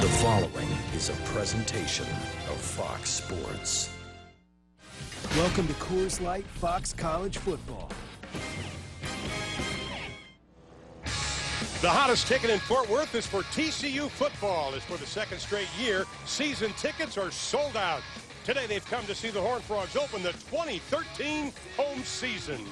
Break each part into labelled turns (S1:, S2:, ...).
S1: The following is a presentation of Fox Sports.
S2: Welcome to Coors Light Fox College Football.
S3: The hottest ticket in Fort Worth is for TCU football. As for the second straight year, season tickets are sold out. Today they've come to see the Horned Frogs open the 2013 home season.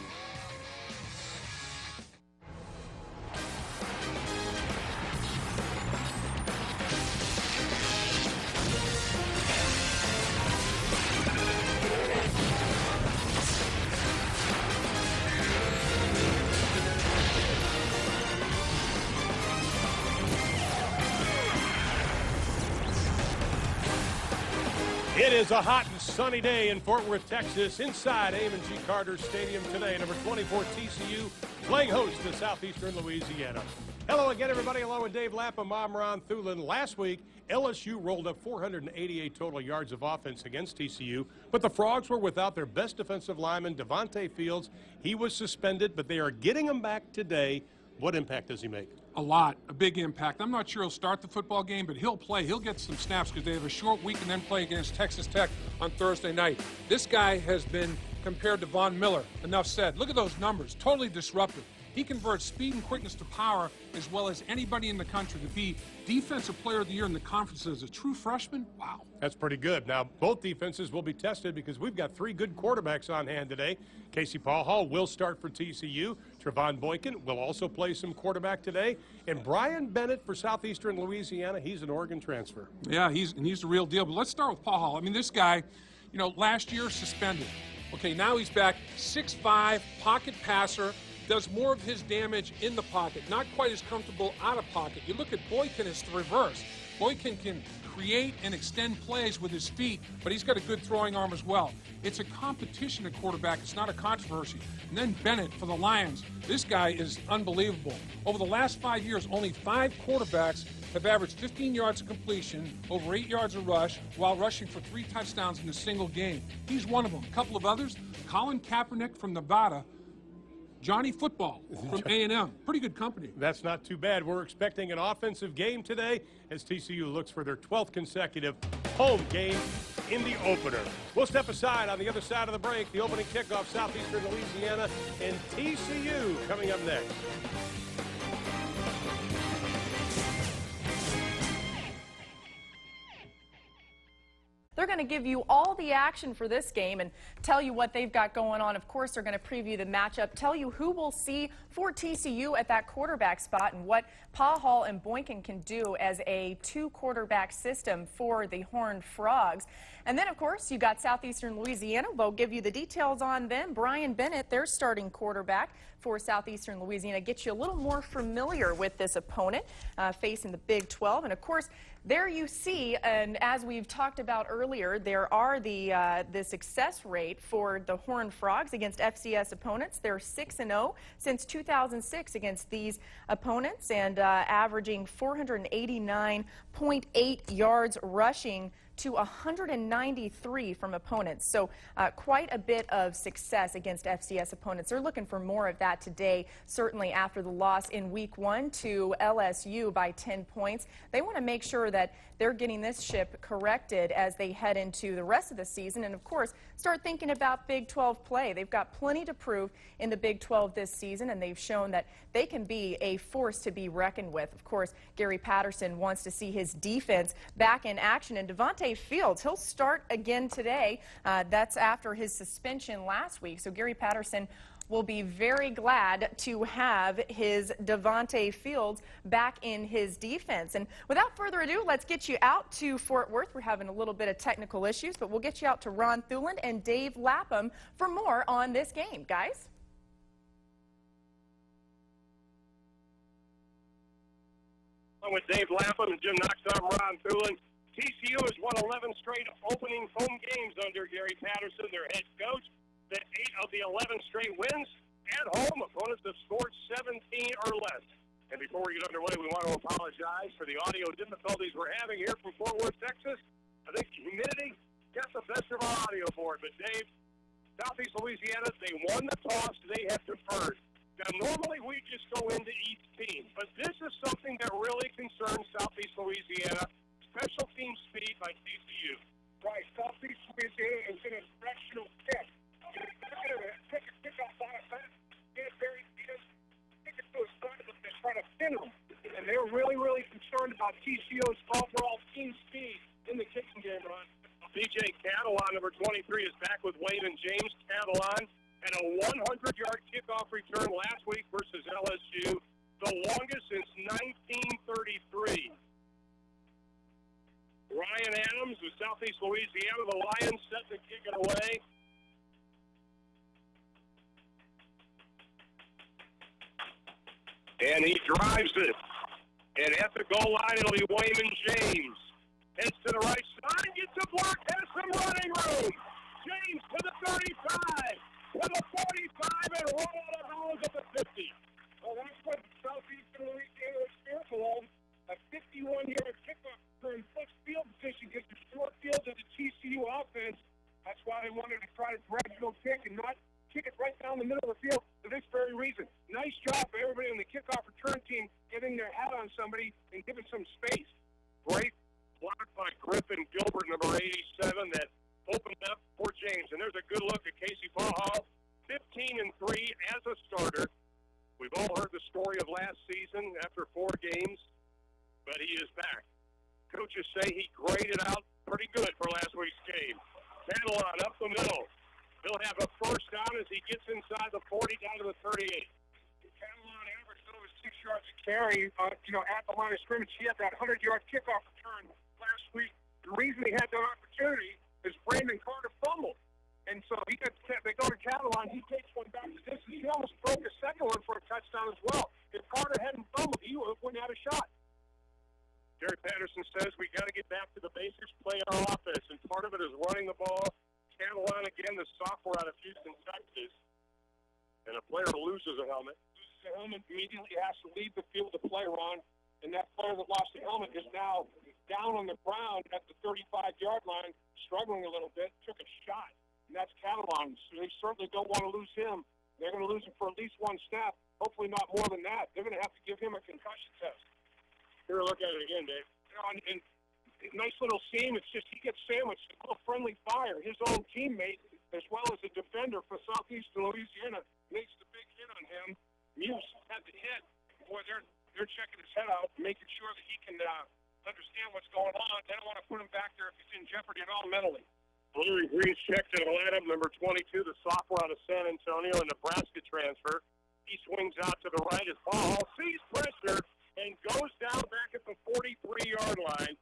S3: Is a hot and sunny day in Fort Worth, Texas, inside Amon G. Carter Stadium today. Number 24 TCU playing host to Southeastern Louisiana. Hello again, everybody. Along with Dave Lapham, I'm Ron Thulin. Last week, LSU rolled up 488 total yards of offense against TCU, but the Frogs were without their best defensive lineman, Devonte Fields. He was suspended, but they are getting him back today. What impact does he make?
S4: A lot, a big impact. I'm not sure he'll start the football game, but he'll play. He'll get some snaps because they have a short week and then play against Texas Tech on Thursday night. This guy has been compared to Von Miller. Enough said. Look at those numbers. Totally disruptive. He converts speed and quickness to power as well as anybody in the country to be defensive player of the year in the conference as a true freshman. Wow.
S3: That's pretty good. Now, both defenses will be tested because we've got three good quarterbacks on hand today. Casey Pachall will start for TCU. Trevone Boykin will also play some quarterback today. And Bryan Bennett for Southeastern Louisiana, he's an Oregon transfer.
S4: Yeah, he's, he's the real deal. But let's start with Pachall. I mean, this guy, you know, last year suspended. Okay, now he's back, 6'5", pocket passer, does more of his damage in the pocket, not quite as comfortable out of pocket. You look at Boykin, it's the reverse. Boykin can create and extend plays with his feet, but he's got a good throwing arm as well. It's a competition at quarterback, it's not a controversy. And then Bennett for the Lions. This guy is unbelievable. Over the last five years, only five quarterbacks have averaged 15 yards of completion, over eight yards of rush, while rushing for three touchdowns in a single game. He's one of them. A couple of others, Colin Kaepernick from Nevada, Johnny Football from A&M. Pretty good company.
S3: That's not too bad. We're expecting an offensive game today as TCU looks for their 12th consecutive home game in the opener. We'll step aside on the other side of the break. The opening kickoff, Southeastern Louisiana and TCU coming up next.
S5: They're going to give you all the action for this game and tell you what they've got going on. Of course, they're going to preview the matchup, tell you who we'll see for TCU at that quarterback spot and what Pachall and Boykin can do as a two quarterback system for the Horned Frogs. And then, of course, you got Southeastern Louisiana. We'll give you the details on them. Bryan Bennett, their starting quarterback for Southeastern Louisiana, gets you a little more familiar with this opponent uh, facing the Big 12. And, of course, there you see, and as we've talked about earlier, there are the uh, the success rate for the Horned Frogs against FCS opponents. They're 6 and 0 since 2006 against these opponents, and uh, averaging 489.8 yards rushing to 193 from opponents. So uh, quite a bit of success against FCS opponents. They're looking for more of that today, certainly after the loss in week one to LSU by 10 points. They want to make sure that they're getting this ship corrected as they head into the rest of the season. And of course, start thinking about Big 12 play. They've got plenty to prove in the Big 12 this season, and they've shown that they can be a force to be reckoned with. Of course, Gary Patterson wants to see his defense back in action. And Devonte Fields, he'll start again today. Uh, that's after his suspension last week. So Gary Patterson will be very glad to have his Devonte Fields back in his defense. And without further ado, let's get you out to Fort Worth. We're having a little bit of technical issues, but we'll get you out to Ron Thulin and Dave Lapham for more on this game. Guys?
S3: With Dave Lapham and Jim Knox, I'm Ron Thulin. TCU has won 11 straight opening home games under Gary Patterson, their head coach. The eight of the 11 straight wins at home. Opponents have scored 17 or less. And before we get underway, we want to apologize for the audio difficulties we're having here from Fort Worth, Texas. I think humidity got the best of our audio for it. But Dave, Southeast Louisiana, they won the toss. They have deferred. Now, normally we just go into each team, but this is something that really concerns Southeast Louisiana.
S6: Special team speed by TCU.
S7: Right, Southeast Louisiana is in a directional kick. And they're really, really concerned about TCU's overall team speed in the kicking game, Ron.
S6: BJ Catalon, number 23, is back with Waymon James. Catalon and a 100-yard kickoff return last week versus LSU, the longest since 1933. Ryan Adams of Southeast Louisiana, the Lions set to kick it away. And he drives it. And at the goal line, it'll be Waymon James. Heads to the right side, gets a block, has some running room. James to the 35, to the 45, and roll out of bounds at the 50.
S7: Well, that's what Southeastern Louisiana is fearful of. A 51-yard kickoff turn fixed field position gives a short field to the TCU offense. That's why they wanted to try to directional kick and not kick it right down the middle of the field for this very reason. Nice job for everybody on the kickoff return team getting their head on somebody and giving some space.
S6: Great block by Griffin Gilbert, number 87, that opened up for James. And there's a good look at Casey Ball, 15 and 3 as a starter. We've all heard the story of last season after four games, but he is back. Coaches say he graded out pretty good for last week's game. Catalon up the middle. He'll have a first down as he gets inside the 40 down to the 38.
S7: Catalon averaged over six yards a carry, uh, you know, at the line of scrimmage. He had that 100-yard kickoff return last week. The reason he had that opportunity is Brandon Carter fumbled. And so he gets, they go to Catalon. He takes one back to distance. He almost broke a second one for a touchdown as well. If Carter hadn't fumbled, he would have had a shot.
S6: Gary Patterson says we got to get back to the basics, play our offense, and part of it is running the ball. Catalon again, the sophomore out of Houston, Texas, and a player loses a helmet.
S7: Loses a helmet immediately has to leave the field to play, Ron. And that player that lost the helmet is now down on the ground at the 35-yard line, struggling a little bit, took a shot. And that's Catalon. So they certainly don't want to lose him. They're going to lose him for at least one snap, hopefully not more than that. They're going to have to give him a concussion test.
S6: Here, look at it again, Dave.
S7: And, and nice little seam. It's just he gets sandwiched. A friendly fire. His own teammate, as well as a defender for Southeastern Louisiana, makes the big hit on him. Muse had the hit. Boy, they're they're checking his head out, making sure that he can uh, understand what's going on. They don't want to put him back there if he's in jeopardy at all mentally.
S6: Larry Green's checked in lineup, number 22, the sophomore out of San Antonio, a Nebraska transfer. He swings out to the right as Paul sees pressure and goes down back at the 43-yard line.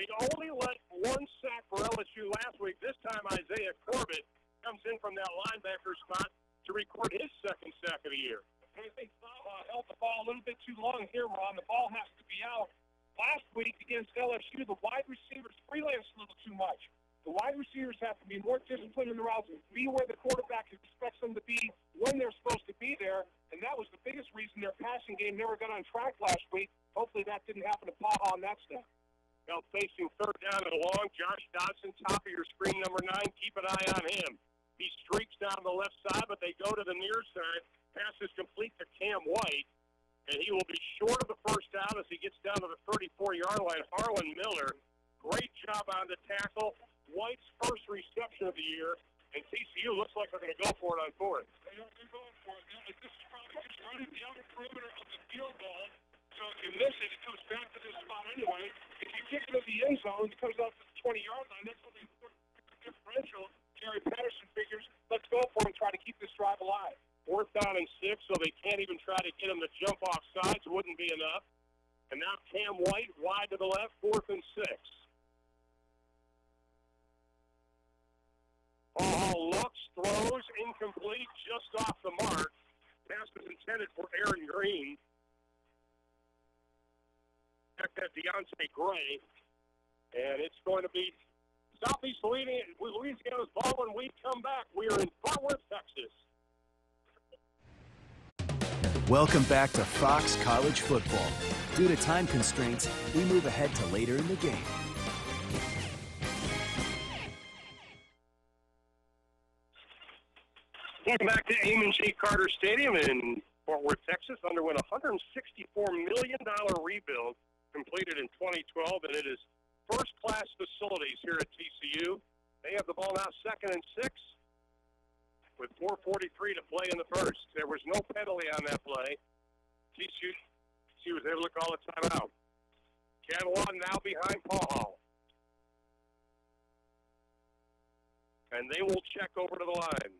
S6: They only let one sack for LSU last week. This time, Isaiah Corbett comes in from that linebacker spot to record his second sack of the year.
S7: I think uh, held the ball a little bit too long here, Ron. The ball has to be out. Last week against LSU, the wide receivers freelanced a little too much. The wide receivers have to be more disciplined in the routes, be where the quarterback expects them to be when they're supposed to be there, and that was the biggest reason their passing game never got on track last week. Hopefully that didn't happen to Pachall on that step.
S6: Now facing third down and long, Josh Doctson, top of your screen, number nine. Keep an eye on him. He streaks down the left side, but they go to the near side. Pass is complete to Cam White, and he will be short of the first down as he gets down to the 34-yard line. Harlan Miller, great job on the tackle. White's first reception of the year, and TCU looks like they're going to go for it on fourth.
S7: They're going for it. This is probably just running the perimeter of the field goal. So if you miss it, it comes back to this spot anyway. If you kick it to the end zone, it comes out to the 20-yard line. That's only a differential. Gary Patterson figures, let's go for it and try to keep this drive alive.
S6: Fourth down and six, so they can't even try to get him to jump off sides. Wouldn't be enough. And now Cam White wide to the left, fourth and six. Paul looks, throws, incomplete, just off the mark. Pass was intended for Aaron Green. Check that Deontay Gray. And it's going to be Southeast Louisiana's ball when we come back. We are in Fort Worth, Texas.
S1: Welcome back to Fox College Football. Due to time constraints, we move ahead to later in the game.
S6: Welcome back to Amon G. Carter Stadium in Fort Worth, Texas. Underwent a $164 million rebuild completed in 2012, and it is first-class facilities here at TCU. They have the ball now second and six with 4.43 to play in the first. There was no penalty on that play. TCU, TCU was able to call a timeout. Catalon now behind Paul. And they will check over to the line.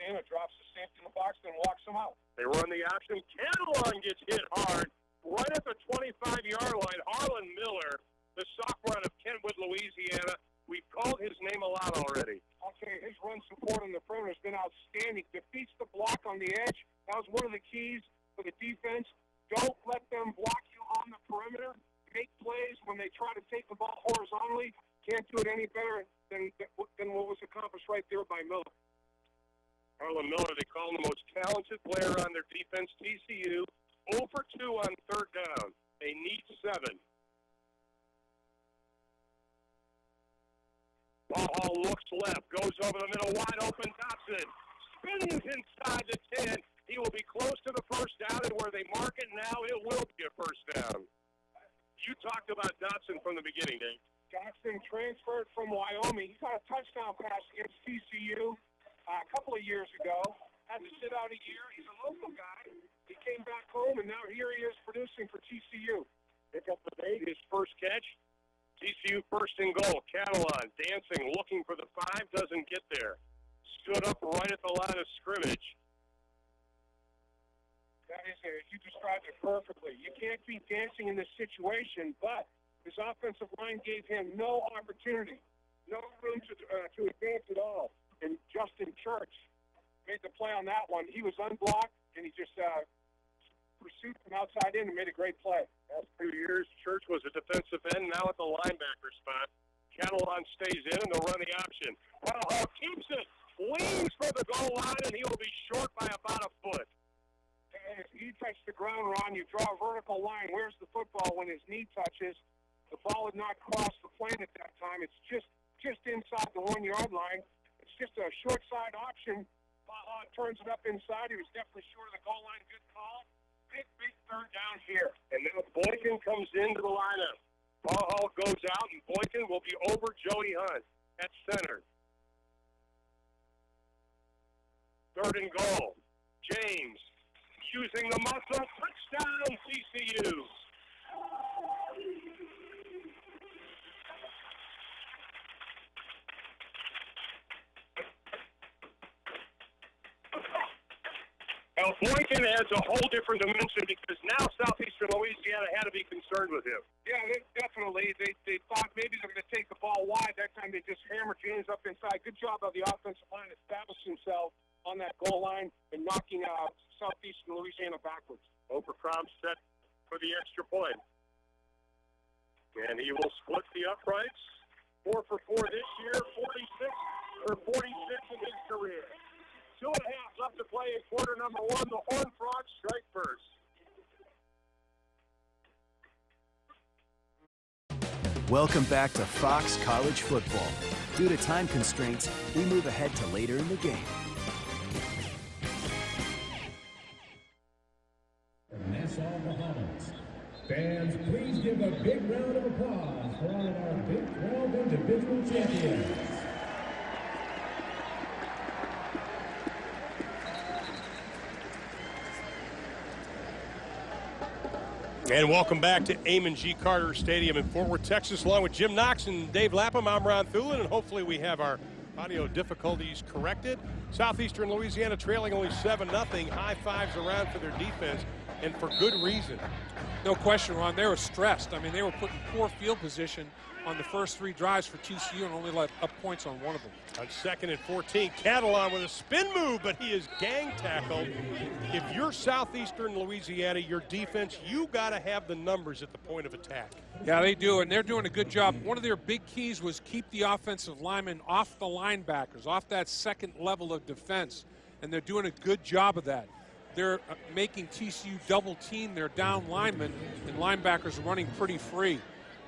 S7: Louisiana drops the safety in the box, then walks them out.
S6: They run the option. Catalon gets hit hard right at the 25-yard line. Harlan Miller, the sophomore out of Kentwood, Louisiana. We've called his name a lot already.
S7: Okay, his run support on the perimeter has been outstanding. Defeats the block on the edge. That was one of the keys for the defense. Don't let them block you on the perimeter. Make plays when they try to take the ball horizontally. Can't do it any better than, than what was accomplished right there by Miller.
S6: Harlan Miller, they call him the most talented player on their defense. TCU 0 for 2 on third down. They need seven. Hall looks left, goes over the middle, wide open. Doctson spins inside the 10. He will be close to the first down, and where they mark it now, it will be a first down. You talked about Doctson from the beginning, Dave.
S7: Doctson transferred from Wyoming. He got a touchdown pass against TCU uh, a couple of years ago. Had to sit out a year. He's a local guy. He came back home, and now here he is producing for TCU.
S6: Pick up the eight, his first catch. TCU first and goal. Catalon dancing, looking for the five, doesn't get there. Stood up right at the line of scrimmage.
S7: That is it. You described it perfectly. You can't be dancing in this situation, but his offensive line gave him no opportunity, no room to uh, to advance at all. And Justin Church made the play on that one. He was unblocked, and he just uh, pursued from outside in and made a great play.
S6: Last two years, Church was a defensive end, now at the linebacker spot. Catalon stays in, and they'll run the option. Well, Hall keeps it, leans for the goal line, and he will be short by about a foot.
S7: And if you touch the ground, Ron, you draw a vertical line. Where's the football when his knee touches? The ball had not crossed the plane at that time. It's just just inside the one yard line. It's just a short side option. Uh, turns it up inside. He was definitely short of the goal line. Good call. Big, big third down here.
S6: And now Boykin comes into the lineup. Hall goes out, and Boykin will be over Joey Hunt at center. Third and goal. James using the muscle. Touchdown, TCU. Now, Boykin adds a whole different dimension because now Southeastern Louisiana had to be concerned with him.
S7: Yeah, they, definitely. They, they thought maybe they're going to take the ball wide. That time they just hammered James up inside. Good job of the offensive line establishing themselves on that goal line and knocking uh, Southeastern Louisiana backwards.
S6: Oberkrom set for the extra point. And he will split the uprights. Four for four this year, 46 or 46 in his career. Two and a half left to play in quarter number one. The Horned Frogs strike first.
S1: Welcome back to Fox College Football. Due to time constraints, we move ahead to later in the game.
S8: Nassau, Bahamas. Fans, please give a big round of applause for all of our Big 12 individual champions.
S3: And welcome back to Amon G. Carter Stadium in Fort Worth, Texas, along with Jim Knox and Dave Lapham. I'm Ron Thulin, and hopefully we have our audio difficulties corrected. Southeastern Louisiana trailing only 7 0. High fives around for their defense, and for good reason.
S4: No question, Ron. They were stressed. I mean, they were put in poor field position on the first three drives for TCU and only let up points on one of them.
S3: On second and 14, Catalon with a spin move, but he is gang tackled. If you're Southeastern Louisiana, your defense, you got to have the numbers at the point of attack.
S4: Yeah, they do, and they're doing a good job. One of their big keys was keep the offensive linemen off the linebackers, off that second level of defense, and they're doing a good job of that. They're uh, making TCU double team their down linemen, and linebackers are running pretty free.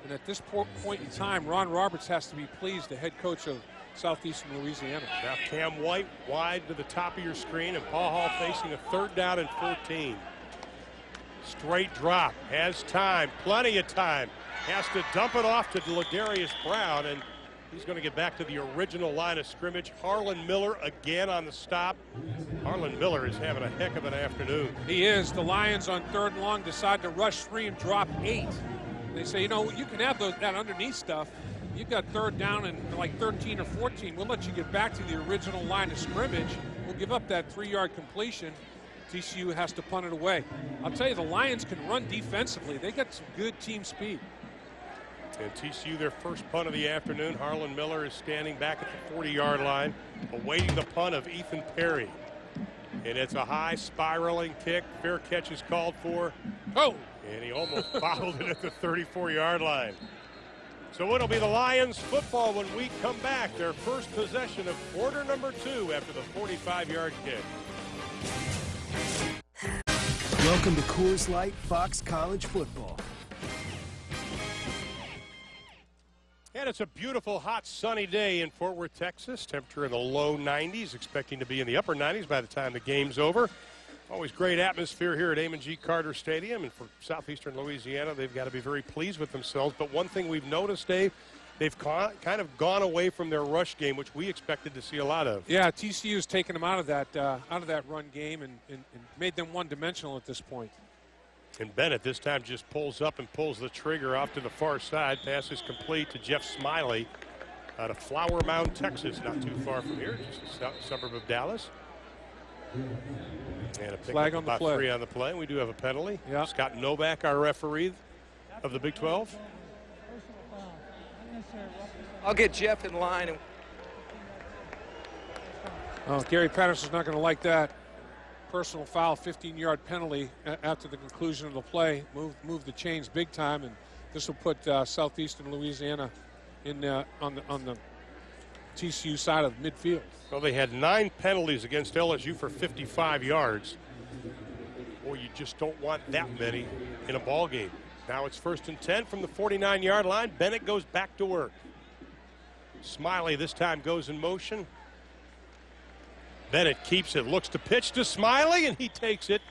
S4: And at this point in time, Ron Roberts has to be pleased, the head coach of Southeastern Louisiana.
S3: Now Cam White wide to the top of your screen, and Pachall facing a third down and 14. Straight drop. Has time. Plenty of time. Has to dump it off to Ladarius Brown, and he's going to get back to the original line of scrimmage. Harlan Miller again on the stop. Harlan Miller is having a heck of an afternoon.
S4: He is. The Lions on third and long decide to rush three and drop eight. They say, you know, you can have those, that underneath stuff. You've got third down and like 13 or 14. We'll let you get back to the original line of scrimmage. We'll give up that three-yard completion. TCU has to punt it away. I'll tell you, the Lions can run defensively. They got some good team speed.
S3: And TCU, their first punt of the afternoon. Harlan Miller is standing back at the 40-yard line, awaiting the punt of Ethan Perry. And it's a high spiraling kick. Fair catch is called for.
S4: Oh!
S3: And he almost fouled it at the 34-yard line. So it'll be the Lions football when we come back. Their first possession of quarter number two after the 45-yard kick.
S1: Welcome to Coors Light Fox College Football.
S3: And it's a beautiful, hot, sunny day in Fort Worth, Texas. Temperature in the low 90s, expecting to be in the upper 90s by the time the game's over. Always great atmosphere here at Amon G. Carter Stadium. And for southeastern Louisiana, they've got to be very pleased with themselves. But one thing we've noticed, Dave, they've kind of gone away from their rush game, which we expected to see a lot of.
S4: Yeah, TCU's taken them out of that uh, out of that run game and, and, and made them one-dimensional at this point.
S3: And Bennett this time just pulls up and pulls the trigger off to the far side. Pass is complete to Jeff Smiley out of Flower Mound, Texas, not too far from here, just a suburb of Dallas. And a
S4: flag on the play.
S3: three on the play. We do have a penalty.
S4: Yeah.
S3: Scott Novak, our referee of the Big 12.
S9: I'll get Jeff in line. And
S4: oh, Gary Patterson's not going to like that personal foul, 15-yard penalty after the conclusion of the play. Move, move the chains big time, and this will put uh, southeastern Louisiana in uh, on the on the TCU side of midfield.
S3: Well, they had nine penalties against LSU for 55 yards. Boy, you just don't want that many in a ball game. Now it's first and 10 from the 49-yard line. Bennett goes back to work. Smiley this time goes in motion. Bennett keeps it, looks to pitch to Smiley, and he takes it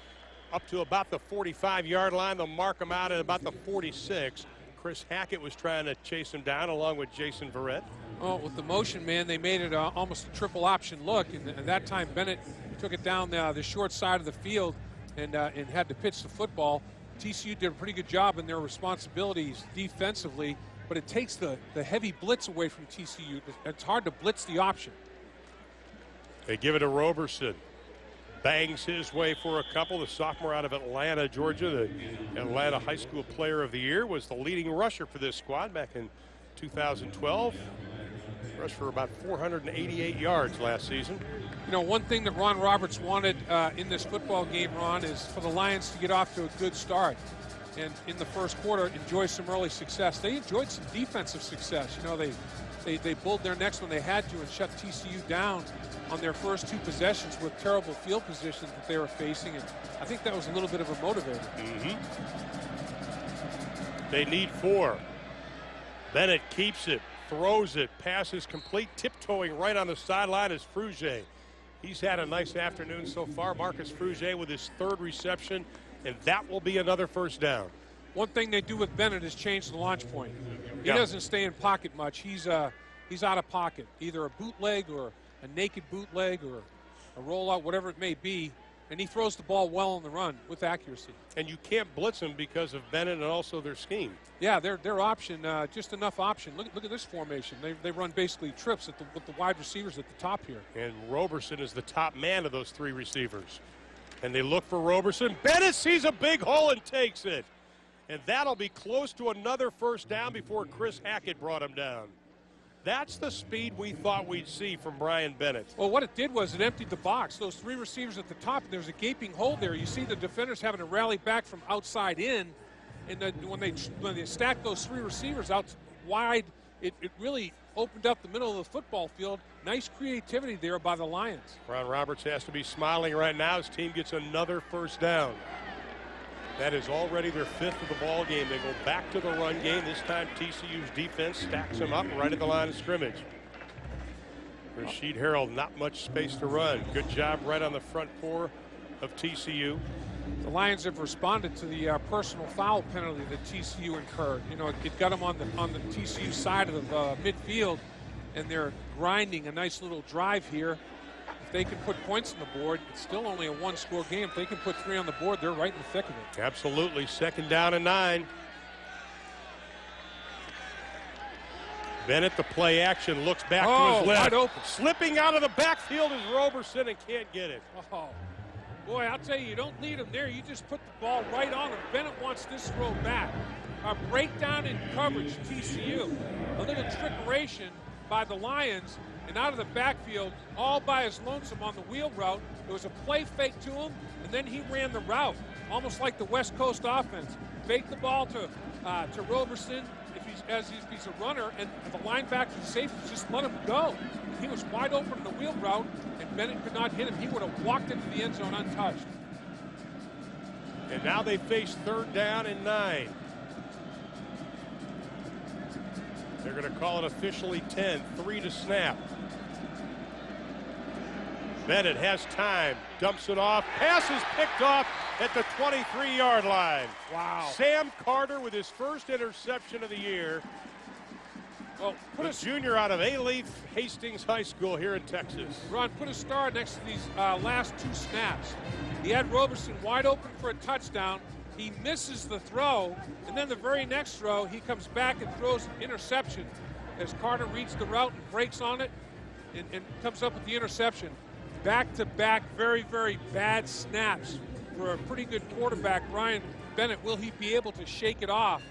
S3: up to about the 45-yard line. They'll mark him out at about the 46. Chris Hackett was trying to chase him down along with Jason Verrett.
S4: Well, with the motion man, they made it uh, almost a triple option look, and at that time Bennett took it down the, the short side of the field and, uh, and had to pitch the football. TCU did a pretty good job in their responsibilities defensively, but it takes the, the heavy blitz away from TCU. It's hard to blitz the option.
S3: They give it to Roberson. Bangs his way for a couple. The sophomore out of Atlanta, Georgia, the Atlanta High School Player of the Year, was the leading rusher for this squad back in 2012. Rushed for about 488 yards last season.
S4: You know, one thing that Ron Roberts wanted uh, in this football game, Ron, is for the Lions to get off to a good start. And in the first quarter, enjoy some early success. They enjoyed some defensive success. You know, they they, they pulled their necks when they had to and shut TCU down on their first two possessions with terrible field positions that they were facing. And I think that was a little bit of a motivator.
S3: Mm-hmm. They need four. Bennett keeps it, throws it, passes complete, tiptoeing right on the sideline is Fruge. He's had a nice afternoon so far. Marcus Fruge with his third reception, and that will be another first down.
S4: One thing they do with Bennett is change the launch point. He yeah. doesn't stay in pocket much. He's uh, he's out of pocket, either a bootleg or a naked bootleg or a rollout, whatever it may be. And he throws the ball well on the run with accuracy.
S3: And you can't blitz him because of Bennett and also their scheme.
S4: Yeah, their their option, uh, just enough option. Look, look at this formation. They, they run basically trips the, with the wide receivers at the top here.
S3: And Roberson is the top man of those three receivers. And they look for Roberson. Bennett sees a big hole and takes it. And that'll be close to another first down before Chris Hackett brought him down. That's the speed we thought we'd see from Bryan Bennett.
S4: Well, what it did was it emptied the box. Those three receivers at the top, there's a gaping hole there. You see the defenders having to rally back from outside in. And then when they when they stack those three receivers out wide, it, it really opened up the middle of the football field. Nice creativity there by the Lions.
S3: Ron Roberts has to be smiling right now. His team gets another first down. That is already their fifth of the ball game. They go back to the run game. This time TCU's defense stacks them up right at the line of scrimmage. Rashid Harold, not much space to run. Good job right on the front four of TCU.
S4: the Lions have responded to the uh, personal foul penalty that TCU incurred. You know, it, it got them on the on the TCU side of the uh, midfield, and they're grinding a nice little drive here. They can put points on the board, it's still only a one-score game. If they can put three on the board, they're right in the thick of it.
S3: Absolutely. Second down and nine. Bennett, the play action, looks back
S4: Oh,
S3: to his oh, left.
S4: wide open.
S3: Slipping out of the backfield is Roberson and can't get it.
S4: Oh, boy, I'll tell you, you don't need him there. You just put the ball right on him. Bennett wants this throw back. A breakdown in coverage, TCU. A little trickeration by the Lions, and out of the backfield, all by his lonesome on the wheel route. It was a play fake to him, and then he ran the route, almost like the West Coast offense. Fake the ball to uh, to Roberson if he's as if he's a runner, and the linebacker and safety just let him go. He was wide open in the wheel route, and Bennett could not hit him. He would have walked into the end zone untouched.
S3: And now they face third down and nine. They're going to call it officially 10, three to snap. Bennett has time, dumps it off, pass is picked off at the 23 yard line.
S4: Wow.
S3: Sam Carter with his first interception of the year.
S4: Well, put
S3: a
S4: a
S3: junior out of Alief Hastings High School here in Texas.
S4: Ron, put a star next to these uh, last two snaps. He had Roberson wide open for a touchdown. He misses the throw, and then the very next throw, he comes back and throws an interception as Carter reads the route and breaks on it and, and comes up with the interception. Back to back, very, very bad snaps for a pretty good quarterback, Bryan Bennett. Will he be able to shake it off?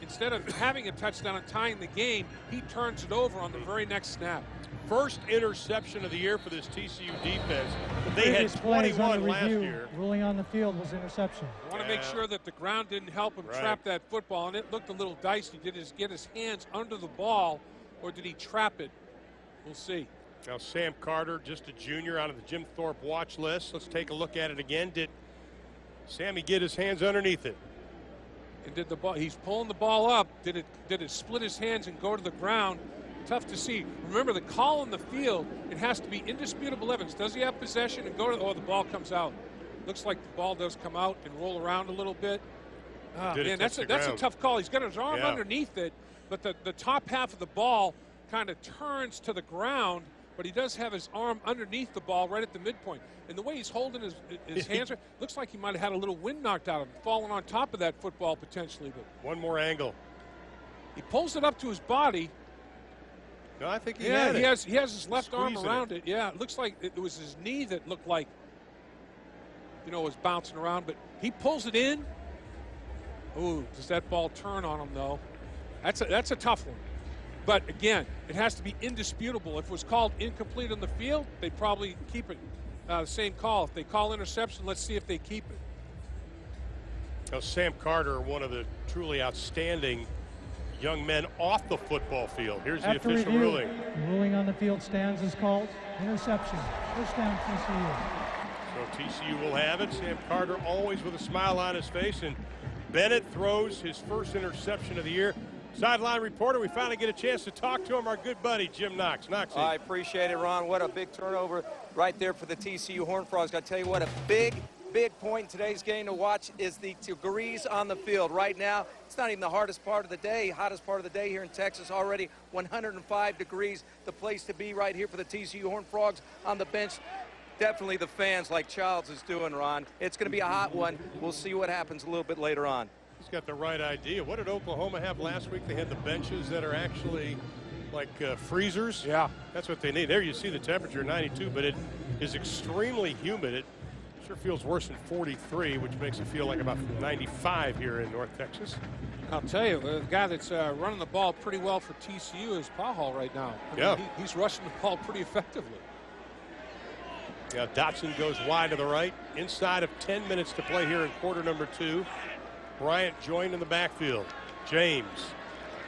S4: Instead of having a touchdown and tying the game, he turns it over on the very next snap.
S3: First interception of the year for this TCU defense. They had
S10: Previous plays on
S3: 21
S10: the
S3: last
S10: review,
S3: year.
S10: ruling on the field was interception.
S4: I want to make sure that the ground didn't help him
S3: Right.
S4: trap that football, and it looked a little dicey. Did he get his hands under the ball, or did he trap it? We'll see.
S3: Now Sam Carter, just a junior out of the Jim Thorpe watch list. Let's take a look at it again. Did Sammy get his hands underneath it?
S4: And did the ball? He's pulling the ball up. Did it? Did it split his hands and go to the ground? Tough to see. Remember the call on the field. It has to be indisputable evidence. Does he have possession and go to? Oh, the ball comes out. Looks like the ball does come out and roll around a little bit. Ah,
S3: it
S4: man, that's a,
S3: the
S4: that's a tough call. He's got his arm
S3: Yeah.
S4: underneath it, but the, the top half of the ball kind of turns to the ground. But he does have his arm underneath the ball right at the midpoint. And the way he's holding his, his hands, are- looks like he might have had a little wind knocked out of him, falling on top of that football potentially. But
S3: One more angle.
S4: he pulls it up to his body.
S3: No, I think he
S4: yeah, he
S3: it.
S4: has he has his left arm around it. Yeah, it looks like it was his knee that looked like you know was bouncing around, but he pulls it in. Ooh, does that ball turn on him though? That's a, that's a tough one. But again, it has to be indisputable. If it was called incomplete on the field, they probably keep it. Uh, same call. If they call interception, let's see if they keep it.
S3: Now, Sam Carter, one of the truly outstanding young men off the football field. Here's the official
S10: review,
S3: ruling.
S10: ruling on the field stands is called interception. First down TCU.
S3: So TCU will have it. Sam Carter always with a smile on his face. And Bennett throws his first interception of the year. Sideline reporter, we finally get a chance to talk to him, our good buddy, Jim Knox. Knox.
S9: I appreciate it, Ron. What a big turnover right there for the TCU Horned Frogs. To tell you what, a big, big point in today's game to watch is the degrees on the field. Right now, it's not even the hardest part of the day, hottest part of the day here in Texas already, 105 degrees. The place to be right here for the TCU Horned Frogs on the bench. Definitely the fans like Childs is doing, Ron. It's going to be a hot one. We'll see what happens a little bit later on.
S3: He's got the right idea. What did Oklahoma have last week? They had the benches that are actually like uh, freezers.
S4: Yeah.
S3: That's what they need. There you see the temperature 92, but it is extremely humid. It sure feels worse than 43, which makes it feel like about 95 here in North Texas.
S4: I'll tell you, the guy that's uh, running the ball pretty well for TCU is Pachall right now. I mean,
S3: Yeah.
S4: he, he's rushing the ball pretty effectively.
S3: Yeah, Doctson goes wide to the right. Inside of 10 minutes to play here in quarter number two. Bryant joined in the backfield. James.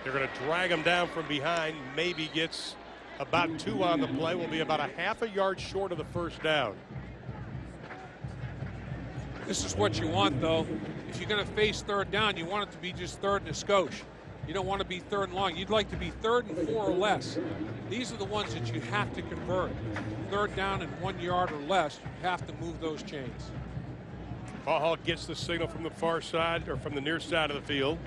S3: They're going to drag him down from behind. Maybe gets about two on the play. Will be about a half a yard short of the first down.
S4: This is what you want, though. If you're going to face third down, you want it to be just third and a skosh. You don't want to be third and long. You'd like to be third and four or less. These are the ones that you have to convert. Third down and one yard or less, you have to move those chains.
S3: Pachall gets the signal from the far side or from the near side of the field.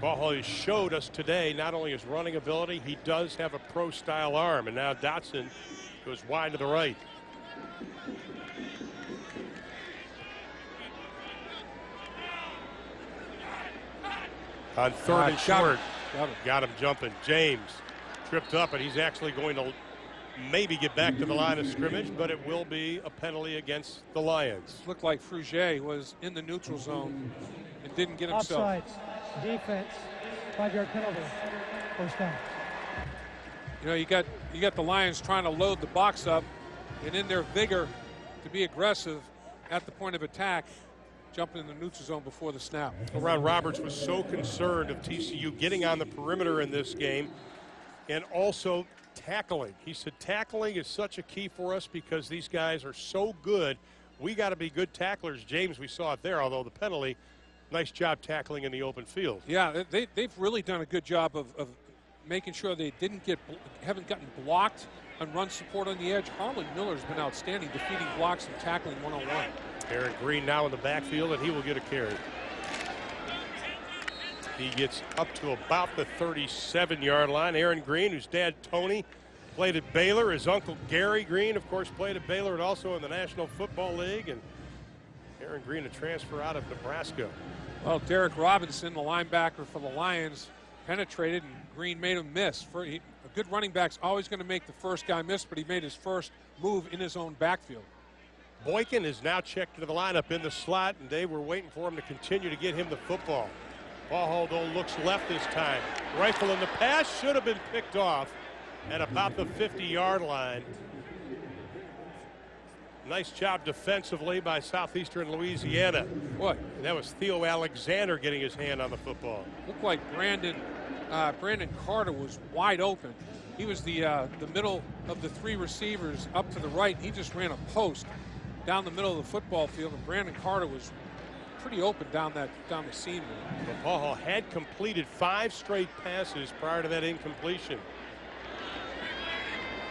S3: Pachall has showed us today not only his running ability, he does have a pro style arm. And now Doctson goes wide to the right. On third
S4: Ah,
S3: and short.
S4: Got him.
S3: got him jumping. James tripped up, and he's actually going to maybe get back to the line of scrimmage, but it will be a penalty against the Lions.
S4: Looked like Frugier was in the neutral zone and didn't get himself.
S10: Offsides. Defense. Five-yard penalty. First down.
S4: You know, you got you got the Lions trying to load the box up, and in their vigor to be aggressive at the point of attack, jumping in the neutral zone before the snap.
S3: Ron Roberts was so concerned of TCU getting on the perimeter in this game and also tackling. He said tackling is such a key for us because these guys are so good. We got to be good tacklers. James, we saw it there, although the penalty, nice job tackling in the open field.
S4: Yeah, they, they've really done a good job of, of making sure they didn't get haven't gotten blocked on run support on the edge. Harlan Miller's been outstanding, defeating blocks and tackling one on one.
S3: Aaron Green now in the backfield, and he will get a carry. He gets up to about the 37 yard line. Aaron Green, whose dad Tony played at Baylor, his uncle Gary Green, of course, played at Baylor and also in the National Football League. And Aaron Green, a transfer out of Nebraska.
S4: Well, Derek Robinson, the linebacker for the Lions, penetrated and Green made him miss. For, he, a good running back's always going to make the first guy miss, but he made his first move in his own backfield.
S3: Boykin is now checked into the lineup in the slot, and Dave, we're waiting for him to continue to get him the football. Though, looks left this time. Rifle in the pass should have been picked off at about the 50 yard line. Nice job defensively by Southeastern Louisiana.
S4: What?
S3: That was Theo Alexander getting his hand on the football.
S4: Looked like Brandon uh, Brandon Carter was wide open. He was the uh, the middle of the three receivers up to the right. He just ran a post down the middle of the football field, and Brandon Carter was pretty open down that down the seam.
S3: Pachall had completed five straight passes prior to that incompletion.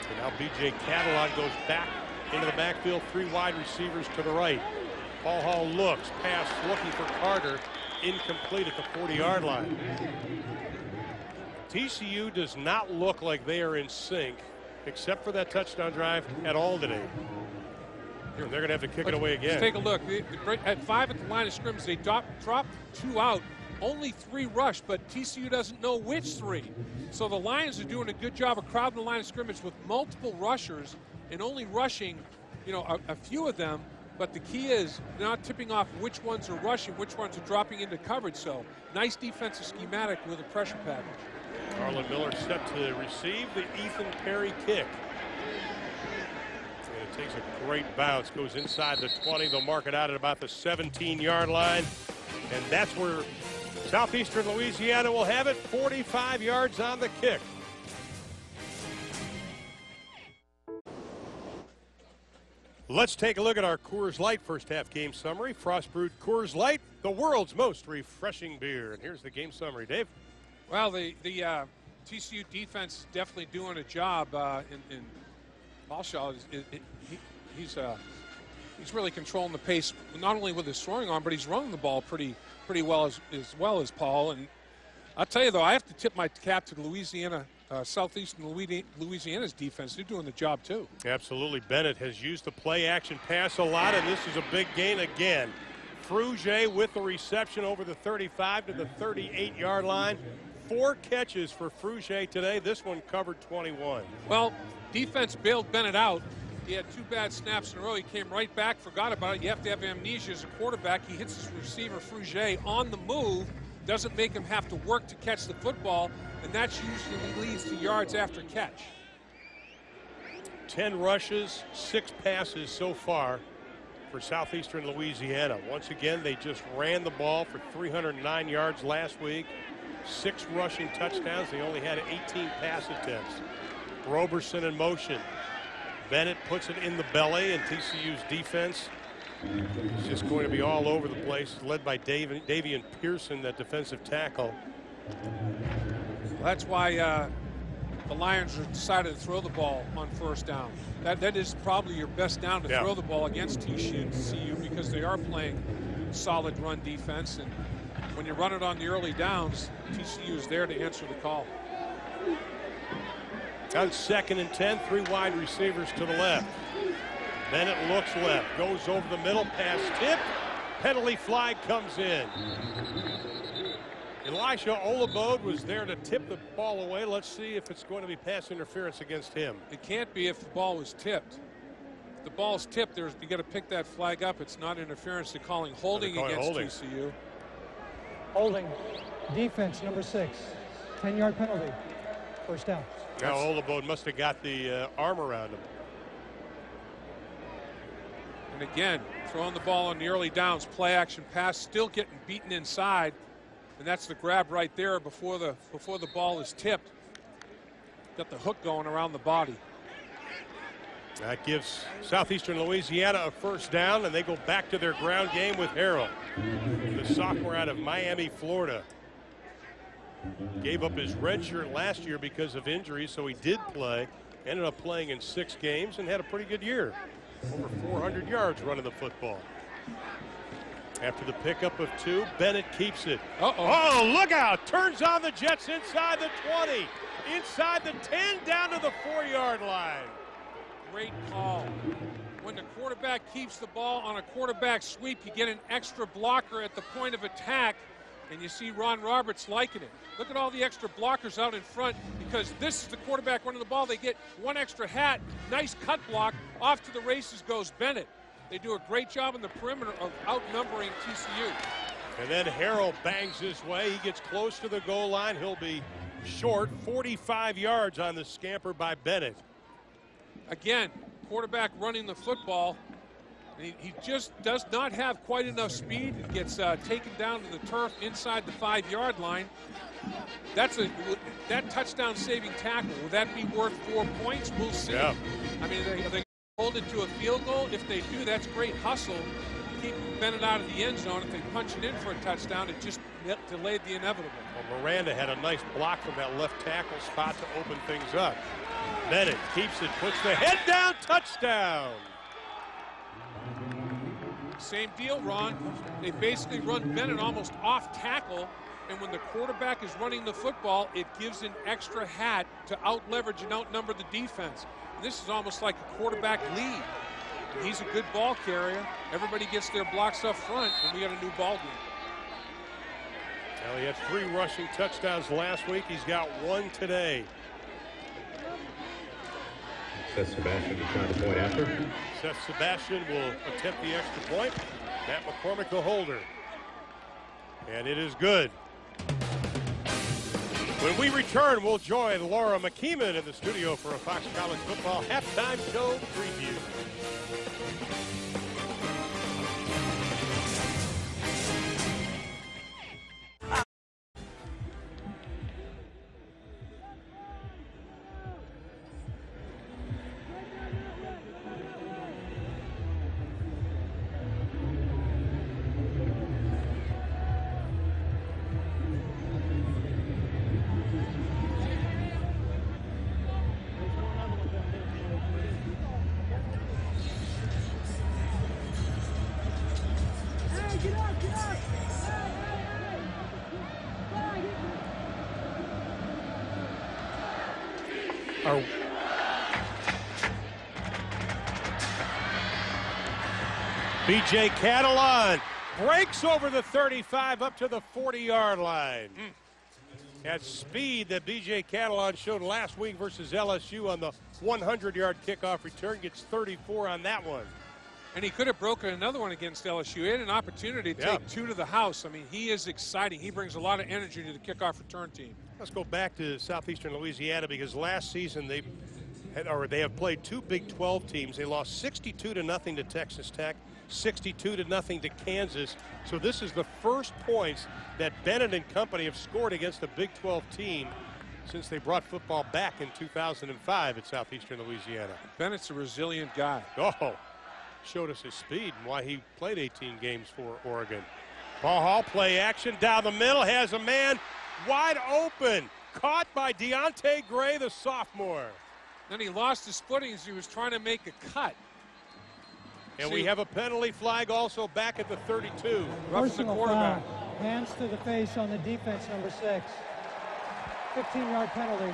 S3: And now B.J. Catalon goes back into the backfield, three wide receivers to the right. Pachall looks, pass looking for Carter, incomplete at the 40-yard line. TCU does not look like they are in sync, except for that touchdown drive at all today. They're going to have to kick it away
S4: Let's
S3: again.
S4: take a look. They- they break- At five at the line of scrimmage, they drop, dropped two out. Only three rush, but TCU doesn't know which three. So the Lions are doing a good job of crowding the line of scrimmage with multiple rushers and only rushing, you know, a, a few of them. But the key is not tipping off which ones are rushing, which ones are dropping into coverage. So nice defensive schematic with a pressure package.
S3: Harlan Miller set to receive the Ethan Perry kick. Takes a great bounce, goes inside the 20. They'll mark it out at about the 17 yard line. And that's where Southeastern Louisiana will have it 45 yards on the kick. Let's take a look at our Coors Light first half game summary. Frost brewed Coors Light, the world's most refreshing beer. And here's the game summary, Dave.
S4: Well, the the uh, TCU defense is definitely doing a job. Uh, in, in is, he's uh, he's really controlling the pace, not only with his throwing arm, but he's running the ball pretty pretty well as, as well as Paul. And I'll tell you though, I have to tip my cap to Louisiana, uh, Southeastern Louisiana's defense. They're doing the job too.
S3: Absolutely. Bennett has used the play action pass a lot, and this is a big gain again. Frugier with the reception over the 35 to the 38 yard line. Four catches for Frugier today. This one covered 21.
S4: Well, defense bailed Bennett out. He had two bad snaps in a row. He came right back, forgot about it. You have to have amnesia as a quarterback. He hits his receiver, Frugier, on the move, doesn't make him have to work to catch the football, and that usually leads to yards after catch.
S3: 10 rushes, six passes so far for Southeastern Louisiana. Once again, they just ran the ball for 309 yards last week, six rushing touchdowns. They only had 18 pass attempts. Roberson in motion. Bennett puts it in the belly, and TCU's defense is just going to be all over the place, led by Dave, Davion Pierson, that defensive tackle.
S4: That's why uh, the Lions decided to throw the ball on first down. That that is probably your best down to
S3: Yeah.
S4: throw the ball against TCU because they are playing solid run defense, and when you run it on the early downs, TCU is there to answer the call.
S3: On second and 10, three wide receivers to the left. Bennett looks left, goes over the middle, pass tip, penalty flag comes in. Elisha Olabode was there to tip the ball away. Let's see if it's going to be pass interference against him.
S4: It can't be if the ball was tipped. If the ball's tipped, there's you got to pick that flag up. It's not interference. They're calling holding
S3: calling
S4: against
S3: holding.
S4: TCU.
S10: Holding. Defense, number six. 10-yard penalty. First down.
S3: Now Olabode must have got the uh, arm around him.
S4: And again, throwing the ball on the early downs, play action pass, still getting beaten inside, and that's the grab right there before the before the ball is tipped. Got the hook going around the body.
S3: That gives Southeastern Louisiana a first down, and they go back to their ground game with Harrell, the sophomore out of Miami, Florida. Gave up his red shirt last year because of injuries, so he did play. Ended up playing in six games and had a pretty good year. Over 400 yards running the football. After the pickup of two, Bennett keeps it.
S4: Uh-oh.
S3: Oh, look out! Turns on the Jets inside the 20, inside the 10, down to the four-yard line.
S4: Great call. When the quarterback keeps the ball on a quarterback sweep, you get an extra blocker at the point of attack, and you see Ron Roberts liking it. Look at all the extra blockers out in front because this is the quarterback running the ball. They get one extra hat, nice cut block. Off to the races goes Bennett. They do a great job in the perimeter of outnumbering TCU.
S3: And then Harrell bangs his way. He gets close to the goal line. He'll be short, 45 yards on the scamper by Bennett.
S4: Again, quarterback running the football. He, he just does not have quite enough speed. It gets uh, taken down to the turf inside the five-yard line. That's a that touchdown saving tackle. Will that be worth four points? We'll see.
S3: Yeah.
S4: I mean, they, they hold it to a field goal. If they do, that's great hustle. Keep Bennett out of the end zone. If they punch it in for a touchdown, it just delayed the inevitable.
S3: Well, Miranda had a nice block from that left tackle spot to open things up. Bennett keeps it, puts the head down, touchdown.
S4: Same deal, Ron. They basically run Bennett almost off tackle, and when the quarterback is running the football, it gives an extra hat to out leverage and outnumber the defense. And this is almost like a quarterback lead. And he's a good ball carrier. Everybody gets their blocks up front, and we got a new ball game.
S3: Well, he had three rushing touchdowns last week. He's got one today.
S11: Seth Sebastian to try the point after.
S3: Seth Sebastian will attempt the extra point. Matt McCormick the holder. And it is good. When we return, we'll join Laura McKeeman in the studio for a Fox College Football halftime show preview. BJ Catalon breaks over the 35 up to the 40 yard line. That speed that BJ Catalon showed last week versus LSU on the 100 yard kickoff return gets 34 on that one.
S4: And he could have broken another one against LSU. He had an opportunity to
S3: Yeah.
S4: take two to the house. I mean, he is exciting. He brings a lot of energy to the kickoff return team.
S3: Let's go back to southeastern Louisiana because last season they had, or they have played two Big 12 teams. They lost 62 to nothing to Texas Tech, 62 to nothing to Kansas. So this is the first points that Bennett and company have scored against a Big 12 team since they brought football back in 2005 at southeastern Louisiana.
S4: Bennett's a resilient guy.
S3: Oh, showed us his speed and why he played 18 games for Oregon. Pachall play action down the middle has a man wide open. caught by Deontay Gray, the sophomore.
S4: Then he lost his footing as he was trying to make a cut.
S3: And we have a penalty flag also back at the 32.
S4: Roughing the quarterback.
S10: foul. Hands to the face on the defense, number six. 15-yard penalty.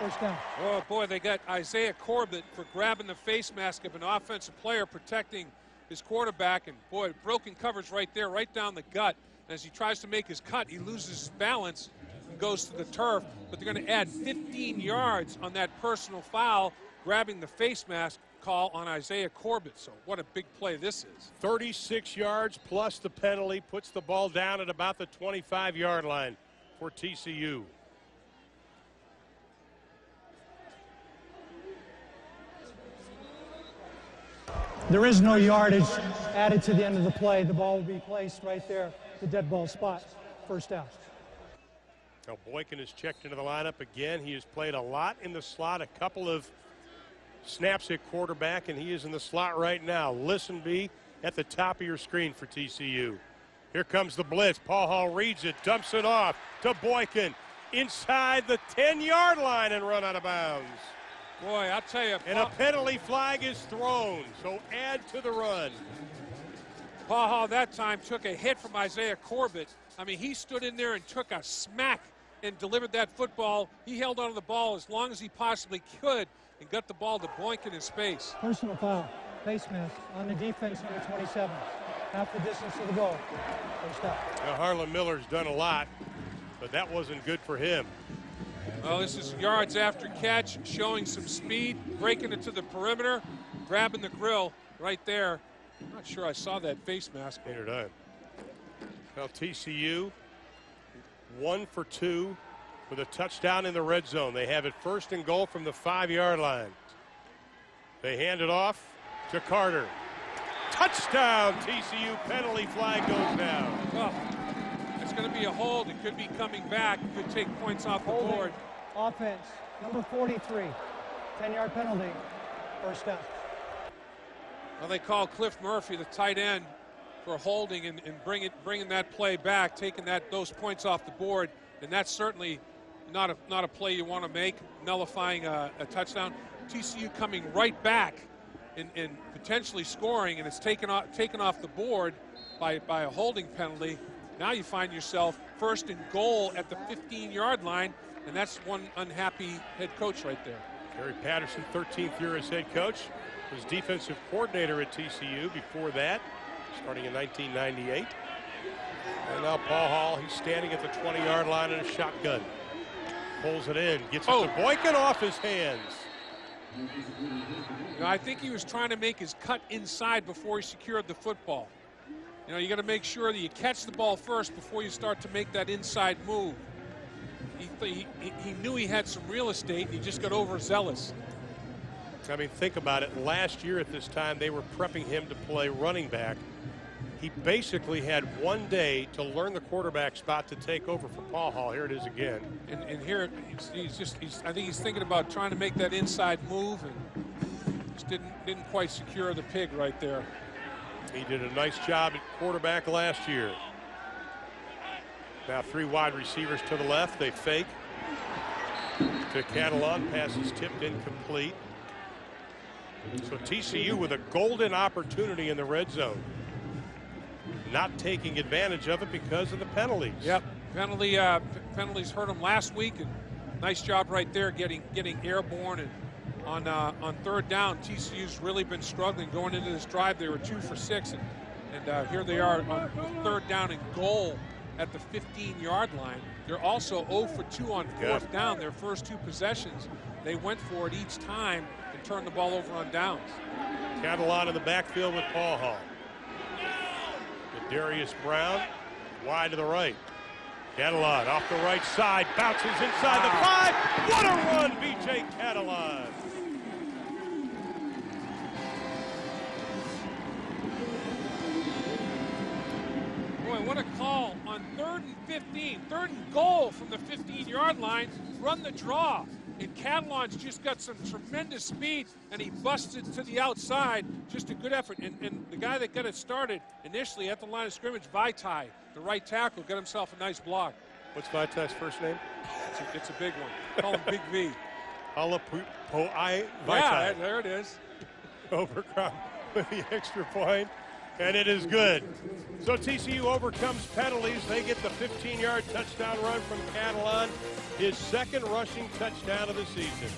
S10: First down.
S4: Oh boy, they got Isaiah Corbett for grabbing the face mask of an offensive player protecting his quarterback, and boy, broken coverage right there, right down the gut. And As he tries to make his cut, he loses his balance and goes to the turf. But they're going to add 15 yards on that personal foul, grabbing the face mask call on Isaiah Corbett. So what a big play this is.
S3: 36 yards plus the penalty puts the ball down at about the 25 yard line for TCU.
S10: There is no yardage added to the end of the play. The ball will be placed right there, the dead ball spot. First down.
S3: Now Boykin is checked into the lineup again. He has played a lot in the slot, a couple of snaps at quarterback, and he is in the slot right now. Listen, B, at the top of your screen for TCU. Here comes the blitz. Pachall reads it, dumps it off to Boykin inside the 10 yard line and run out of bounds.
S4: Boy, I'll tell you,
S3: And a penalty flag is thrown, so add to the run.
S4: Pachall that time took a hit from Isaiah Corbett. I mean, he stood in there and took a smack and delivered that football. He held onto the ball as long as he possibly could and got the ball to Boykin in space.
S10: Personal foul. Face mask on the defense, number 27. Half the distance to the goal. First down.
S3: Now, Harlan Miller's done a lot, but that wasn't good for him.
S4: Well, this is yards after catch, showing some speed, breaking it to the perimeter, grabbing the grill right there. I'm not sure I saw that face mask.
S3: Neither did I. Well, TCU, one for two with a touchdown in the red zone. They have it first and goal from the five yard line. They hand it off to Carter. Touchdown, TCU. Penalty flag goes down.
S4: Oh, it's going to be a hold. It could be coming back. It could take points off the board.
S10: Offense, number 43. 10-yard penalty. First down.
S4: Well, they call Cliff Murphy, the tight end, for holding and, and bring it, bringing that play back, taking that those points off the board, and that's certainly not a not a play you want to make, nullifying a, a touchdown. TCU coming right back and, and potentially scoring, and it's taken off taken off the board by by a holding penalty. Now you find yourself first and goal at the 15-yard line, and that's one unhappy head coach right there.
S3: Gary Patterson, 13th year as head coach, was defensive coordinator at TCU before that, starting in 1998. And now Pachall, he's standing at the 20 yard line in a shotgun. Pulls it in, gets it
S4: Oh.
S3: to Boykin off his hands.
S4: You know, I think he was trying to make his cut inside before he secured the football. You know, you got to make sure that you catch the ball first before you start to make that inside move. He, he, he- he knew he had some real estate, and he just got overzealous.
S3: I mean, think about it. Last year at this time, they were prepping him to play running back. He basically had one day to learn the quarterback spot to take over for Pachall. Here it is again.
S4: And, and here, he's, he's just, he's, I think he's thinking about trying to make that inside move, and just didn't, didn't quite secure the pig right there.
S3: He did a nice job at quarterback last year. Now three wide receivers to the left. They fake. To Catalon. Pass is tipped incomplete. So TCU with a golden opportunity in the red zone. Not taking advantage of it because of the penalties.
S4: Yep, penalty uh, penalties hurt him last week, and nice job right there getting getting airborne and on uh, on third down. TCU's really been struggling going into this drive. They were two for six, and and uh, here they are on third down and goal at the 15-yard line. They're also 0 for 2 on
S3: Good.
S4: fourth down. Their first two possessions, they went for it each time and turned the ball over on downs.
S3: Catalon in the backfield with Pachall. Darius Brown, wide to the right. Catalon off the right side, bounces inside the five. What a run, BJ Catalon.
S4: Boy, what a call on third and 15, third and goal from the 15-yard line. Run the draw. And Catalon's just got some tremendous speed, and he busted to the outside. Just a good effort. And, and guy that got it started initially at the line of scrimmage, Vaitai, the right tackle, got himself a nice block.
S3: What's Vaitai's first name?
S4: It's a, it's a big one. Call him Big V.
S3: Halapu'ai
S4: Yeah, there it is.
S3: Oberkrom with the extra point, and it is good. So TCU overcomes penalties. They get the 15-yard touchdown run from Catalon, his second rushing touchdown of the season.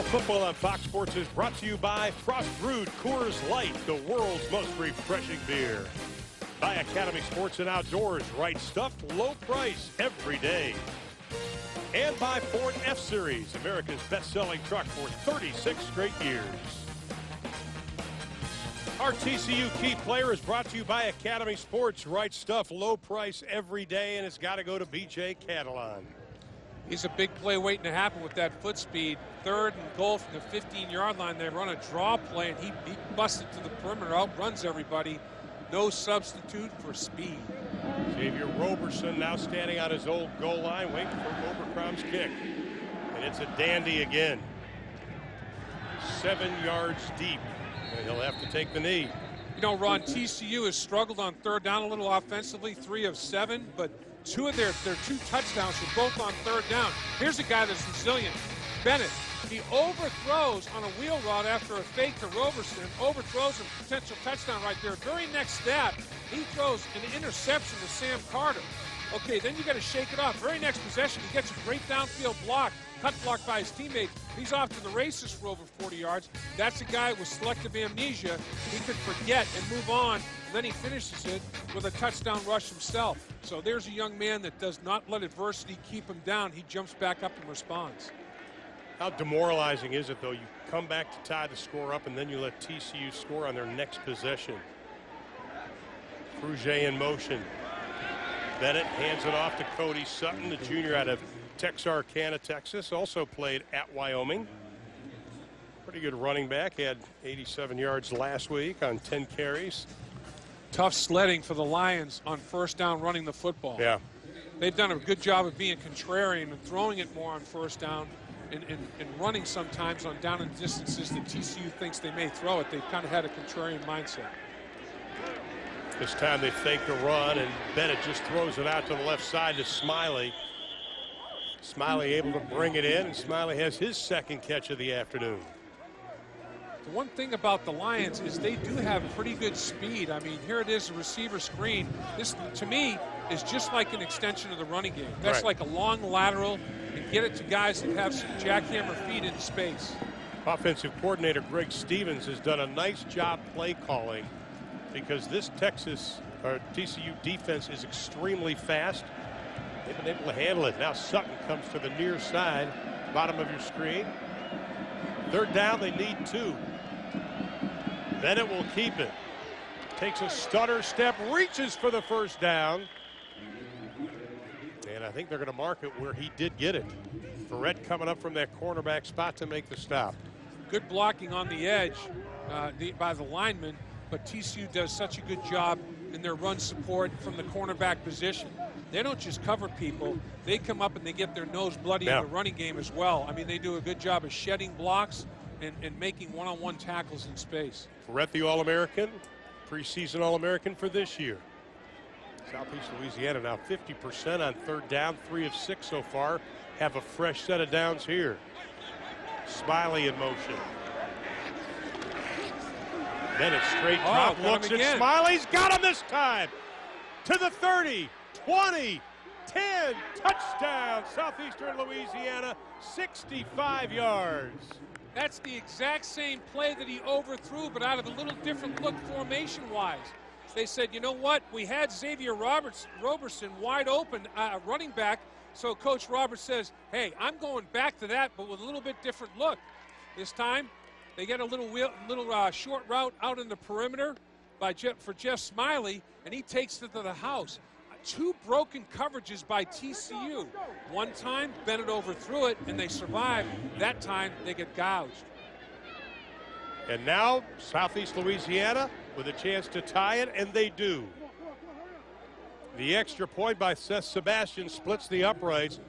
S3: Big 12 football on Fox Sports is brought to you by Frost Brewed Coors Light, the world's most refreshing beer. By Academy Sports and Outdoors, right stuff, low price every day. And by Ford F-Series, America's best-selling truck for 36 straight years. Our TCU key player is brought to you by Academy Sports, right stuff, low price every day, and it's got to go to BJ Catalon.
S4: He's a big play waiting to happen with that foot speed. Third and goal from the 15-yard line. They run a draw play, and he, he busted to the perimeter, outruns everybody. No substitute for speed.
S3: Xavier Roberson now standing on his old goal line, waiting for Oberkrom's kick. And it's a dandy again. Seven yards deep. And he'll have to take the knee.
S4: You know, Ron, TCU has struggled on third down a little offensively, three of seven, but two of their, their two touchdowns were both on third down. Here's a guy that's resilient. Bennett, he overthrows on a wheel route after a fake to Roberson, overthrows a potential touchdown right there. Very next snap, he throws an interception to Sam Carter. Okay, then you got to shake it off. Very next possession, he gets a great downfield block, cut block by his teammate. He's off to the races for over 40 yards. That's a guy with selective amnesia. He could forget and move on. And then he finishes it with a touchdown rush himself. So there's a young man that does not let adversity keep him down. He jumps back up and responds.
S3: How demoralizing is it, though? You come back to tie the score up, and then you let TCU score on their next possession. Fruge in motion. Bennett hands it off to Cody Sutton, the junior out of Texarkana, Texas. Also played at Wyoming. Pretty good running back. Had 87 yards last week on 10 carries.
S4: Tough sledding for the Lions on first down running the football.
S3: Yeah.
S4: They've done a good job of being contrarian and throwing it more on first down and, and, and running sometimes on down and distances that TCU thinks they may throw it. They've kind of had a contrarian mindset.
S3: This time they fake the run, and Bennett just throws it out to the left side to Smiley. Smiley able to bring it in, and Smiley has his second catch of the afternoon.
S4: The one thing about the Lions is they do have pretty good speed. I mean, here it is, a receiver screen. This, to me, is just like an extension of the running game. That's
S3: Right.
S4: like a long lateral and get it to guys that have some jackhammer feet in space.
S3: Offensive coordinator Greg Stevens has done a nice job play calling because this Texas or TCU defense is extremely fast. They've been able to handle it. Now Sutton comes to the near side, bottom of your screen. Third down, they need two. Bennett will keep it. Takes a stutter step, reaches for the first down. And I think they're going to mark it where he did get it. Verrett coming up from that cornerback spot to make the stop.
S4: Good blocking on the edge uh, the, by the lineman, but TCU does such a good job in their run support from the cornerback position. They don't just cover people, they come up and they get their nose bloody
S3: Yeah.
S4: in the running game as well. I mean, they do a good job of shedding blocks and, and making one on one tackles in space.
S3: Verrett, the All American, preseason All American for this year. Southeast Louisiana now 50% on third down, three of six so far. Have a fresh set of downs here. Smiley in motion. Bennett straight
S4: Oh,
S3: drop,
S4: him
S3: looks at. Smiley's got him this time. To the 30, 20, 10, touchdown, Southeastern Louisiana, 65 yards.
S4: That's the exact same play that he overthrew, but out of a little different look formation-wise. They said, you know what? We had Xavier Roberts, Roberson wide open, uh, running back. So Coach Roberts says, hey, I'm going back to that, but with a little bit different look. This time, they get a little little uh, short route out in the perimeter by Jeff, for Jeff Smiley, and he takes it to the house. Two broken coverages by TCU. One time, Bennett overthrew it, and they survive. That time, they get gouged.
S3: And now Southeast Louisiana with a chance to tie it, and they do. The extra point by Seth Sebastian splits the uprights.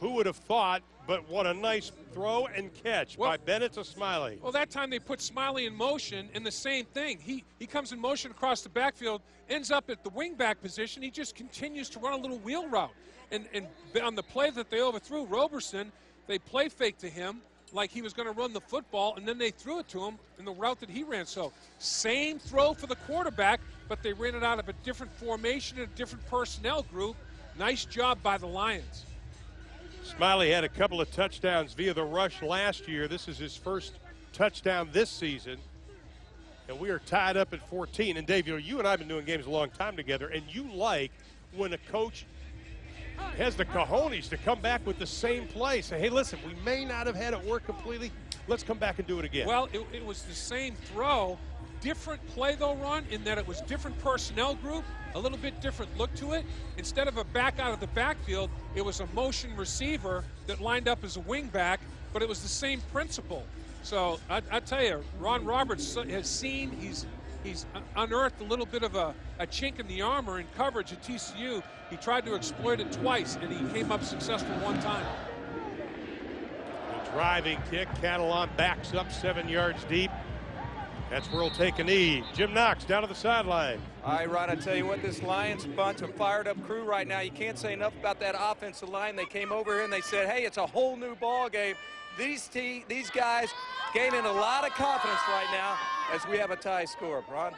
S3: Who would have thought but what a nice throw and catch
S4: Well-
S3: by Bennett to Smiley.
S4: Well, that time they put Smiley in motion, and the same thing. He he comes in motion across the backfield, ends up at the wingback position. He just continues to run a little wheel route. And and on the play that they overthrew Roberson, they play fake to him like he was going to run the football, and then they threw it to him in the route that he ran. So same throw for the quarterback, but they ran it out of a different formation and a different personnel group. Nice job by the Lions.
S3: Smiley had a couple of touchdowns via the rush last year. This is his first touchdown this season. And we are tied up at 14. And Dave, you, and I have been doing games a long time together, and you like when a coach has the cojones to come back with the same play. Say, hey, listen, we may not have had it work completely. Let's come back and do it again.
S4: Well, it, it was the same throw, different play though, Ron, in that it was different personnel group, a little bit different look to it. Instead of a back out of the backfield, it was a motion receiver that lined up as a wing back, but it was the same principle. So I, I tell you, Ron Roberts has seen he's he's unearthed a little bit of a, a chink in the armor in coverage at TCU. He tried to exploit it twice, and he came up successful one time.
S3: The driving kick. Catalon backs up seven yards deep. That's where he'll take a knee. Jim Knox down to the sideline.
S9: All right, Ron, I tell you what, this Lions bunch, a fired up crew right now. You can't say enough about that offensive line. They came over here and they said, hey, it's a whole new ball game. These, te- these guys gaining a lot of confidence right now as we have a tie score. Ron?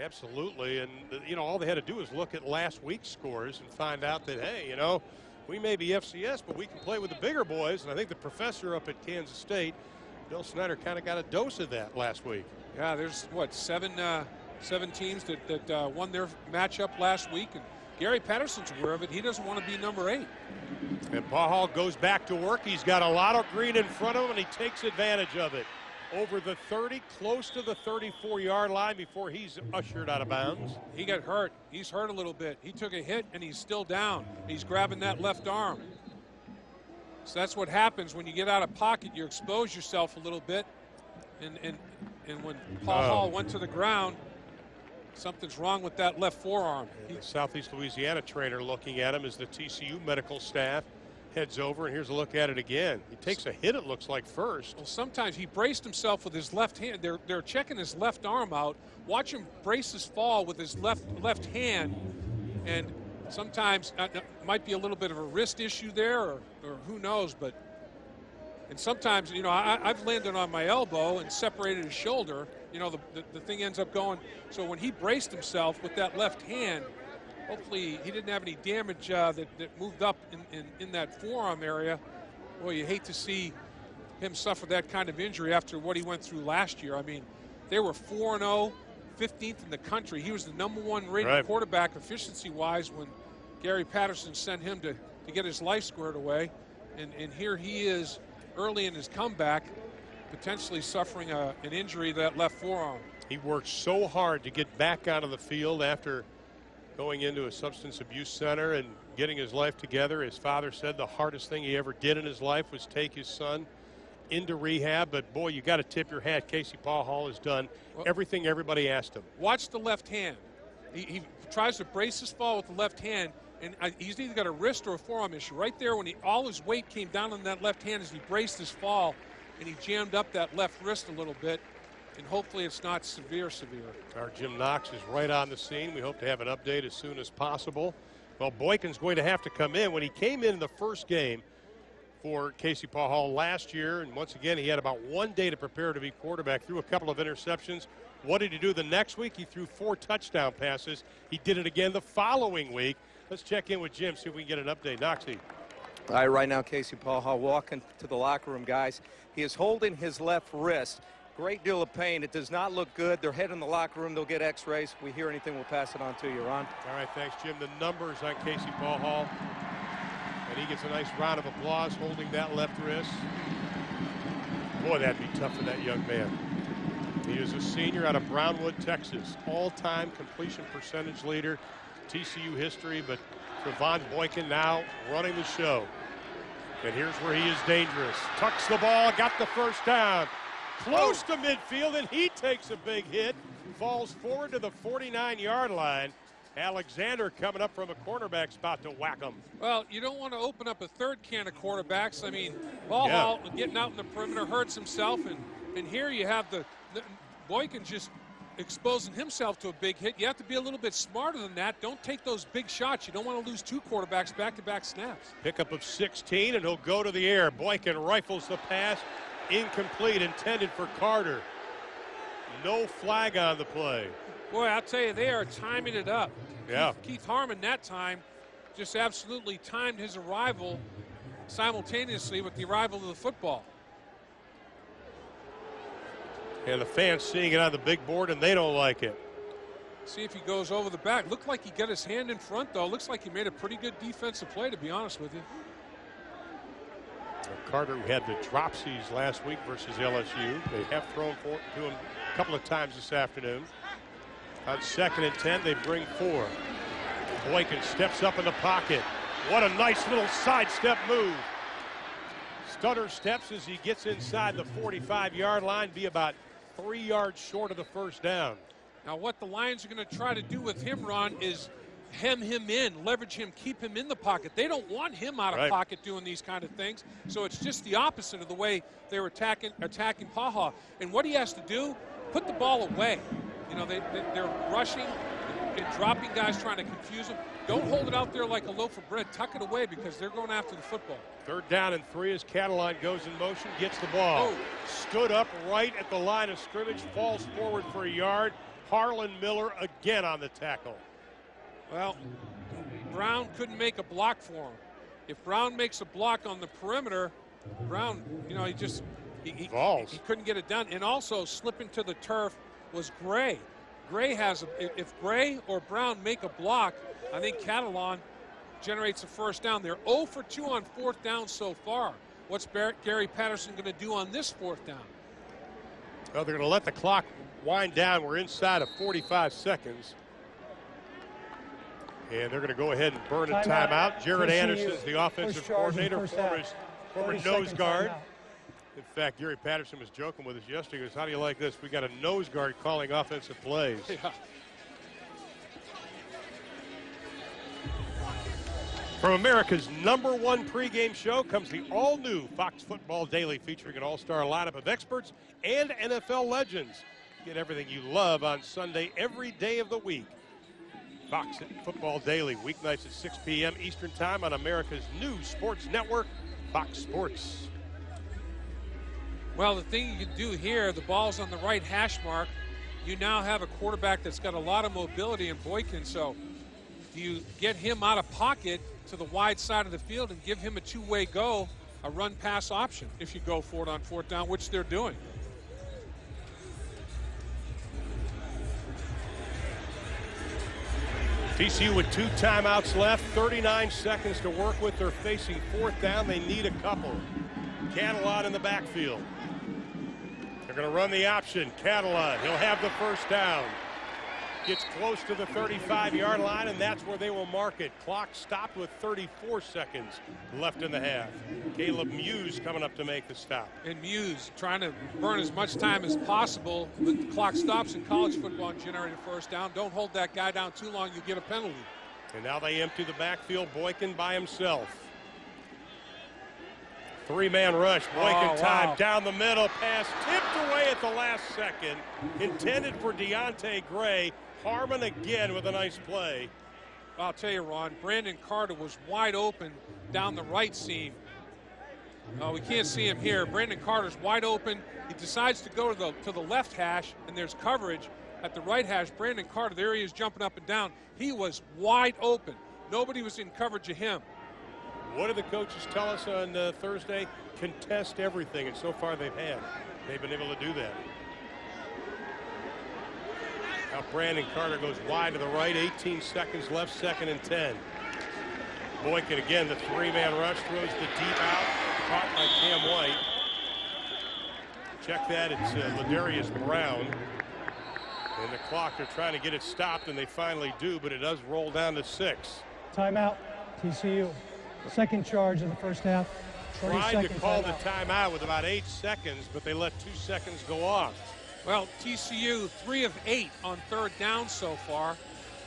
S3: Absolutely. And, uh, you know, all they had to do was look at last week's scores and find out that, hey, you know, we may be FCS, but we can play with the bigger boys. And I think the professor up at Kansas State, Bill Snyder, kind of got a dose of that last week.
S4: Yeah, there's what seven uh, seven teams that that uh, won their matchup last week, and Gary Patterson's aware of it. He doesn't want to be number eight.
S3: And Pachall goes back to work. He's got a lot of green in front of him, and he takes advantage of it. Over the 30, close to the 34-yard line before he's ushered out of bounds.
S4: He got hurt. He's hurt a little bit. He took a hit, and he's still down. He's grabbing that left arm. So that's what happens when you get out of pocket. You expose yourself a little bit, and and and when Paul
S3: Oh.
S4: Hall went to the ground, something's wrong with that left forearm.
S3: The Southeast Louisiana trainer looking at him as the TCU medical staff heads over, and here's a look at it again. He takes a hit, it looks like, first.
S4: Well, sometimes he braced himself with his left hand. They're they're checking his left arm out. Watch him brace his fall with his left left hand, and sometimes uh, uh, might be a little bit of a wrist issue there, or, or who knows. But and sometimes you know I, I've landed on my elbow and separated his shoulder. You know the, the the thing ends up going. So when he braced himself with that left hand, hopefully he didn't have any damage uh, that that moved up in, in in that forearm area. Well, you hate to see him suffer that kind of injury after what he went through last year. I mean, they were 4 0, 15th in the country. He was the number one rated
S3: Right.
S4: quarterback efficiency wise when Gary Patterson sent him to, to get his life squared away. And, and here he is early in his comeback, potentially suffering a, an injury to that left forearm.
S3: He worked so hard to get back out of the field after going into a substance abuse center and getting his life together. His father said the hardest thing he ever did in his life was take his son into rehab. But boy, you got to tip your hat. Casey Pachall has done everything everybody asked him.
S4: Watch the left hand. He, he tries to brace his fall with the left hand, and he's either got a wrist or a forearm issue. Right there, when he, all his weight came down on that left hand as he braced his fall, and he jammed up that left wrist a little bit, and hopefully it's not severe, severe.
S3: Our Jim Knox is right on the scene. We hope to have an update as soon as possible. Well, Boykin's going to have to come in. When he came in in the first game for Casey Pachall last year, and once again, he had about one day to prepare to be quarterback, threw a couple of interceptions. What did he do the next week? He threw four touchdown passes. He did it again the following week. Let's check in with Jim, see if we can get an update. Noxie.
S9: All right, right now, Casey Pachall walking to the locker room, guys. He is holding his left wrist. Great deal of pain. It does not look good. They're heading in the locker room. They'll get x-rays. If we hear anything, we'll pass it on to you, Ron.
S3: All right, thanks, Jim. The numbers on Casey Pachall. And he gets a nice round of applause holding that left wrist. Boy, that'd be tough for that young man. He is a senior out of Brownwood, Texas. All-time completion percentage leader, TCU history, but Trevone Boykin now running the show. And here's where he is dangerous. Tucks the ball, got the first down. Close to midfield, and he takes a big hit. Falls forward to the 49-yard line. Alexander coming up from a cornerback spot to whack him.
S4: Well, you don't want to open up a third can of quarterbacks. I mean, Ball
S3: Yeah.
S4: Hall getting out in the perimeter hurts himself, and, and here you have the, the Boykin just exposing himself to a big hit. You have to be a little bit smarter than that. Don't take those big shots. You don't want to lose two quarterbacks back-to-back snaps.
S3: Pickup of 16, and he'll go to the air. Boykin rifles the pass. Incomplete, intended for Carter. No flag on the play.
S4: Boy, I'll tell you, they are timing it up.
S3: Yeah.
S4: Keith, Keith Harmon that time just absolutely timed his arrival simultaneously with the arrival of the football.
S3: And the fans seeing it on the big board, and they don't like it.
S4: See if he goes over the back. Looked like he got his hand in front, though. Looks like he made a pretty good defensive play, to be honest with you.
S3: Carter, who had the dropsies last week versus LSU, they have thrown for, to him a couple of times this afternoon. On second and 10, they bring four. Boykin steps up in the pocket. What a nice little sidestep move. Stutter steps as he gets inside the 45 yard line, be about three yards short of the first down.
S4: Now, what the Lions are going to try to do with him, Ron, is hem him in, leverage him, keep him in the pocket. They don't want him out of
S3: Right.
S4: pocket doing these kind of things. So it's just the opposite of the way they were attacking attacking Pachall. And what he has to do, put the ball away. You know, they, they, they're rushing and dropping guys, trying to confuse them. Don't hold it out there like a loaf of bread. Tuck it away because they're going after the football.
S3: Third down and three as Catalon goes in motion, gets the ball.
S4: Oh.
S3: Stood up right at the line of scrimmage, falls forward for a yard. Harlan Miller again on the tackle.
S4: Well, Brown couldn't make a block for him. If Brown makes a block on the perimeter, Brown, you know, he just he, he, he couldn't get it done. And also slipping to the turf was Gray. Gray has a, if- if Gray or Brown make a block, I think Catalon generates a first down. They're 0 for 2 on fourth down so far. What's Bar- Gary Patterson going to do on this fourth down?
S3: Well, they're going to let the clock wind down. We're inside of 45 seconds. And they're going to go ahead and burn a
S10: Timeout.
S3: timeout. Jared
S10: Anderson
S3: Anderson's the offensive
S10: First charge in
S3: coordinator, former, former nose guard. In fact, Gary Patterson was joking with us yesterday. He goes, How do you like this? We got a nose guard calling offensive plays.
S4: Yeah.
S3: From America's number one pregame show comes the all new Fox Football Daily featuring an all star lineup of experts and NFL legends. Get everything you love on Sunday every day of the week. Fox Football Daily, weeknights at 6 p.m. Eastern Time on America's new sports network, Fox Sports.
S4: Well, the thing you can do here, the ball's on the right hash mark. You now have a quarterback that's got a lot of mobility in Boykin. So, you get him out of pocket to the wide side of the field and give him a two-way go, a run-pass option if you go for it on fourth down, which they're doing?
S3: TCU with two timeouts left, 39 seconds to work with. They're facing fourth down. They need a couple. Catalon in the backfield. They're going to run the option. Catalon, he'll have the first down. Gets close to the 35 yard line, and that's where they will mark it. Clock stopped with 34 seconds left in the half. Caleb Muse coming up to make the stop.
S4: And Muse trying to burn as much time as possible. But the clock stops in college football and generate a first down. Don't hold that guy down too long, you get a penalty.
S3: And now they empty the backfield. Boykin by himself. Three man rush. Boykin
S4: Oh,
S3: time
S4: wow.
S3: down the middle. Pass tipped away at the last second. Intended for Deontay Gray. Harmon again with a nice play.
S4: I'll tell you, Ron, Brandon Carter was wide open down the right seam. Uh, we can't see him here. Brandon Carter's wide open. He decides to go to the to the left hash, and there's coverage at the right hash. Brandon Carter, there he is jumping up and down. He was wide open. Nobody was in coverage of him.
S3: What did the coaches tell us on uh, Thursday? Contest everything, and so far they've had. They've been able to do that. Now Brandon Carter goes wide to the right. 18 seconds left, second and 10. Boykin again, the three-man rush throws the deep out, caught by Cam White. Check that, it's uh, Ladarius Brown. And the clock, they're trying to get it stopped, and they finally do, but it does roll down to six.
S10: Timeout, TCU. Second charge of the first half. 30
S3: tried to call
S10: timeout.
S3: the timeout with about eight seconds, but they let two seconds go off.
S4: Well, TCU three of eight on third down so far.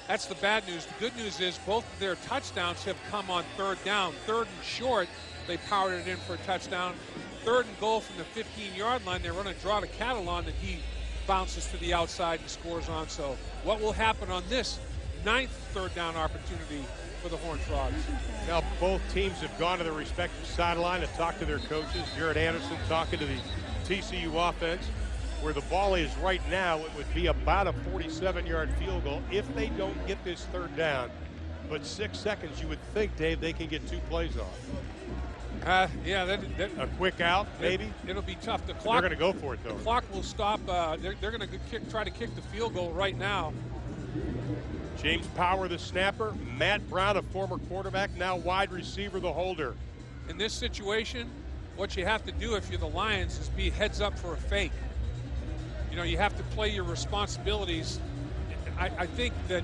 S4: That's the bad news. The good news is both of their touchdowns have come on third down. Third and short, they powered it in for a touchdown. Third and goal from the 15-yard line, they run a draw to Catalon that he bounces to the outside and scores on. So what will happen on this ninth third down opportunity for the Horned Frogs?
S3: Now, both teams have gone to their respective sideline and talked to their coaches. Jared Anderson talking to the TCU offense. Where the ball is right now, it would be about a 47-yard field goal if they don't get this third down. But six seconds, you would think, Dave, they can get two plays off.
S4: Uh, yeah, that, that,
S3: a quick out, maybe.
S4: It, will be tough. The clock.
S3: They're going to go for it though.
S4: The clock will stop. Uh, they're, they're going to try to kick the field goal right now.
S3: James Power, the snapper. Matt Brown, a former quarterback, now wide receiver, the holder.
S4: In this situation, what you have to do if you're the Lions is be heads up for a fake. You know, you have to play your responsibilities. I, I think that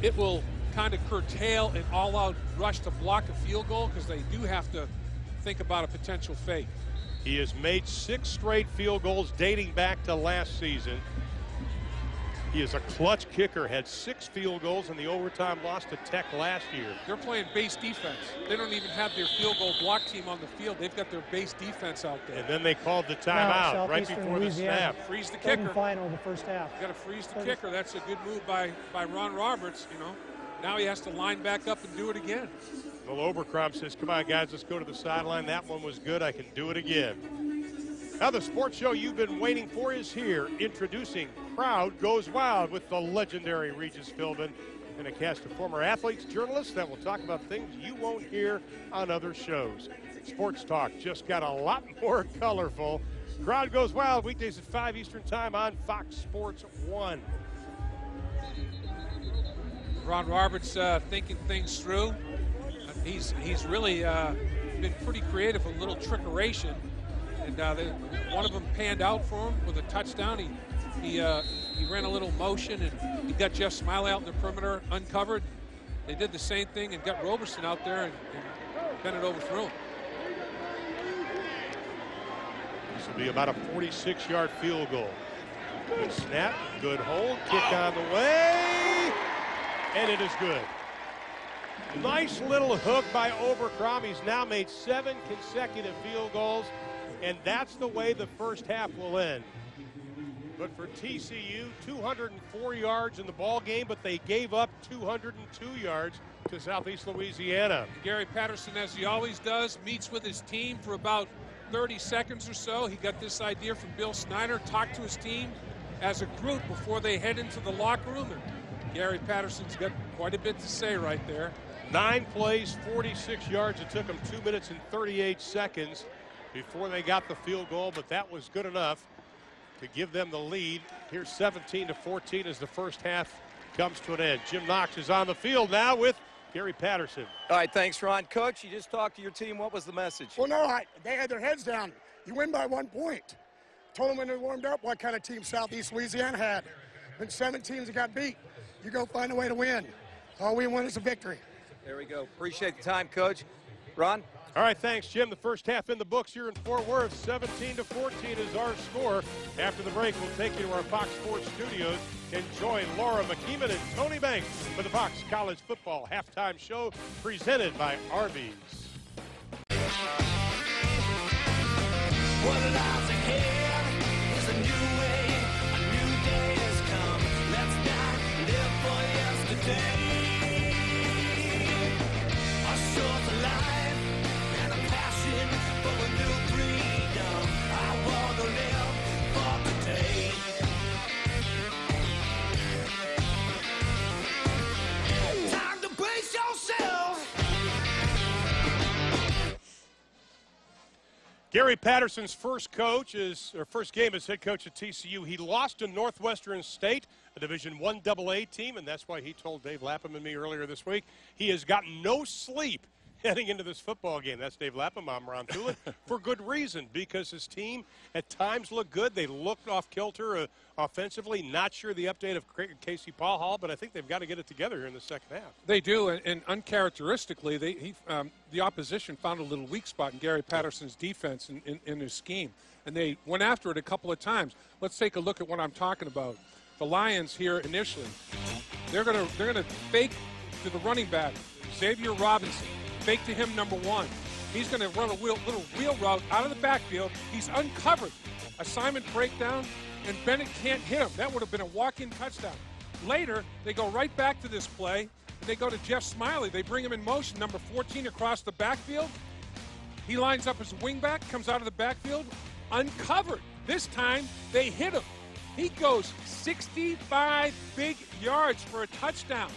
S4: it will kind of curtail an all-out rush to block a field goal because they do have to think about a potential fake.
S3: He has made six straight field goals dating back to last season. He is a clutch kicker, had six field goals in the overtime loss to Tech last year.
S4: They're playing base defense. They don't even have their field goal block team on the field. They've got their base defense out there.
S3: And then they called the timeout
S10: no,
S3: right before
S10: Louisiana.
S3: the snap.
S4: Freeze the kicker.
S10: Final the first half.
S4: You got to freeze the kicker. That's a good move by, by Ron Roberts, you know. Now he has to line back up and do it again.
S3: Well, Oberkrom says, come on, guys, let's go to the sideline. That one was good. I can do it again. Now, the sports show you've been waiting for is here. Introducing Crowd Goes Wild with the legendary Regis Philbin and a cast of former athletes, journalists that will talk about things you won't hear on other shows. Sports Talk just got a lot more colorful. Crowd Goes Wild, weekdays at 5 Eastern Time on Fox Sports 1.
S4: Ron Roberts uh, thinking things through. He's, he's really uh, been pretty creative with a little trickeration and uh, they, one of them panned out for him with a touchdown. He he uh, he ran a little motion and he got Jeff Smiley out in the perimeter uncovered. They did the same thing and got Roberson out there and, and it overthrew him.
S3: This will be about a 46-yard field goal. Good snap, good hold, kick on the way, and it is good. Nice little hook by Oberkrom. He's now made seven consecutive field goals and that's the way the first half will end. But for TCU, 204 yards in the ball game, but they gave up 202 yards to Southeast Louisiana.
S4: Gary Patterson, as he always does, meets with his team for about 30 seconds or so. He got this idea from Bill Snyder, talked to his team as a group before they head into the locker room. And Gary Patterson's got quite a bit to say right there.
S3: Nine plays, 46 yards. It took them two minutes and 38 seconds before they got the field goal, but that was good enough to give them the lead. Here's 17 to 14 as the first half comes to an end. Jim Knox is on the field now with Gary Patterson.
S9: All right, thanks, Ron. Coach, you just talked to your team. What was the message?
S12: Well, no, I, they had their heads down. You win by one point. Told them when they warmed up what kind of team Southeast Louisiana had. Been seven teams that got beat. You go find a way to win. All we want is a victory.
S9: There we go. Appreciate the time, Coach. Ron?
S3: All right, thanks, Jim. The first half in the books here in Fort Worth. 17 to 14 is our score. After the break, we'll take you to our Fox Sports studios and join Laura McKeeman and Tony Banks for the Fox College Football Halftime Show presented by Arby's. What Gary Patterson's first coach is or first game as head coach at TCU. He lost to Northwestern State, a Division One AA team, and that's why he told Dave Lapham and me earlier this week he has gotten no sleep heading into this football game. That's Dave Lapham. I'm Ron Thulin for good reason because his team at times looked good. They looked off kilter uh, offensively. Not sure the update of Casey Pachall, but I think they've got to get it together here in the second half.
S4: They do, and, and uncharacteristically, they, he, um, the opposition found a little weak spot in Gary Patterson's defense in, in, in his scheme, and they went after it a couple of times. Let's take a look at what I'm talking about. The Lions here initially They're gonna they're gonna fake to the running back, Xavier Roberson. Fake to him number one. He's gonna run a wheel, little wheel route out of the backfield. He's uncovered. Assignment breakdown, and Bennett can't hit him. That would have been a walk-in touchdown. Later, they go right back to this play, and they go to Jeff Smiley. They bring him in motion, number 14 across the backfield. He lines up as a wingback, comes out of the backfield, uncovered. This time, they hit him. He goes 65 big yards for a touchdown.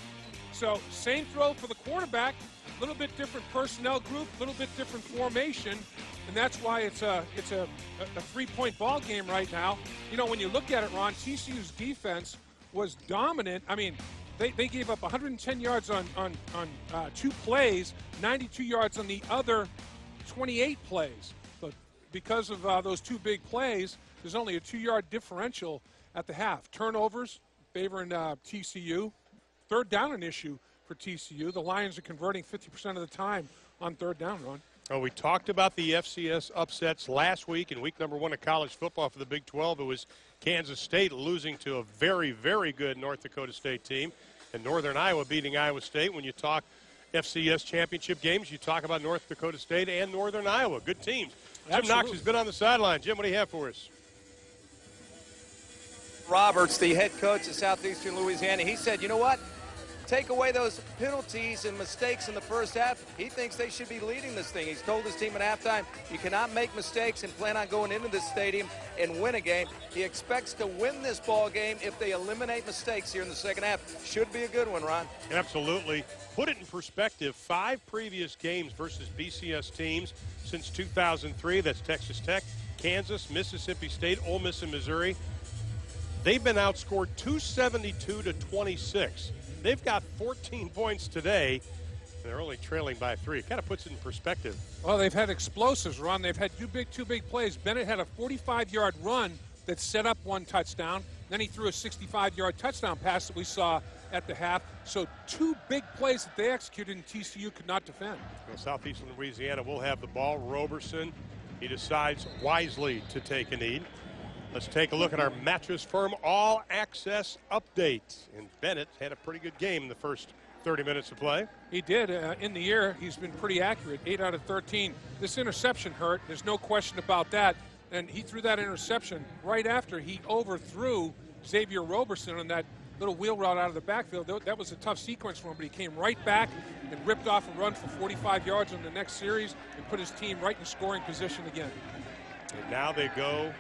S4: So, same throw for the quarterback, a little bit different personnel group, a little bit different formation, and that's why it's a it's a, a three-point ball game right now. You know, when you look at it, Ron, TCU's defense was dominant. I mean, they, they gave up 110 yards on on on uh, two plays, 92 yards on the other 28 plays. But because of uh, those two big plays, there's only a two-yard differential at the half. Turnovers favoring uh, TCU. Third down an issue for TCU. The Lions are converting 50% of the time on third down, Ron.
S3: Oh, we talked about the FCS upsets last week in week number one of college football for the Big 12. It was Kansas State losing to a very, very good North Dakota State team, and Northern Iowa beating Iowa State. When you talk FCS championship games, you talk about North Dakota State and Northern Iowa. Good teams. Absolutely. Jim Knox has been on the sideline. Jim, what do you have for us?
S9: Roberts, the head coach of Southeastern Louisiana, he said, you know what? Take away those penalties and mistakes in the first half, he thinks they should be leading this thing. He's told his team at halftime, you cannot make mistakes and plan on going into this stadium and win a game. He expects to win this ball game if they eliminate mistakes here in the second half. Should be a good one, Ron.
S3: Absolutely. Put it in perspective, five previous games versus BCS teams since 2003. That's Texas Tech, Kansas, Mississippi State, Ole Miss, and Missouri. They've been outscored 272 to 26. They've got 14 points today. They're only trailing by three. It kind of puts it in perspective.
S4: Well, they've had explosives, Ron. They've had two big, two big plays. Bennett had a 45-yard run that set up one touchdown. Then he threw a 65-yard touchdown pass that we saw at the half. So two big plays that they executed and TCU could not defend.
S3: Well, Southeastern Louisiana will have the ball. Roberson, he decides wisely to take a knee. Let's take a look at our Mattress Firm All Access update. And Bennett had a pretty good game in the first 30 minutes of play.
S4: He did. Uh, in the air, he's been pretty accurate, 8 out of 13. This interception hurt. There's no question about that. And he threw that interception right after he overthrew Xavier Roberson on that little wheel route out of the backfield. That was a tough sequence for him, but he came right back and ripped off a run for 45 yards on the next series and put his team right in scoring position again.
S3: And now they go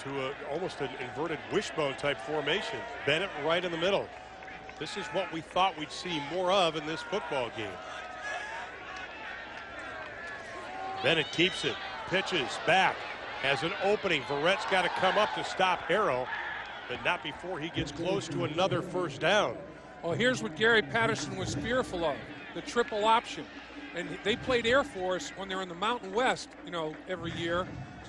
S3: to a, almost an inverted wishbone type formation. Bennett right in the middle. This is what we thought we'd see more of in this football game. Bennett keeps it, pitches back, has an opening. Verrett's got to come up to stop Harrell, but not before he gets close to another first down.
S4: Well, here's what Gary Patterson was fearful of, the triple option. And they played Air Force when they're in the Mountain West, you know, every year.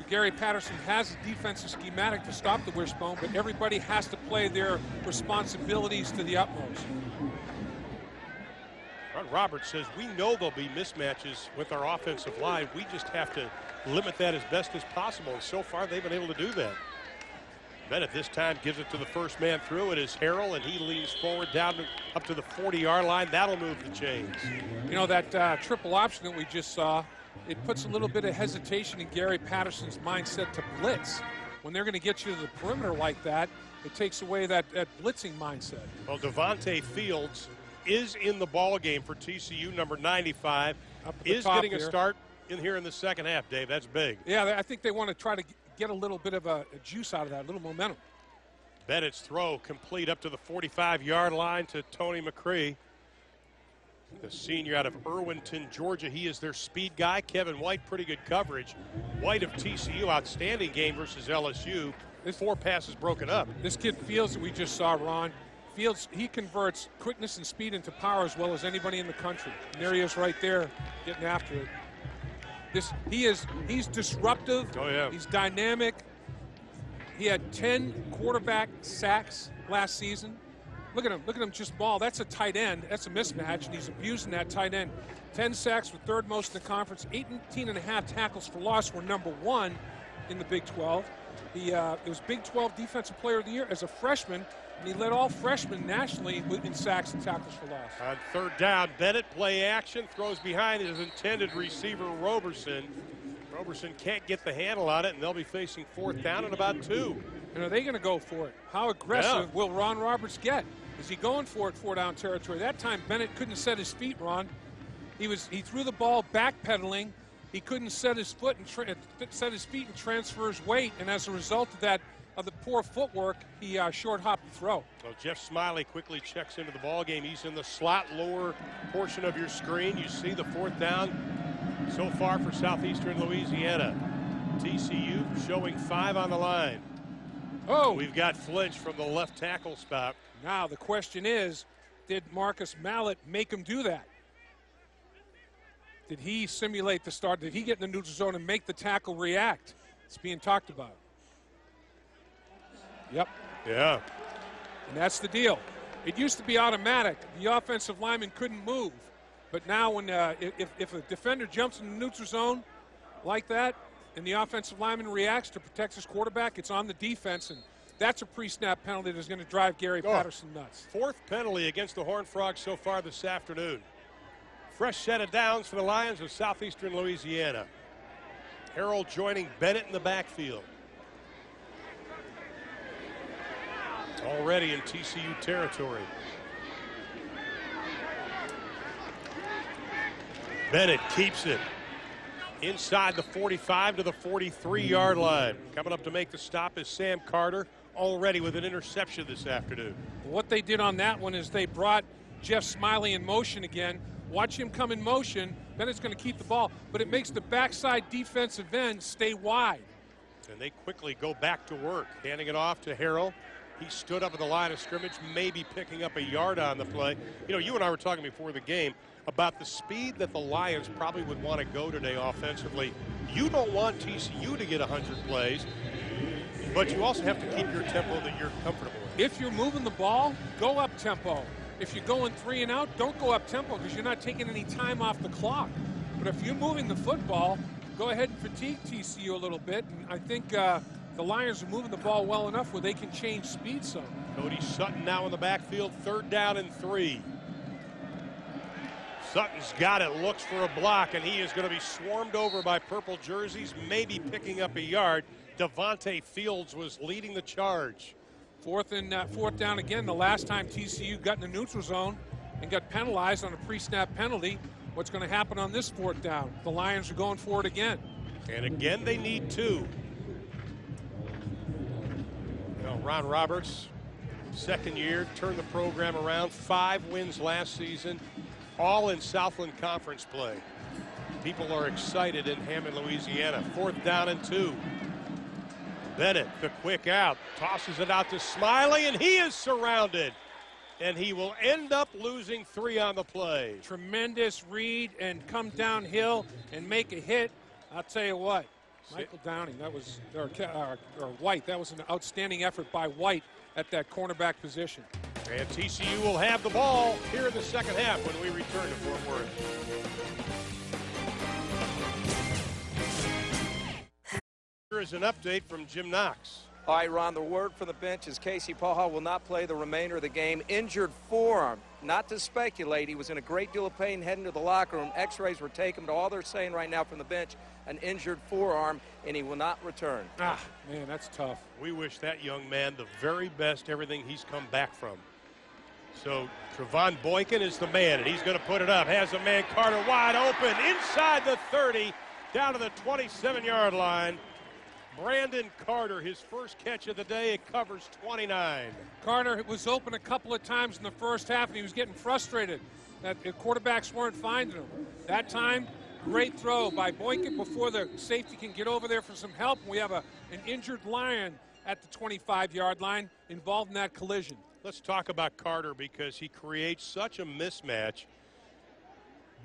S4: Gary Patterson has a defensive schematic to stop the wishbone, but everybody has to play their responsibilities to the utmost.
S3: Ron Roberts says we know there'll be mismatches with our offensive line. We just have to limit that as best as possible, and so far they've been able to do that. Bennett this time gives it to the first man through. It is Harrell, and he leans forward down to, up to the 40-yard line. That'll move the chains.
S4: You know, that uh, triple option that we just saw, it puts a little bit of hesitation in Gary Patterson's mindset to blitz. When they're going to get you to the perimeter like that, it takes away that, that blitzing mindset.
S3: Well, Devonte Fields is in the ball game for TCU, number 95. Is getting
S4: here.
S3: a start in here in the second half, Dave. That's big.
S4: Yeah, I think they want to try to get a little bit of a, a juice out of that, a little momentum.
S3: Bennett's throw complete up to the 45-yard line to Tony McCree the senior out of Irwinton, Georgia. He is their speed guy. Kevin White, pretty good coverage. White of TCU, outstanding game versus LSU. This Four passes broken up.
S4: This kid Fields that we just saw, Ron. Fields, he converts quickness and speed into power as well as anybody in the country. And there he is right there getting after it. This he is he's disruptive.
S3: Oh yeah.
S4: He's dynamic. He had 10 quarterback sacks last season. Look at him. Look at him just ball. That's a tight end. That's a mismatch, and he's abusing that tight end. 10 sacks for third most in the conference. 18 and a half tackles for loss were number one in the Big 12. He uh, it was Big 12 Defensive Player of the Year as a freshman, and he led all freshmen nationally in sacks and tackles for loss.
S3: On third down, Bennett play action, throws behind his intended receiver, Roberson. Roberson can't get the handle on it, and they'll be facing fourth down and about two.
S4: And are they going to go for it? How aggressive
S3: Yeah.
S4: will Ron Roberts get? Is he going for it four down territory? That time Bennett couldn't set his feet, Ron. He was he threw the ball backpedaling. He couldn't set his foot and tra- set his feet and transfer his weight, and as a result of that of the poor footwork, he uh, short hopped the throw.
S3: So Jeff Smiley quickly checks into the ball game. He's in the slot lower portion of your screen. You see the fourth down so far for Southeastern Louisiana. TCU showing five on the line.
S4: Oh,
S3: we've got flinch from the left tackle spot.
S4: Now the question is, did Marcus Mallet make him do that? Did he simulate the start? Did he get in the neutral zone and make the tackle react? It's being talked about. Yep.
S3: Yeah.
S4: And that's the deal. It used to be automatic. The offensive lineman couldn't move. But now, when uh, if, if a defender jumps in the neutral zone like that, and the offensive lineman reacts to protect his quarterback, it's on the defense, and that's a pre-snap penalty that's going to drive Gary
S3: Oh.
S4: Patterson nuts.
S3: Fourth penalty against the Horned Frogs so far this afternoon. Fresh set of downs for the Lions of Southeastern Louisiana. Harrell joining Bennett in the backfield. Already in TCU territory. Bennett keeps it inside the 45 to the 43 yard line. Coming up to make the stop is Sam Carter, already with an interception this afternoon.
S4: What they did on that one is they brought Jeff Smiley in motion again. Watch him come in motion. Bennett's going to keep the ball, but it makes the backside defensive end stay wide.
S3: And they quickly go back to work, handing it off to Harrell. He stood up at the line of scrimmage, maybe picking up a yard on the play. You know, you and I were talking before the game about the speed that the Lions probably would want to go today offensively. You don't want TCU to get 100 plays, but you also have to keep your tempo that you're comfortable with.
S4: If you're moving the ball, go up tempo. If you're going three and out, don't go up tempo because you're not taking any time off the clock. But if you're moving the football, go ahead and fatigue TCU a little bit. And I think uh, the Lions are moving the ball well enough where they can change speed some.
S3: Cody Sutton now in the backfield, third down and three. Sutton's got it, looks for a block, and he is going to be swarmed over by purple jerseys, maybe picking up a yard. Devonte Fields was leading the charge.
S4: Fourth and uh, fourth down again. The last time TCU got in the neutral zone and got penalized on a pre-snap penalty. What's going to happen on this fourth down? The Lions are going for it again.
S3: And again, they need two. Well, Ron Roberts, second year, turned the program around. Five wins last season, all in Southland Conference play. People are excited in Hammond, Louisiana. Fourth down and two. Bennett, the quick out, tosses it out to Smiley, and he is surrounded. And he will end up losing three on the play.
S4: Tremendous read and come downhill and make a hit. I'll tell you what, Michael Downing, that was, or, or, or White, that was an outstanding effort by White at that cornerback position.
S3: And TCU will have the ball here in the second half when we return to Fort Worth. Here is an update from Jim Knox.
S9: All right, Ron, the word from the bench is Casey Pachall will not play the remainder of the game. Injured forearm. Not to speculate, he was in a great deal of pain heading to the locker room. X-rays were taken, but all they're saying right now from the bench, an injured forearm, and he will not return.
S4: Ah, man, that's tough.
S3: We wish that young man the very best, everything he's come back from. So Trevone Boykin is the man, and he's going to put it up. Has a man, Carter, wide open, inside the 30, down to the 27-yard line. Brandon Carter, his first catch of the day, it covers 29.
S4: Carter was open a couple of times in the first half, and he was getting frustrated that the quarterbacks weren't finding him. That time, great throw by Boykin before the safety can get over there for some help. We have a, an injured Lion at the 25-yard line involved in that collision.
S3: Let's talk about Carter because he creates such a mismatch.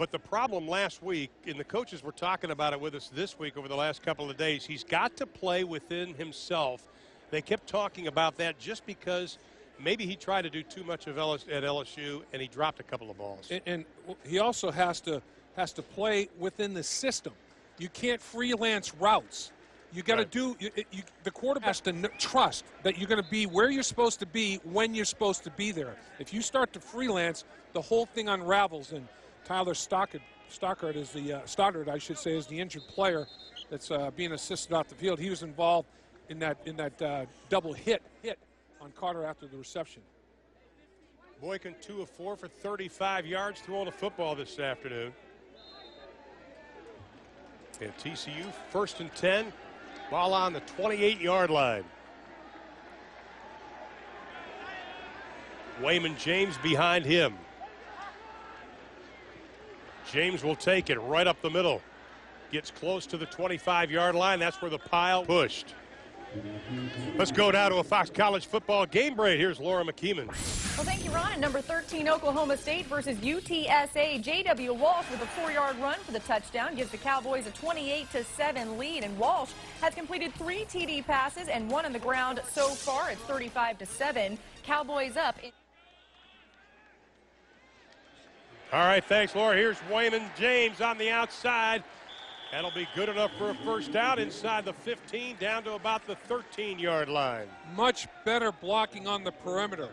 S3: But the problem last week, and the coaches were talking about it with us this week over the last couple of days, he's got to play within himself. They kept talking about that just because maybe he tried to do too much of LS, at LSU and he dropped a couple of balls.
S4: And, and he also has to has to play within the system. You can't freelance routes. You got to
S3: Right.
S4: do. You, you, the quarterback has to trust that you're going to be where you're supposed to be when you're supposed to be there. If you start to freelance, the whole thing unravels. And Tyler Stockard, Stockard is the uh, Stoddard, I should say, is the injured player that's uh, being assisted off the field. He was involved in that in that uh, double hit hit on Carter after the reception.
S3: Boykin, two of four for 35 yards throwing the football this afternoon. And TCU first and 10, ball on the 28 yard line. Waymon James behind him. James will take it right up the middle. Gets close to the 25 yard line. That's where the pile pushed. Let's go down to a Fox College football game break. Here's Laura McKeeman.
S5: Well, thank you, Ron. Number 13, Oklahoma State versus UTSA. J.W. Walsh with a four-yard run for the touchdown gives the Cowboys a 28-7 lead. And Walsh has completed three TD passes and one on the ground so far. It's 35-7. Cowboys up. In-
S3: All right, thanks, Laura. Here's Waymon James on the outside. That'll be good enough for a first down inside the 15, down to about the 13 yard line.
S4: Much better blocking on the perimeter.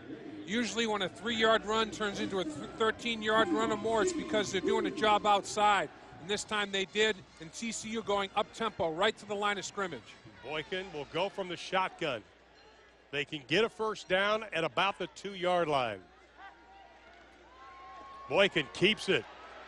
S4: Usually, when a three-yard run turns into a 13-yard run or more, it's because they're doing a job outside. And this time they did, and TCU going up tempo right to the line of scrimmage.
S3: Boykin will go from the shotgun. They can get a first down at about the two yard line. Boykin keeps it.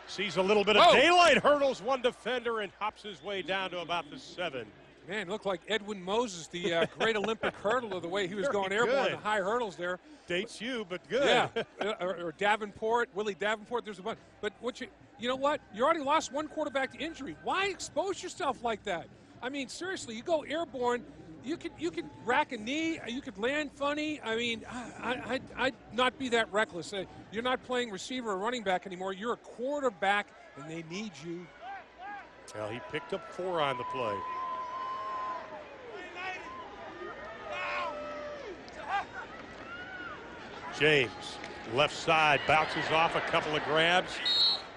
S3: Sees a little bit of
S4: Whoa.
S3: daylight, hurdles one defender, and hops his way down to about the seven.
S4: Man, looked like Edwin Moses, the uh, great Olympic hurdler, the way he was
S3: Very
S4: going airborne,
S3: good.
S4: the high hurdles there.
S3: Dates you, but good.
S4: Yeah, Uh, or, or Davenport, Willie Davenport. There's a bunch. But what you, you know what? You already lost one quarterback to injury. Why expose yourself like that? I mean, seriously, you go airborne. You could you could rack a knee. You could land funny. I mean, I, I, I'd, I'd not be that reckless. Uh, You're not playing receiver or running back anymore. You're a quarterback, and they need you.
S3: Well, he picked up four on the play. James, left side, bounces off a couple of grabs.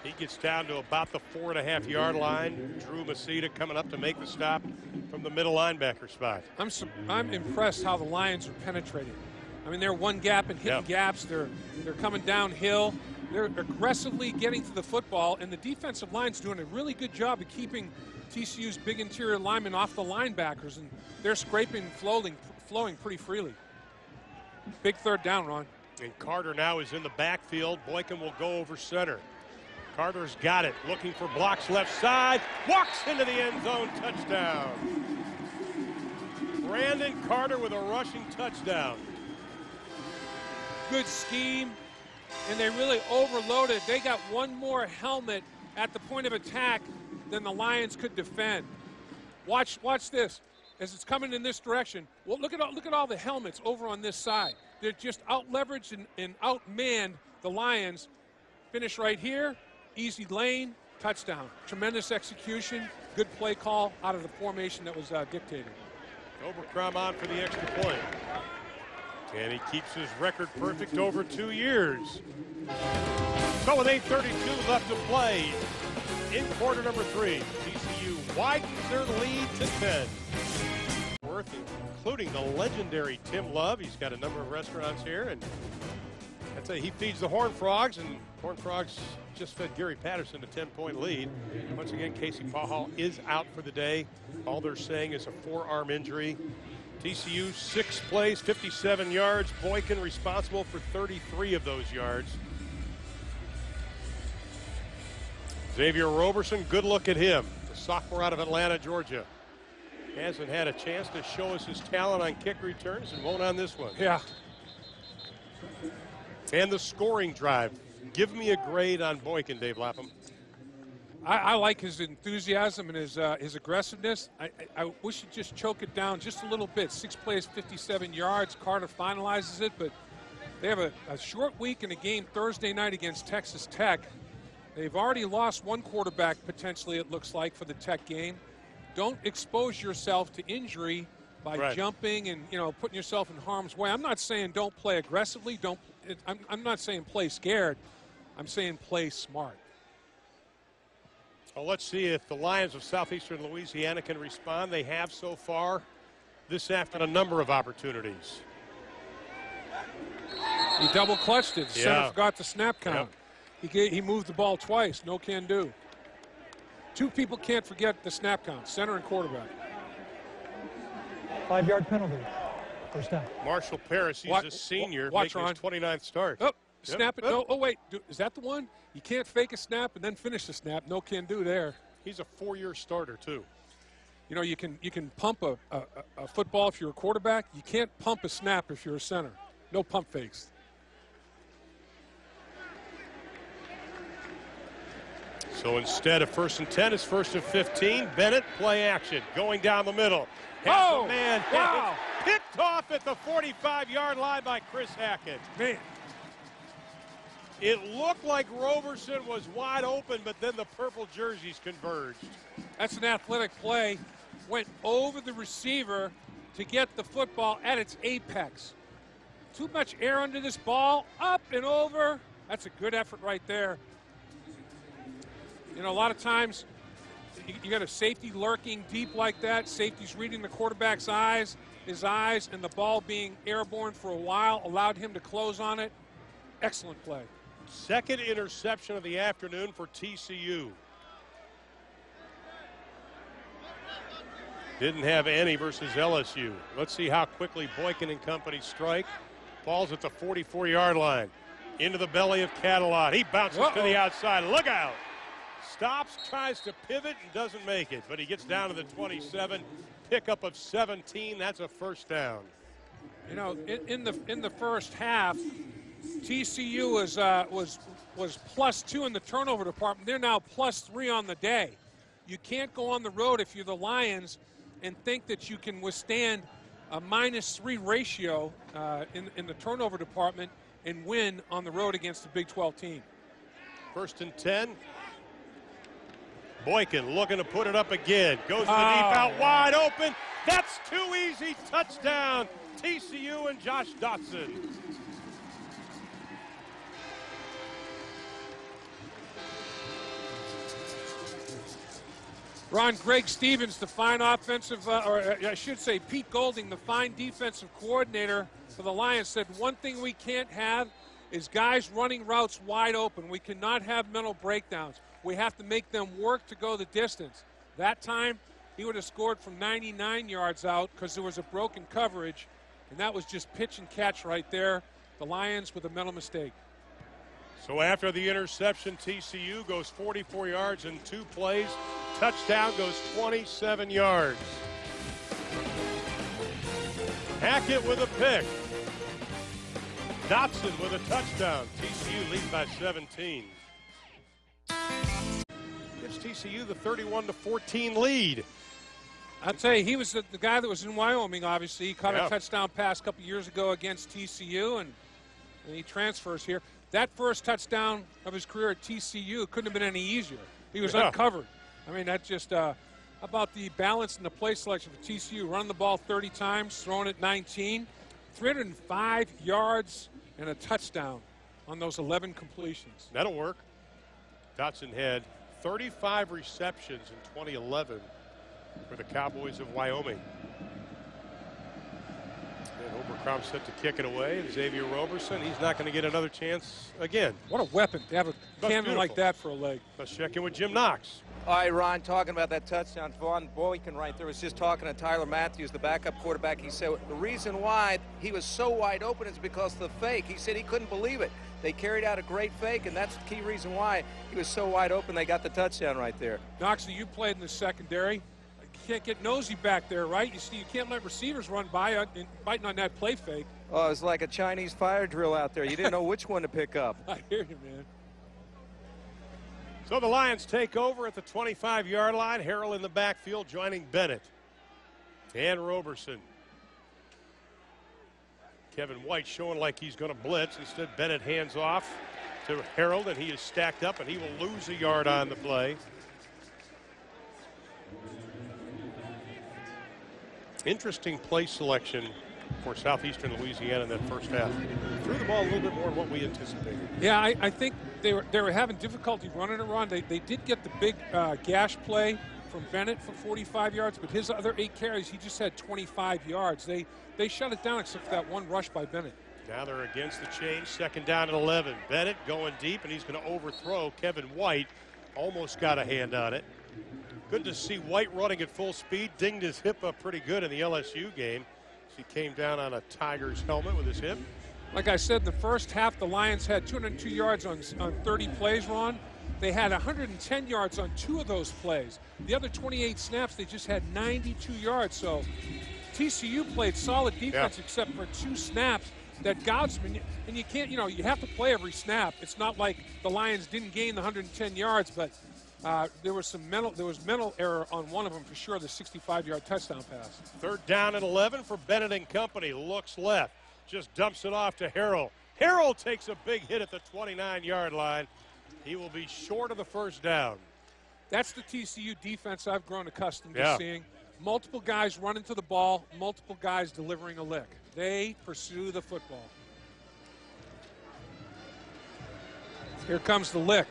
S3: He gets down to about the four and a half yard line. Drew Masita coming up to make the stop from the middle linebacker spot.
S4: I'm I'm impressed how the Lions are penetrating. I mean, they're one gap and hitting
S3: Yeah.
S4: gaps. They're they're coming downhill. They're aggressively getting to the football, and the defensive line's doing a really good job of keeping TCU's big interior linemen off the linebackers, and they're scraping, flowing, flowing pretty freely. Big third down, Ron.
S3: And Carter now is in the backfield. Boykin will go over center. Carter's got it, looking for blocks left side, walks into the end zone, touchdown. Brandon Carter with a rushing touchdown.
S4: Good scheme, and they really overloaded. They got one more helmet at the point of attack than the Lions could defend. Watch, watch this. As it's coming in this direction, well, look at all, look at all the helmets over on this side. They're just out leveraged and, and outmanned the Lions. Finish right here, easy lane, touchdown. Tremendous execution, good play call out of the formation that was uh, dictated.
S3: Oberkrom on for the extra point. And he keeps his record perfect over two years. So with 8.32 left to play in quarter number three, TCU widens their lead to 10. Worth, including the legendary Tim Love. He's got a number of restaurants here, and that's a, he feeds the Horn Frogs, and Horn Frogs just fed Gary Patterson a 10-point lead. Once again, Casey Pachall is out for the day. All they're saying is a forearm injury. TCU six plays, 57 yards. Boykin responsible for 33 of those yards. Xavier Roberson, good look at him. The sophomore out of Atlanta, Georgia. Hasn't had a chance to show us his talent on kick returns and won't on this one.
S4: Yeah.
S3: And the scoring drive. Give me a grade on Boykin, Dave Lapham.
S4: I, I like his enthusiasm and his uh, his aggressiveness. I, I, I wish he'd just choke it down just a little bit. Six plays, 57 yards. Carter finalizes it, but they have a, a short week in a game Thursday night against Texas Tech. They've already lost one quarterback potentially. It looks like for the Tech game. Don't expose yourself to injury by
S3: Right.
S4: jumping and you know putting yourself in harm's way. I'm not saying don't play aggressively. Don't. It, I'm, I'm not saying play scared. I'm saying play smart.
S3: Well, let's see if the Lions of Southeastern Louisiana can respond. They have so far this afternoon a number of opportunities.
S4: He double clutched it. The
S3: Yeah.
S4: Center forgot the snap count. He, gave, he moved the ball twice. No can do. Two people can't forget the snap count center and quarterback.
S10: Five yard penalty. First down.
S3: Marshall Paris, he's
S4: Watch-
S3: a senior,
S4: watch,
S3: making his 29th start.
S4: Oh,
S3: Yep.
S4: snap it. No, oh, wait. Is that the one? You can't fake a snap and then finish the snap. No can do there.
S3: He's a four-year starter, too.
S4: You know, you can you can pump a, a, a football if you're a quarterback. You can't pump a snap if you're a center. No pump fakes.
S3: So instead of first and 10, it's first and 15. Bennett, play action, going down the middle. Has
S4: Oh,
S3: man
S4: wow.
S3: picked off at the 45-yard line by Chris Hackett.
S4: Man,
S3: It looked like Roberson was wide open, but then the purple jerseys converged.
S4: That's an athletic play. Went over the receiver to get the football at its apex. Too much air under this ball, up and over. That's a good effort right there. You know, a lot of times you, got a safety lurking deep like that. Safety's reading the quarterback's eyes, his eyes, and the ball being airborne for a while allowed him to close on it. Excellent play.
S3: Second interception of the afternoon for TCU. Didn't have any versus LSU. Let's see how quickly Boykin and company strike. Falls at the 44-yard line. Into the belly of Catalon. He bounces to
S4: Uh-oh.
S3: the outside. Look out. Stops, tries to pivot, and doesn't make it. But he gets down to the 27. Pickup of 17. That's a first down.
S4: You know, in, in the in the first half, TCU was uh, was was plus two in the turnover department. They're now plus three on the day. You can't go on the road if you're the Lions and think that you can withstand a minus three ratio uh, in in the turnover department and win on the road against a Big 12 team.
S3: First and 10. Boykin looking to put it up again. Goes to the
S4: Oh.
S3: deep out wide open. That's too easy. Touchdown. TCU and Josh Doctson.
S4: Ron Greg Stevens, the fine offensive, uh, or uh, I should say Pete Golding, the fine defensive coordinator for the Lions, said one thing we can't have is guys running routes wide open. We cannot have mental breakdowns. We have to make them work to go the distance. That time, he would have scored from 99 yards out because there was a broken coverage, and that was just pitch and catch right there. The Lions with a mental mistake.
S3: So after the interception, TCU goes 44 yards in two plays. Touchdown goes 27 yards. Hackett with a pick. Doctson with a touchdown. TCU leads by 17. Gives TCU the 31 to 14 lead.
S4: I'd say he was the, the guy that was in Wyoming, obviously. He caught
S3: Yeah.
S4: a touchdown pass a couple years ago against TCU, and, and he transfers here. That first touchdown of his career at TCU couldn't have been any easier. He was
S3: Yeah.
S4: uncovered. I mean, that's just uh, about the balance and the play selection for TCU. Running the ball 30 times, throwing it 19, 305 yards, and a touchdown on those 11 completions.
S3: That'll work. Doctson had 35 receptions in 2011 for the Cowboys of Wyoming. And Oberkrom set to kick it away. Xavier Roberson, he's not going to get another chance again.
S4: What a weapon to have a
S3: That's
S4: cannon like that for a leg.
S3: Let's check in with Jim Knox.
S9: All right, Ron, talking about that touchdown, Vaughn Boykin right there was just talking to Tyler Matthews, the backup quarterback. He said the reason why he was so wide open is because of the fake. He said he couldn't believe it. They carried out a great fake, and that's the key reason why he was so wide open. They got the touchdown right there.
S4: Knoxley, you played in the secondary. Can't get nosy back there, right? You see, you can't let receivers run by uh, and biting on that play fake.
S9: Oh, it was like a Chinese fire drill out there. You didn't know which one to pick up.
S4: I hear you, man.
S3: So the Lions take over at the 25 yard line. Harrell in the backfield joining Bennett and Roberson. Kevin White showing like he's going to blitz. Instead, Bennett hands off to Harrell, and he is stacked up, and he will lose a yard on the play. Interesting play selection for Southeastern Louisiana in that first half. Threw the ball a little bit more than what we anticipated.
S4: Yeah, I, I think they were they were having difficulty running it around. They, they did get the big uh, gash play from Bennett for 45 yards, but his other eight carries, he just had 25 yards. They they shut it down except for that one rush by Bennett.
S3: Now they're against the change, second down at 11. Bennett going deep, and he's going to overthrow Kevin White. Almost got a hand on it. Good to see White running at full speed. Dinged his hip up pretty good in the LSU game. He came down on a Tigers helmet with his hip.
S4: Like I said, the first half, the Lions had 202 yards on, on 30 plays, Ron. They had 110 yards on two of those plays. The other 28 snaps, they just had 92 yards. So TCU played solid defense yeah. except for two snaps that Goudsman, and you can't, you know, you have to play every snap. It's not like the Lions didn't gain the 110 yards, but uh, there was some mental, there was mental error on one of them for sure. The 65-yard touchdown pass.
S3: Third down and 11 for Bennett and company. Looks left, just dumps it off to Harrell. Harrell takes a big hit at the 29-yard line. He will be short of the first down.
S4: That's the TCU defense I've grown accustomed
S3: yeah.
S4: to seeing. Multiple guys running to the ball, multiple guys delivering a lick. They pursue the football. Here comes the lick.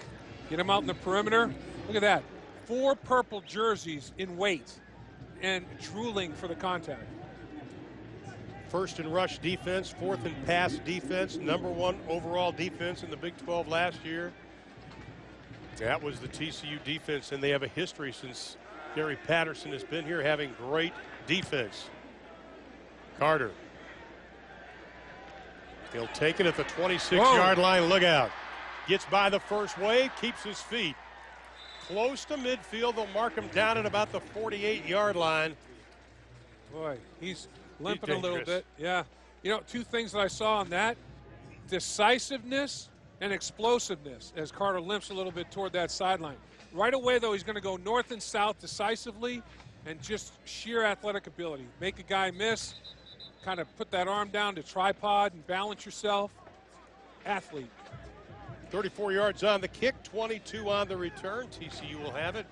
S4: Get him out in the perimeter. Look at that. Four purple jerseys in weight and drooling for the contact.
S3: First in rush defense, fourth in pass defense, number one overall defense in the Big 12 last year. That was the TCU defense, and they have a history since Gary Patterson has been here having great defense. Carter. He'll take it at the 26-yard line. Look out. Gets by the first wave, keeps his feet. Close to midfield. They'll mark him down at about the 48-yard line.
S4: Boy, he's limping he's a little bit. Yeah. You know, two things that I saw on that, decisiveness and explosiveness as Carter limps a little bit toward that sideline. Right away, though, he's going to go north and south decisively and just sheer athletic ability. Make a guy miss, kind of put that arm down to tripod and balance yourself. Athlete.
S3: 34 yards on the kick, 22 on the return. TCU will have it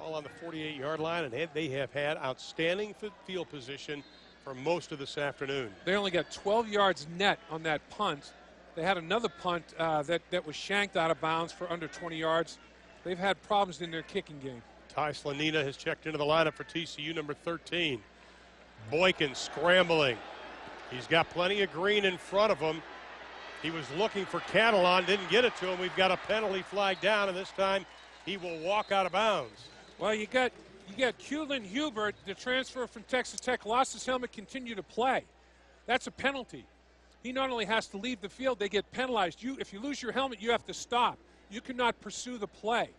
S3: all on the 48 yard line, and they have had outstanding field position for most of this afternoon.
S4: They only got 12 yards net on that punt. They had another punt uh, that, that was shanked out of bounds for under 20 yards. They've had problems in their kicking game.
S3: Ty Slanina has checked into the lineup for TCU, number 13. Boykin scrambling. He's got plenty of green in front of him. He was looking for Catalon, didn't get it to him. We've got a penalty flag down, and this time he will walk out of bounds.
S4: Well, you got you got Kulin Hubert, the transfer from Texas Tech, lost his helmet, continue to play. That's a penalty. He not only has to leave the field, they get penalized. You, if you lose your helmet, you have to stop. You cannot pursue the play.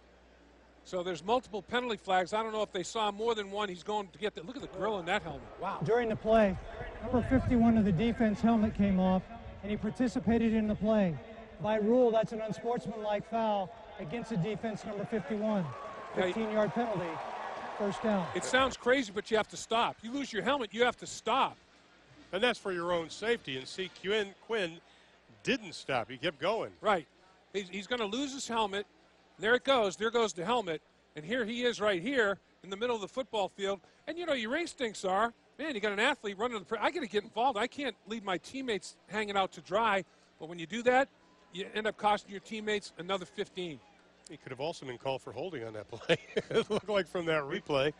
S4: So there's multiple penalty flags. I don't know if they saw more than one. He's going to get that. Look at the grill in that helmet. Wow.
S10: During the play, number 51 of the defense helmet came off, and he participated in the play. By rule, that's an unsportsmanlike foul against the defense number 51. 15-yard penalty, first down.
S4: It sounds crazy, but you have to stop. You lose your helmet, you have to stop.
S3: And that's for your own safety. And see, Quinn, Quinn didn't stop. He kept going.
S4: Right. He's, he's going to lose his helmet. There it goes. There goes the helmet. And here he is right here in the middle of the football field. And, you know, your instincts are, man, you got an athlete running the. I got to get involved. I can't leave my teammates hanging out to dry. But when you do that, you end up costing your teammates another 15.
S3: He could have also been called for holding on that play. it looked like from that replay.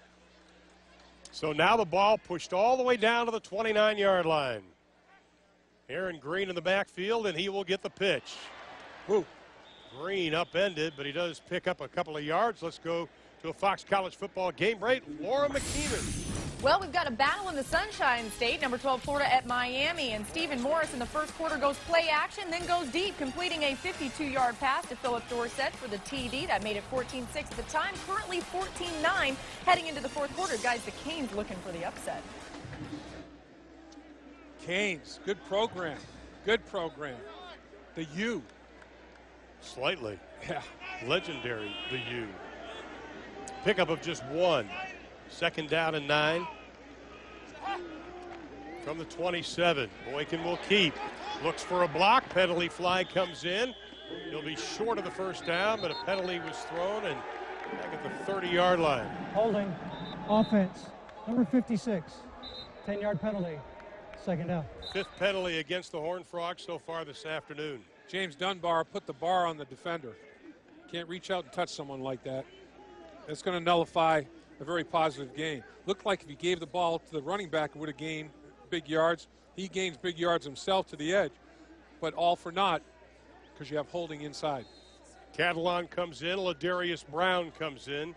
S3: So now the ball pushed all the way down to the 29 yard line. Aaron Green in the backfield, and he will get the pitch. Woo. Green upended, but he does pick up a couple of yards. Let's go to a Fox College football game rate. Laura McKeeman.
S5: Well, we've got a battle in the Sunshine State. Number 12, Florida at Miami. And Stephen Morris in the first quarter goes play action, then goes deep, completing a 52-yard pass to Phillip Dorsett for the TD. That made it 14-6 at the time. Currently 14-9 heading into the fourth quarter. Guys, the Canes looking for the upset.
S4: Canes, good program. Good program. The U.
S3: Slightly.
S4: Yeah.
S3: Legendary, the U. Pickup of just one. Second down and nine. From the 27. Boykin will keep. Looks for a block. Penalty flag comes in. He'll be short of the first down, but a penalty was thrown and back at the 30 yard line.
S10: Holding. Offense. Number 56. 10 yard penalty. Second down.
S3: Fifth penalty against the Horned Frogs so far this afternoon.
S4: James Dunbar put the bar on the defender. Can't reach out and touch someone like that. That's going to nullify a very positive game. Looked like if he gave the ball to the running back, it would have gained big yards. He gains big yards himself to the edge, but all for naught because you have holding inside.
S3: Catalon comes in. Ladarius Brown comes in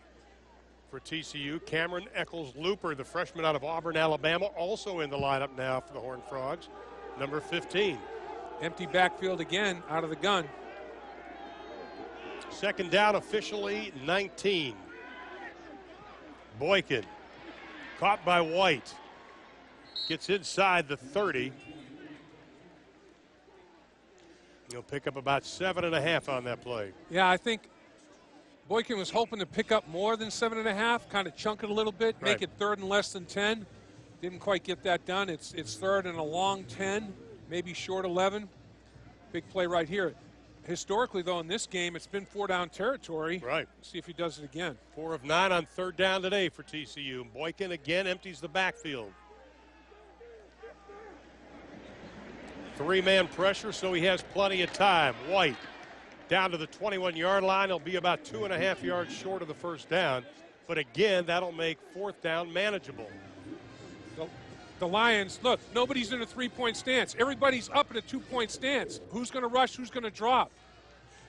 S3: for TCU. Cameron Echols-Luper, the freshman out of Auburn, Alabama, also in the lineup now for the Horned Frogs, number 15.
S4: Empty backfield again out of the gun.
S3: Second down officially 19. Boykin caught by White. Gets inside the 30. He'll pick up about seven and a half on that play.
S4: Yeah, I think Boykin was hoping to pick up more than seven and a half, kind of chunk it a little bit,
S3: Right.
S4: make it third and less than 10. Didn't quite get that done. It's, it's third and a long 10, maybe short 11. Big play right here. Historically, though, in this game, it's been four down territory.
S3: Right.
S4: See if he does it again.
S3: Four of nine on third down today for TCU. Boykin again empties the backfield. Three man pressure, so he has plenty of time. White down to the 21 yard line. He'll be about two and a half yards short of the first down. But again, that'll make fourth down manageable.
S4: The, Lions, look, nobody's in a three point stance. Everybody's up in a two point stance. Who's going to rush? Who's going to drop?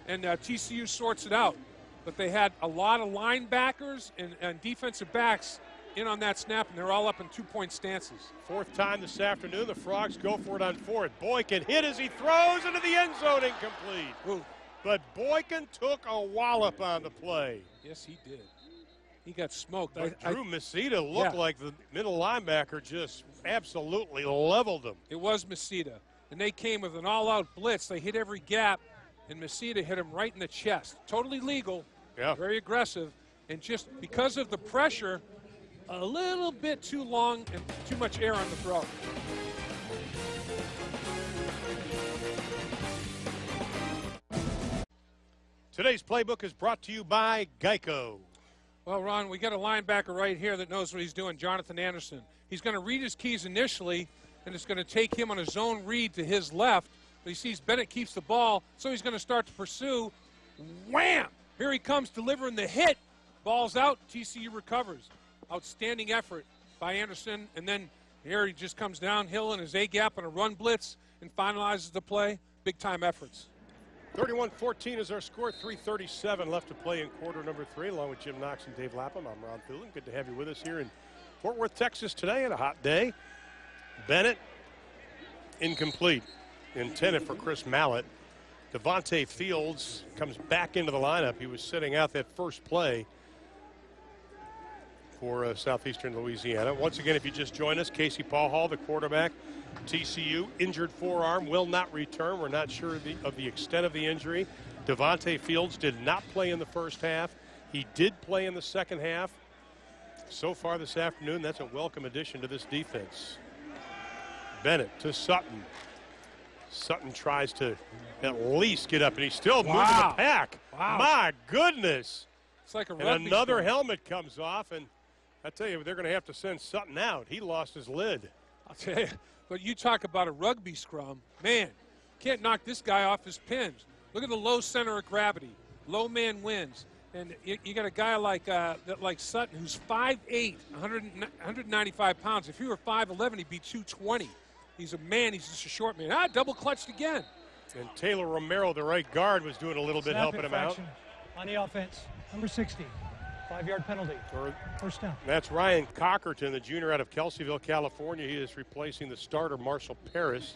S4: And uh, TCU sorts it out. But they had a lot of linebackers and, and defensive backs in on that snap, and they're all up in two point stances.
S3: Fourth time this afternoon, the Frogs go for it on fourth. Boykin hit as he throws into the end zone, incomplete. But Boykin took a wallop on the play.
S4: Yes, he did. He got smoked.
S3: But
S4: I- I-
S3: Drew Mesita looked
S4: Yeah.
S3: like the middle linebacker just absolutely leveled him.
S4: It was Masita. And they came with an all out blitz. They hit every gap, and Masita hit him right in the chest. Totally legal,
S3: Yeah.
S4: very aggressive, and just because of the pressure, a little bit too long and too much air on the throw.
S3: Today's playbook is brought to you by Geico.
S4: Well, Ron, we got a linebacker right here that knows what he's doing, Jonathan Anderson. He's going to read his keys initially, and it's going to take him on a zone read to his left. But he sees Bennett keeps the ball, so he's going to start to pursue. Wham! Here he comes delivering the hit. Ball's out. TCU recovers. Outstanding effort by Anderson. And then here he just comes downhill in his A gap on a run blitz and finalizes the play. Big time efforts.
S3: 31-14 is our score. 337 left to play in quarter number three. Along with Jim Knox and Dave Lapham, I'm Ron Thulin. Good to have you with us here in Fort Worth, Texas today on a hot day. Bennett, incomplete. Intended for Chris Mallett. Devonte Fields comes back into the lineup. He was sitting out that first play for uh, Southeastern Louisiana. Once again, if you just join us, Casey Pachall, the quarterback, TCU, injured forearm, will not return. We're not sure of the, of the extent of the injury. Devonte Fields did not play in the first half. He did play in the second half. So far this afternoon, that's a welcome addition to this defense. Bennett to Sutton. Sutton tries to at least get up, and he's still moving the pack.
S4: Wow.
S3: My goodness.
S4: It's like a
S3: And another helmet comes off, and I tell you, they're going to have to send Sutton out. He lost his lid.
S4: I'll tell you, but you talk about a rugby scrum, man, can't knock this guy off his pins. Look at the low center of gravity. Low man wins. And you, you got a guy like uh, that, like Sutton, who's 5'8", 100, 195 pounds. If he were 5'11", he'd be 220. He's a man. He's just a short man. Ah, double clutched again.
S3: And Taylor Romero, the right guard, was doing a little bit helping him out.
S10: On the offense, number 60, five-yard penalty, first down.
S3: That's Ryan Cockerton, the junior out of Kelseyville, California. He is replacing the starter, Marshall Paris.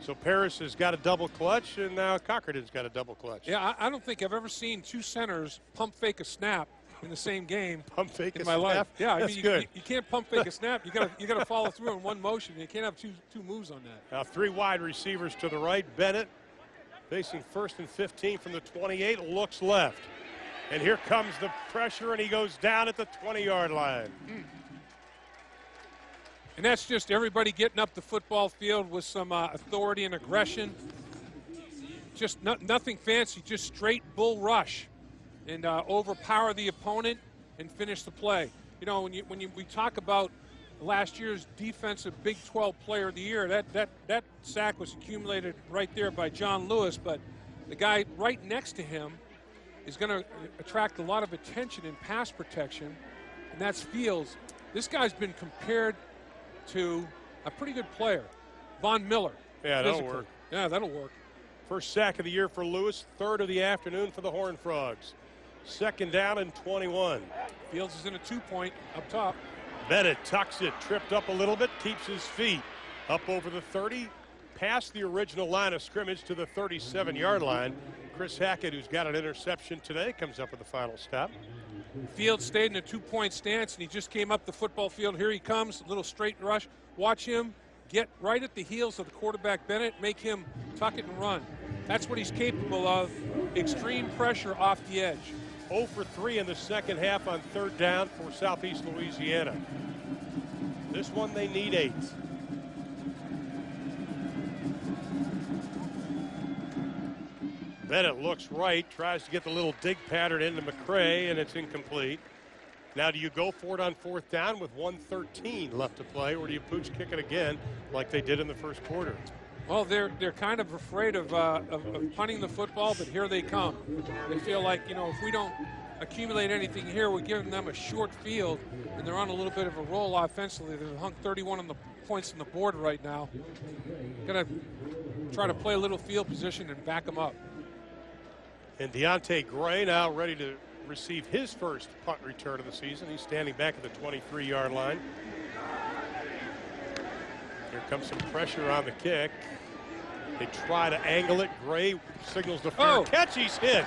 S3: So Paris has got a double clutch, and now Cockerton's got a double clutch.
S4: Yeah, I, I don't think I've ever seen two centers pump fake a snap in the same game.
S3: Pump fake
S4: in
S3: a
S4: my life.
S3: snap?
S4: Yeah, I
S3: That's
S4: mean, you,
S3: good.
S4: You, you can't pump fake a snap. You got to you got to follow through in one motion. You can't have two two moves on that.
S3: Now three wide receivers to the right. Bennett facing first and 15 from the 28, looks left. And here comes the pressure, and he goes down at the 20-yard line.
S4: And that's just everybody getting up the football field with some uh, authority and aggression. Just no, nothing fancy, just straight bull rush, and uh, overpower the opponent and finish the play. You know, when you when you, we talk about last year's defensive Big 12 Player of the Year. That that that sack was accumulated right there by John Lewis, but the guy right next to him is going to attract a lot of attention in pass protection, and that's Fields. This guy's been compared to a pretty good player, Von Miller.
S3: Yeah, that'll work.
S4: Yeah, that'll work.
S3: First sack of the year for Lewis, third of the afternoon for the Horned Frogs. Second down and 21.
S4: Fields is in a two point up top.
S3: Bennett tucks it, tripped up a little bit, keeps his feet up over the 30, past the original line of scrimmage to the 37 yard line. Chris Hackett, who's got an interception today, comes up with the final stop.
S4: Field stayed in a two point stance and he just came up the football field. Here he comes, a little straight rush. Watch him get right at the heels of the quarterback Bennett, make him tuck it and run. That's what he's capable of. Extreme pressure off the edge.
S3: 0 for 3 in the second half on third down for Southeast Louisiana. This one they need eight. Bennett looks right, tries to get the little dig pattern into McCray, and it's incomplete. Now, do you go for it on fourth down with 113 left to play, or do you pooch kick it again like they did in the first quarter?
S4: Well, they're they're kind of afraid of, uh, of, of punting the football, but here they come. They feel like you know if we don't accumulate anything here, we're giving them a short field, and they're on a little bit of a roll offensively. They're hung 31 on the points on the board right now. Gonna try to play a little field position and back them up.
S3: And Deontay Gray now ready to receive his first punt return of the season. He's standing back at the 23 yard line. Here comes some pressure on the kick. They try to angle it. Gray signals the fair
S4: Oh.
S3: catch. He's hit.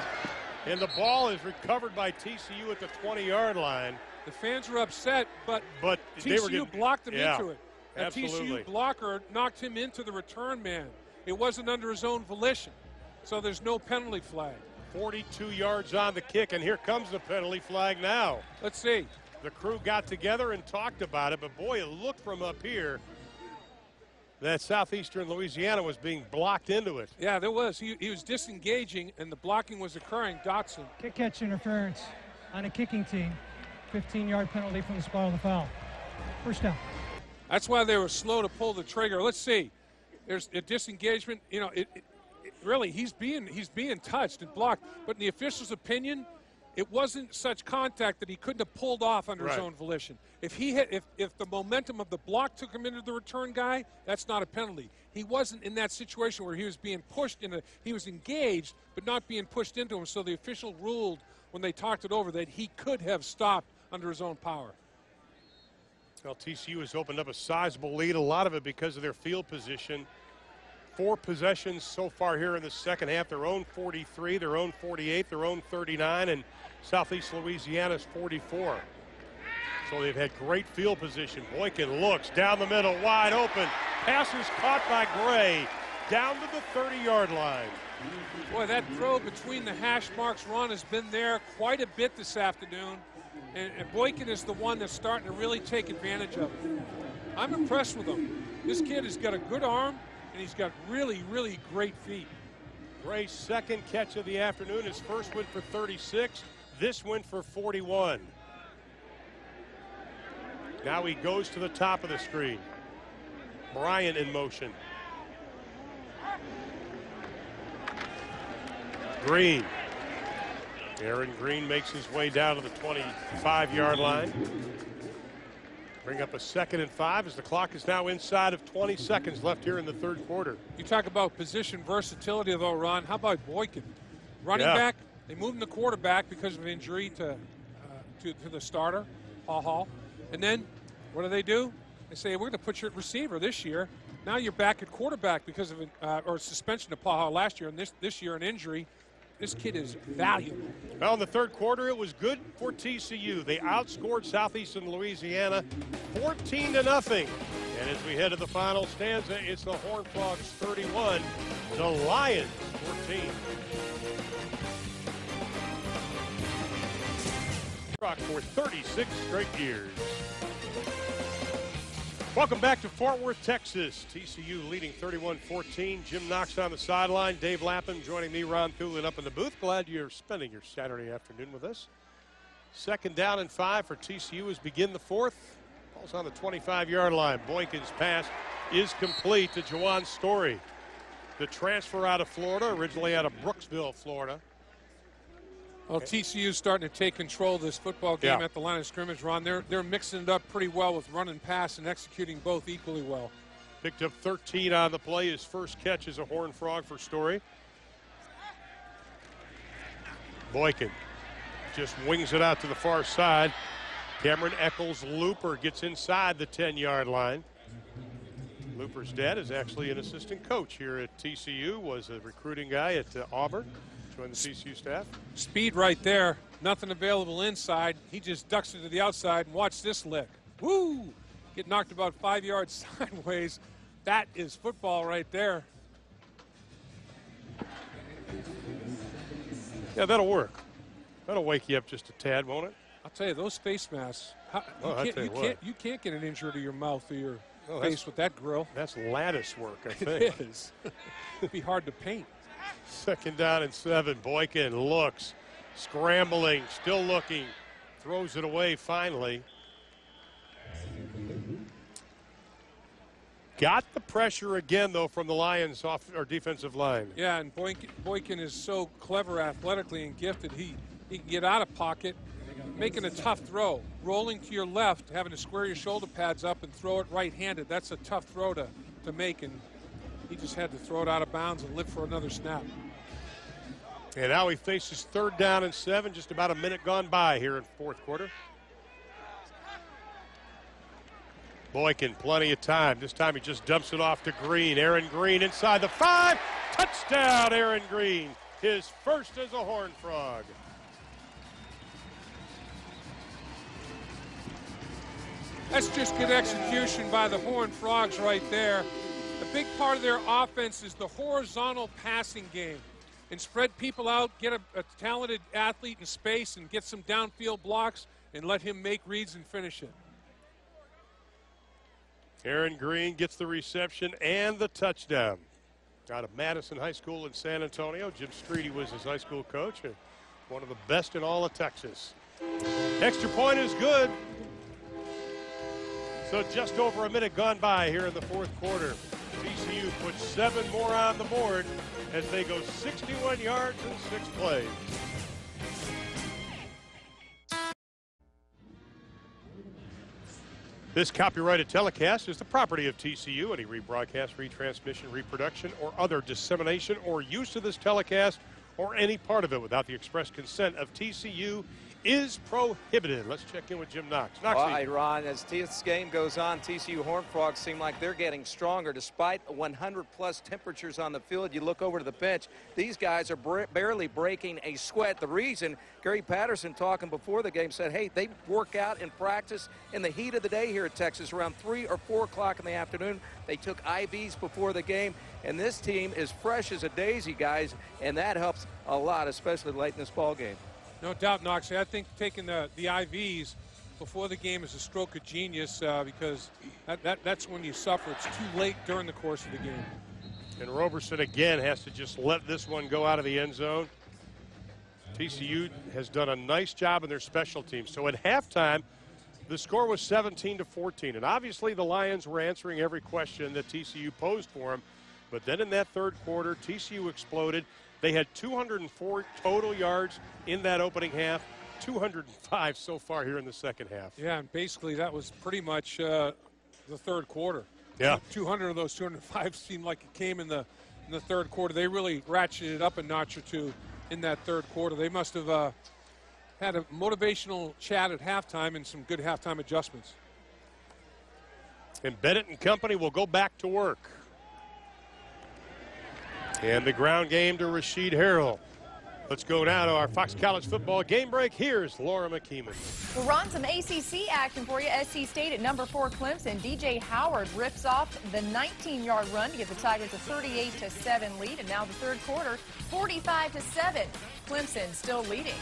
S3: And the ball is recovered by TCU at the 20 yard line.
S4: The fans were upset, but
S3: But
S4: TCU
S3: getting-
S4: blocked him
S3: yeah,
S4: into it. A
S3: absolutely.
S4: TCU blocker knocked him into the return man. It wasn't under his own volition, so there's no penalty flag.
S3: 42 yards on the kick, and here comes the penalty flag now.
S4: Let's see.
S3: The crew got together and talked about it, but boy, it looked from up here that southeastern Louisiana was being blocked into it.
S4: Yeah, there was. He, he was disengaging, and the blocking was occurring. Dotson.
S10: Kick catch interference on a kicking team. 15 yard penalty from the spot of the foul. First down.
S4: That's why they were slow to pull the trigger. Let's see. There's a disengagement. You know, it, it, it really he's being he's being touched and blocked. But in the official's opinion, it wasn't such contact that he couldn't have pulled off under his own volition. If he hit, if if the momentum of the block took him into the return guy, that's not a penalty. He wasn't in that situation where he was being pushed into. He was engaged, but not being pushed into him. So the official ruled when they talked it over that he could have stopped under his own power.
S3: Well, TCU has opened up a sizable lead, a lot of it because of their field position. Four possessions so far here in the second half. Their own 43, their own 48, their own 39, and Southeast Louisiana's 44. So they've had great field position. Boykin looks down the middle, wide open. Passes caught by Gray down to the 30 yard line.
S4: Boy, that throw between the hash marks Ron, has been there quite a bit this afternoon. And, and Boykin is the one that's starting to really take advantage of it. I'm impressed with him. This kid has got a good arm, and he's got really, really great feet.
S3: Gray's second catch of the afternoon. His first win for 36. This win for 41. Now he goes to the top of the screen. Bryant in motion. Green. Aaron Green makes his way down to the 25 yard line. Bring up a second and five as the clock is now inside of 20 seconds left here in the third quarter.
S4: You talk about position versatility, though, Ron. How about Boykin? Running
S3: Yeah.
S4: back, they moved him to quarterback because of an injury to, uh, to, to the starter, Pachall. And then what do they do? They say, we're going to put you at receiver this year. Now you're back at quarterback because of an, uh, or suspension of Pachall last year, and this, this year an injury. This kid is valuable.
S3: Well, in the third quarter, it was good for TCU. They outscored Southeastern Louisiana 14 to nothing. And as we head to the final stanza, it's the Horned Frogs 31, the Lions 14. Rock for 36 straight years. Welcome back to Fort Worth, Texas. TCU leading 31-14. Jim Knox on the sideline. Dave Lapham joining me, Ron Thulin up in the booth. Glad you're spending your Saturday afternoon with us. Second down and five for TCU as begin the fourth. Ball's on the 25-yard line. Boykin's pass is complete to Ja'Juan Story. The transfer out of Florida, originally out of Brooksville, Florida.
S4: Well, TCU's starting to take control of this football game
S3: Yeah.
S4: at the line of scrimmage, Ron. They're, they're mixing it up pretty well with run and pass and executing both equally well.
S3: Picked up 13 on the play. His first catch is a horn frog for Story. Boykin just wings it out to the far side. Cameron Echols-Luper gets inside the 10 yard line. Luper's dad is actually an assistant coach here at TCU, was a recruiting guy at uh, Auburn, joined the TCU staff.
S4: Speed right there. Nothing available inside. He just ducks it to the outside and watch this lick. Woo! Get knocked about five yards sideways. That is football right there.
S3: Yeah, that'll work. That'll wake you up just a tad, won't it?
S4: I'll tell you, those face masks. How,
S3: Oh,
S4: you, can't, you,
S3: you
S4: can't, you can't get an injury to your mouth or your
S3: Oh,
S4: face with that grill.
S3: That's lattice work, I think.
S4: It is. It'd be hard to paint.
S3: Second down and seven. Boykin looks, scrambling, still looking, throws it away finally. Got the pressure again, though, from the Lions off our defensive line.
S4: Yeah, and Boykin, Boykin is so clever athletically and gifted. He, he can get out of pocket, making a tough throw, rolling to your left, having to square your shoulder pads up and throw it right-handed. That's a tough throw to, to make, and he just had to throw it out of bounds and live for another snap.
S3: And now he faces third down and seven, just about a minute gone by here in fourth quarter. Boykin, plenty of time. This time he just dumps it off to Green. Aaron Green inside the five. Touchdown, Aaron Green. His first as a Horn Frog.
S4: That's just good execution by the Horned Frogs right there. Big part of their offense is the horizontal passing game. And spread people out, get a, a talented athlete in space, and get some downfield blocks, and let him make reads and finish it.
S3: Aaron Green gets the reception and the touchdown. Out of Madison High School in San Antonio. Jim Streety was his high school coach and one of the best in all of Texas. Extra point is good. So just over a minute gone by here in the fourth quarter. TCU puts seven more on the board as they go 61 yards in six plays. This copyrighted telecast is the property of TCU. Any rebroadcast, retransmission, reproduction, or other dissemination or use of this telecast or any part of it without the express consent of TCU is prohibited. Let's check in with Jim Knox. Knoxy.
S9: All right, Ron, as this game goes on, TCU Horned Frogs seem like they're getting stronger despite 100 plus temperatures on the field. You look over to the bench, these guys are barely breaking a sweat. The reason Gary Patterson talking before the game said, hey, they work out and practice in the heat of the day here at Texas around 3 or 4 o'clock in the afternoon. They took IVs before the game, and this team is fresh as a daisy, guys, and that helps a lot, especially late in this ball game.
S4: No doubt, Knox. I think taking the, the IVs before the game is a stroke of genius uh, because that, that, that's when you suffer. It's too late during the course of the game.
S3: And Roberson again has to just let this one go out of the end zone. TCU has done a nice job in their special teams. So at halftime, the score was 17 to 14. And obviously the Lions were answering every question that TCU posed for them. But then in that third quarter, TCU exploded. They had 204 total yards in that opening half, 205 so far here in the second half.
S4: Yeah, and basically that was pretty much uh, the third quarter.
S3: Yeah.
S4: 200 of those 205 seemed like it came in the in the third quarter. They really ratcheted it up a notch or two in that third quarter. They must have uh, had a motivational chat at halftime and some good halftime adjustments.
S3: And Bennett and company will go back to work. And the ground game to Rasheed Harrell. Let's go now to our Fox College football game break. Here's Laura McKeeman.
S5: We'll run some ACC action for you. SC State at number four Clemson. DJ Howard rips off the 19-yard run to give the Tigers a 38 to 7 lead, and now the third quarter, 45 to 7. Clemson still leading.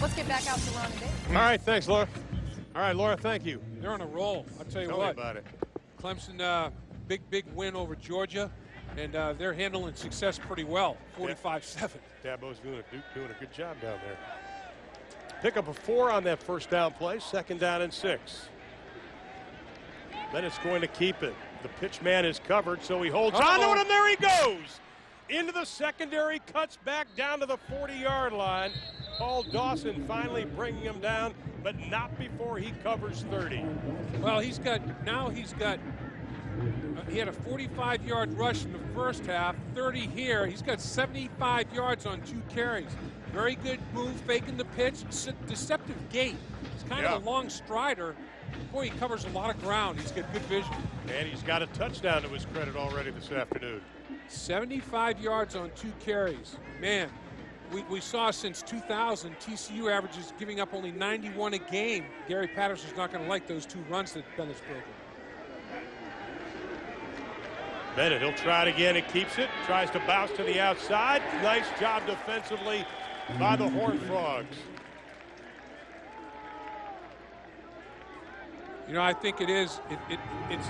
S5: Let's get back out to Ron and Dave.
S3: All right, thanks, Laura. All right, Laura, thank you.
S4: They're on a roll. I'll tell you
S3: Tell me
S4: what.
S3: about it.
S4: Clemson, uh, big, big win over Georgia, and uh, they're handling success pretty well, 45-7.
S3: Dabo's doing a, doing a good job down there. Pick up a four on that first down play, second down and six. Bennett's going to keep it. The pitch man is covered, so he holds
S4: Uh-oh.
S3: on to it, and there he goes. Into the secondary, cuts back down to the 40-yard line. Paul Dawson finally bringing him down, but not before he covers 30.
S4: Well, he's got now he's got uh, Uh, he had a 45 yard rush in the first half, 30 here. He's got 75 yards on two carries. Very good move, faking the pitch, deceptive gait. He's kind of a long strider. Boy, he covers a lot of ground. He's got good vision.
S3: And he's got a touchdown to his credit already this afternoon.
S4: 75 yards on two carries. Man, we, we saw since 2000 TCU averages giving up only 91 a game. Gary Patterson's not going to like those two runs that Bennett's broken.
S3: Bennett, he'll try it again It keeps it. Tries to bounce to the outside. Nice job defensively by the Horned Frogs.
S4: You know, I think it is. It, it, it's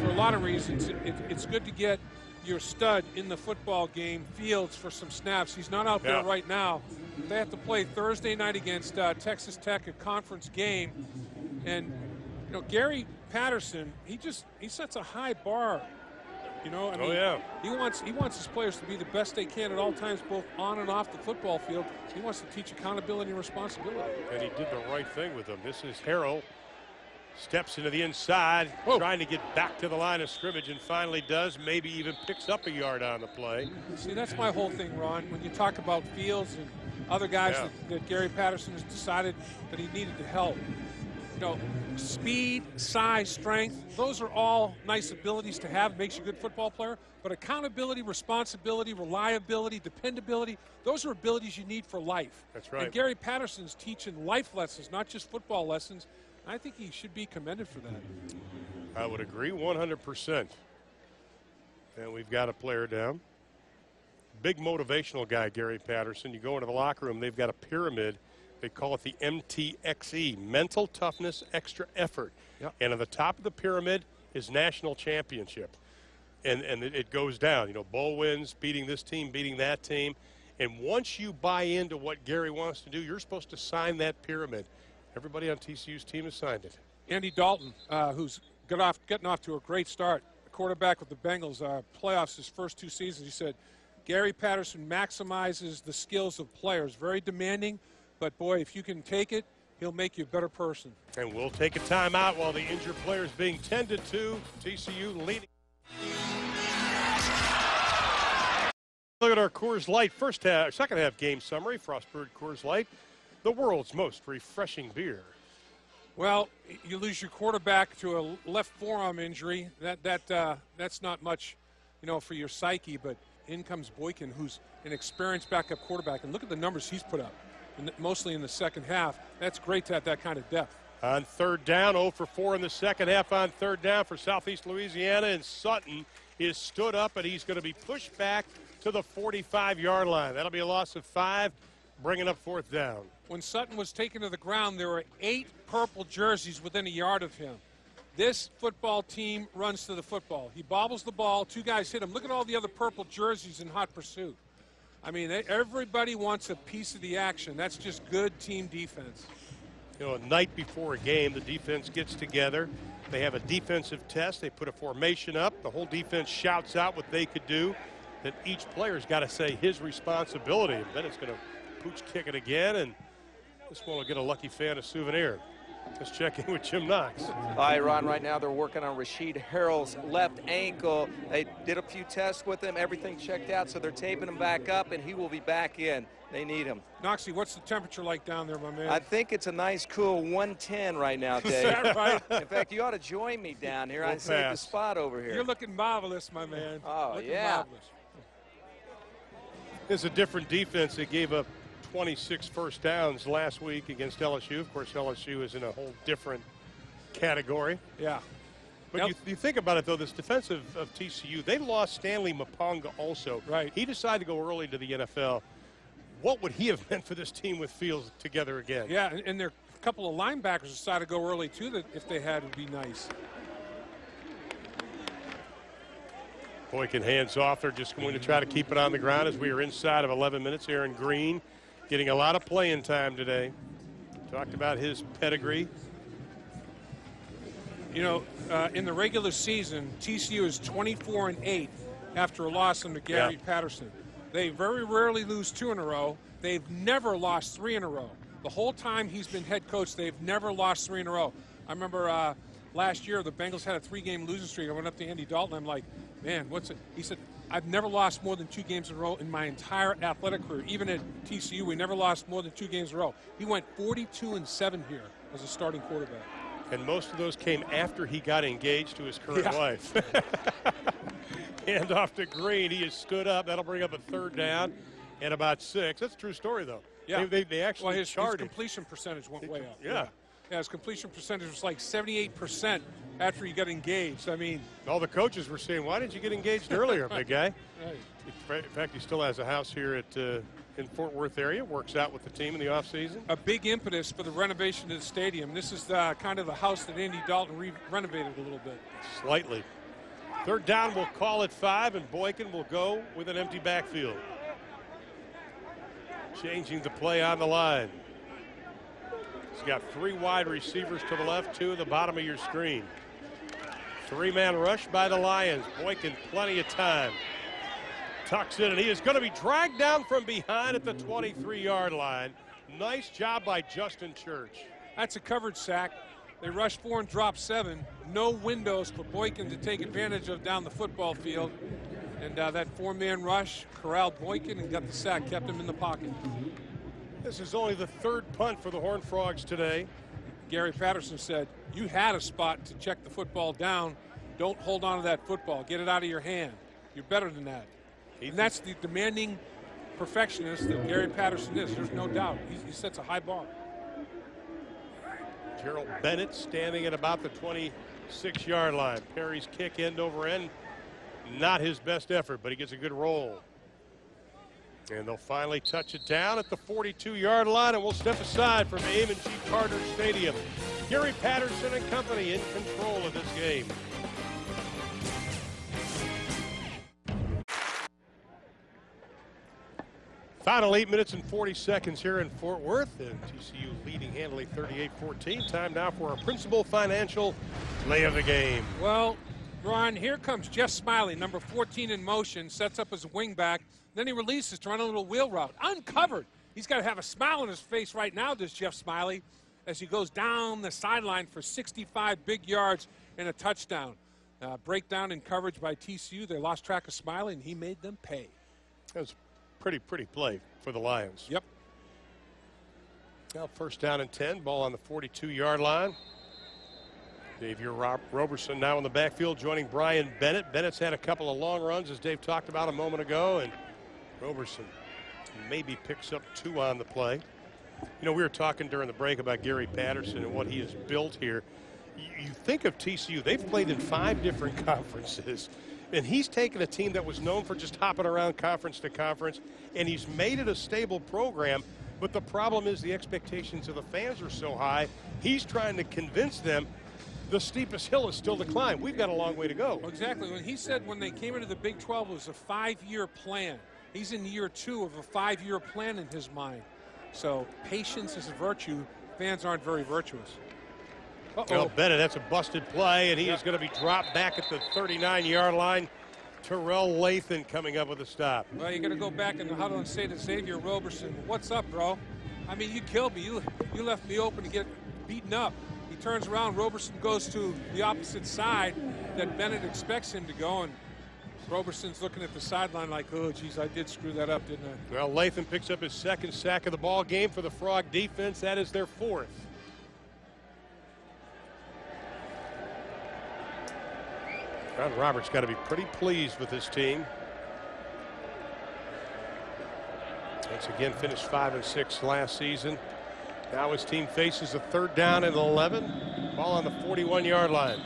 S4: for a lot of reasons. It, it, it's good to get your stud in the football game, Fields, for some snaps. He's not out there right now. They have to play Thursday night against uh, Texas Tech, a conference game, and you know Gary Patterson. He just he sets a high bar. You know, I
S3: Oh,
S4: mean,
S3: yeah.
S4: he wants he wants his players to be the best they can at all times, both on and off the football field. He wants to teach accountability and responsibility.
S3: And he did the right thing with them. This is Harrell. Steps into the inside, oh. trying to get back to the line of scrimmage, and finally does. Maybe even picks up a yard on the play.
S4: See, that's my whole thing, Ron. When you talk about Fields and other guys
S3: Yeah.
S4: that, that Gary Patterson has decided that he needed to help, you know, speed, size, strength, those are all nice abilities to have. Makes you a good football player. But accountability, responsibility, reliability, dependability, those are abilities you need for life.
S3: That's right.
S4: And Gary Patterson's teaching life lessons, not just football lessons. I think he should be commended for that.
S3: I would agree 100%. And we've got a player down. Big motivational guy, Gary Patterson. You go into the locker room, they've got a pyramid. They call it the MTXE, mental toughness, extra effort.
S4: Yep.
S3: And at the top of the pyramid is national championship. And, and it, it goes down, you know, bowl wins, beating this team, beating that team. And once you buy into what Gary wants to do, you're supposed to sign that pyramid. Everybody on TCU's team has signed it.
S4: Andy Dalton, uh, who's got off, getting off to a great start, quarterback with the Bengals, uh, playoffs his first two seasons. He said, Gary Patterson maximizes the skills of players. Very demanding, but boy, if you can take it, he'll make you a better person.
S3: And we'll take a timeout while the injured player is being tended to. TCU leading. Look at our Coors Light first half, second half game summary. Frostbird Coors Light, the world's most refreshing beer.
S4: Well, you lose your quarterback to a left forearm injury. That that uh, that's not much, you know, for your psyche. But in comes Boykin, who's an experienced backup quarterback, and look at the numbers he's put up, mostly in the second half. That's great to have that kind of depth.
S3: On third down, 0 for 4 in the second half on third down for Southeast Louisiana, and Sutton is stood up, and he's going to be pushed back to the 45 yard line. That'll be a loss of five, bringing up fourth down.
S4: When Sutton was taken to the ground, there were eight purple jerseys within a yard of him. This football team runs to the football. He bobbles the ball. Two guys hit him. Look at all the other purple jerseys in hot pursuit. I mean, everybody wants a piece of the action. That's just good team defense.
S3: You know, a night before a game, the defense gets together. They have a defensive test. They put a formation up. The whole defense shouts out what they could do. Then each player's got to say his responsibility. And then it's going to pooch kick it again, and this one will get a lucky fan a souvenir. Let's check in with Jim Knox.
S9: Hi, Ron, right now they're working on Rashid Harrell's left ankle. They did a few tests with him. Everything checked out, so they're taping him back up, and he will be back in. They need him.
S4: Noxie, what's the temperature like down there, my man?
S9: I think it's a nice, cool 110 right now, Dave.
S4: that right?
S9: In fact, you ought to join me down here. I
S4: We'll
S9: saved a
S4: pass.
S9: spot over here.
S4: You're looking marvelous, my man.
S9: Oh,
S4: looking
S9: yeah.
S4: Marvelous.
S3: It's a different defense. They gave up 26 first downs last week against LSU. Of course, LSU is in a whole different category.
S4: Yeah.
S3: But
S4: Yep.
S3: you, you think about it, though, this defensive of TCU, they lost Stanley Maponga also.
S4: Right.
S3: He decided to go early to the NFL. What would he have meant for this team with Fields together again?
S4: Yeah, and, a couple of linebackers decided to go early too. That if they had, would be nice.
S3: Boykin hands off. They're just going to try to keep it on the ground as we are inside of 11 minutes. Aaron Green getting a lot of playing time today. Talked about his pedigree.
S4: You know, uh, in the regular season, TCU is 24 and 8 after a loss under Gary
S3: Yeah.
S4: Patterson. They very rarely lose two in a row. They've never lost three in a row. The whole time he's been head coach, they've never lost three in a row. I remember uh, last year the Bengals had a three-game losing streak. I went up to Andy Dalton. I'm like, man, what's it? He said, I've never lost more than two games in a row in my entire athletic career. Even at TCU, we never lost more than two games in a row. He went 42 and seven here as a starting quarterback.
S3: And most of those came after he got engaged to his current
S4: Yeah.
S3: wife. Hand off to Green. He has stood up. That'll bring up a third down and about six. That's a true story, though.
S4: Yeah,
S3: They, they, they actually
S4: well, his, his completion percentage went way up.
S3: Yeah.
S4: yeah, his completion percentage was like 78 percent after you got engaged. I mean,
S3: All the coaches were saying, "Why didn't you get engaged earlier, big guy?"
S4: Right.
S3: In fact, he still has a house here at uh, in Fort Worth area. Works out with the team in the off season.
S4: a big impetus for the renovation of the stadium. This is the, kind of the house that Andy Dalton re- renovated a little bit.
S3: Slightly. Third down, we'll call it five, and Boykin will go with an empty backfield. Changing the play on the line. He's got three wide receivers to the left, two at the bottom of your screen. Three man rush by the Lions. Boykin, plenty of time. Tucks in, and he is going to be dragged down from behind at the 23 yard line. Nice job by Justin Church.
S4: That's a covered sack. They rush four and drop seven. No windows for Boykin to take advantage of down the football field. And uh, that four-man rush corralled Boykin and got the sack, kept him in the pocket.
S3: This is only the third punt for the Horned Frogs today.
S4: Gary Patterson said, you had a spot to check the football down. Don't hold on to that football. Get it out of your hand. You're better than that. And that's the demanding perfectionist that Gary Patterson is. There's no doubt. He, he sets a high bar.
S3: Gerald Bennett standing at about the 26 yard line. Perry's kick end over end. Not his best effort, but he gets a good roll. And they'll finally touch it down at the 42 yard line, and we'll step aside from Amon G. Carter Stadium. Gary Patterson and company in control of this game. Final eight minutes and 40 seconds here in Fort Worth, and TCU leading handily 38-14. Time now for our principal financial play of the game.
S4: Well, Ron, here comes Jeff Smiley, number 14 in motion, sets up as a wingback. Then he releases to run a little wheel route, uncovered. He's got to have a smile on his face right now, does Jeff Smiley, as he goes down the sideline for 65 big yards and a touchdown. Uh, breakdown in coverage by TCU. They lost track of Smiley, and he made them pay.
S3: That was a pretty, pretty play for the Lions.
S4: Yep.
S3: Now first down and 10, ball on the 42 yard line. Xavier Rob- Roberson now in the backfield joining Bryan Bennett. Bennett's had a couple of long runs, as Dave talked about a moment ago, and Roberson maybe picks up two on the play. You know, we were talking during the break about Gary Patterson and what he has built here. You think of TCU, they've played in five different conferences, and he's taken a team that was known for just hopping around conference to conference, and he's made it a stable program. But the problem is the expectations of the fans are so high. He's trying to convince them the steepest hill is still to climb. We've got a long way to go.
S4: Exactly. When he said when they came into the Big 12, it was a five-year plan. He's in year two of a five-year plan in his mind. So patience is a virtue. Fans aren't very virtuous. Uh-oh.
S3: Well, Bennett, that's a busted play, and he is going to be dropped back at the 39 yard line. Terrell Lathan coming up with a stop.
S4: Well, you got to go back in the huddle and say to Xavier Roberson, "What's up, bro? I mean, you killed me. You you left me open to get beaten up." Turns around. Roberson goes to the opposite side that Bennett expects him to go, and Roberson's looking at the sideline like, "Oh, geez, I did screw that up, didn't I?"
S3: Well, Lathan picks up his second sack of the ball game for the Frog defense. That is their fourth. Ron Roberts got to be pretty pleased with his team. Once again, finished five and six last season. Now his team faces a third down and 11. Ball on the 41 yard line.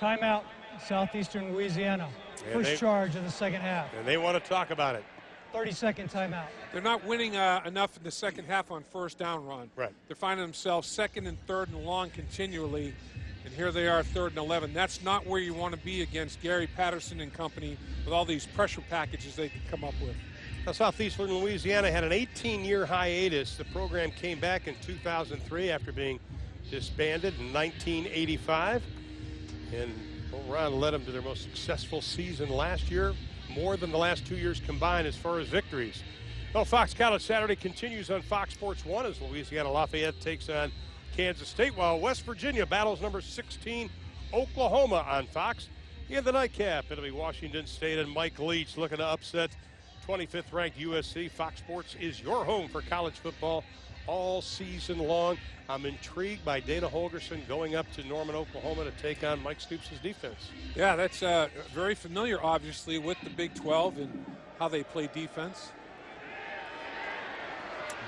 S10: Timeout, Southeastern Louisiana.
S3: Yeah,
S10: First
S3: they-
S10: charge of the second half.
S3: And they want to talk about it.
S10: 30 second timeout.
S4: They're not winning uh, enough in the second half on first down run.
S3: Right.
S4: They're finding themselves second and third and long continually. And here they are, third and 11. That's not where you want to be against Gary Patterson and company with all these pressure packages they can come up with.
S3: Now, Southeastern Louisiana had an 18 year hiatus. The program came back in 2003 after being disbanded in 1985. And Ron led them to their most successful season last year, more than the last two years combined as far as victories. Well, Fox College Saturday continues on Fox Sports 1 as Louisiana Lafayette takes on Kansas State, while West Virginia battles number 16 Oklahoma on Fox. In the nightcap, it'll be Washington State and Mike Leach looking to upset 25th ranked USC. Fox Sports is your home for college football all season long. I'm intrigued by Dana Holgorsen going up to Norman, Oklahoma to take on Mike Stoops' defense.
S4: Yeah, that's uh, very familiar, obviously, with the Big 12 and how they play defense.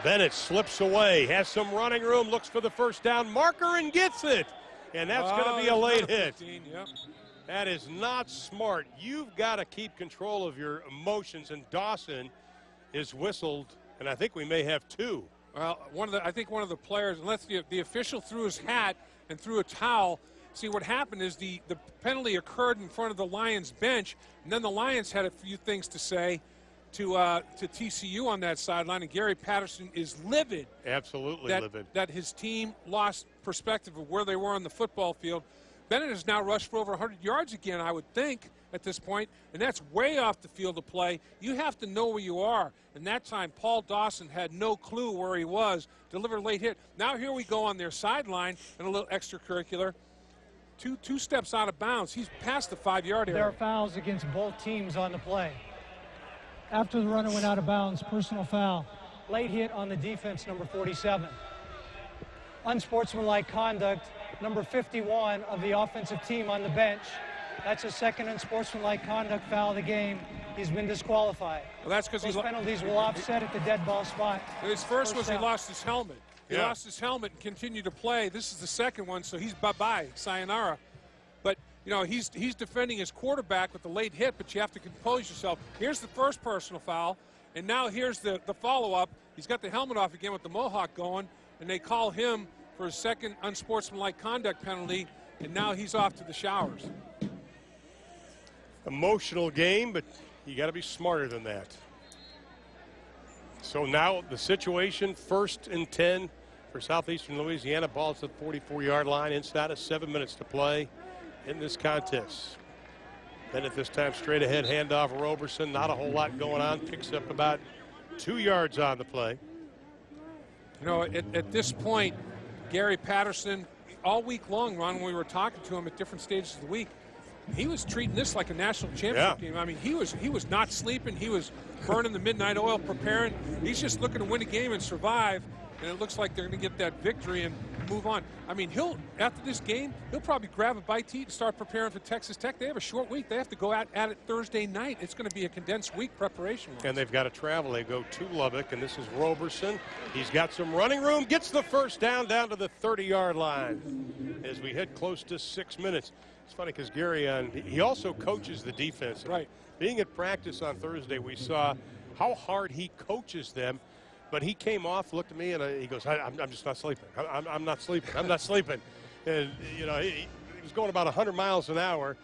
S3: Bennett slips away, has some running room, looks for the first down marker and gets it. And that's oh, going to be a late hit. 15, yep. That is not smart. You've got to keep control of your emotions, and Dawson is whistled, and I think we may have two.
S4: Well, one of the I think one of the players, unless the, the official threw his hat and threw a towel. See, what happened is the, the penalty occurred in front of the Lions bench, and then the Lions had a few things to say to uh, to TCU on that sideline, and Gary Patterson is livid.
S3: Absolutely
S4: that,
S3: livid.
S4: That his team lost perspective of where they were on the football field. Bennett has now rushed for over 100 yards again, I would think, at this point, and that's way off the field of play. You have to know where you are. And that time, Paul Dawson had no clue where he was, delivered a late hit. Now here we go on their sideline and a little extracurricular. Two, two steps out of bounds. He's past the five-yard area.
S10: There are fouls against both teams on the play. After the runner went out of bounds, personal foul. Late hit on the defense, number 47. Unsportsmanlike conduct number 51 of the offensive team on the bench. That's a second unsportsmanlike conduct foul of the game. He's been disqualified.
S4: Well, that's because
S10: these penalties will offset at the dead ball spot.
S4: His first, first was down. he lost his helmet. He yeah. lost his helmet and continued to play. This is the second one, so he's bye-bye, sayonara. But you know he's he's defending his quarterback with the late hit, but you have to compose yourself. Here's the first personal foul, and now here's the the follow-up. He's got the helmet off again with the mohawk going, and they call him for a second unsportsmanlike conduct penalty, and now he's off to the showers.
S3: Emotional game, but you got to be smarter than that. So now the situation, first and 10 for Southeastern Louisiana. Ball's at the 44-yard line, inside of seven minutes to play in this contest. Then at this time, straight ahead handoff Roberson. Not a whole lot going on. Picks up about two yards on the play.
S4: You know, at, at this point, Gary Patterson all week long, Ron, when we were talking to him at different stages of the week, he was treating this like a national championship
S3: yeah.
S4: game. I mean, he was he was not sleeping. He was burning the midnight oil, preparing. He's just looking to win a game and survive. And it looks like they're going to get that victory and move on. I mean, he'll after this game, he'll probably grab a bite to eat and start preparing for Texas Tech. They have a short week. They have to go at, at it Thursday night. It's going to be a condensed week preparation.
S3: And they've got to travel. They go to Lubbock, and this is Roberson. He's got some running room. Gets the first down down to the 30-yard line as we head close to six minutes. It's funny because Gary, uh, on, he also coaches the defense.
S4: Right.
S3: Being at practice on Thursday, we saw how hard he coaches them but he came off, looked at me, and he goes, I, am just not sleeping. I'm, I'm, not sleeping. I'm not sleeping. And, you know, he, he was going about 100 miles an hour.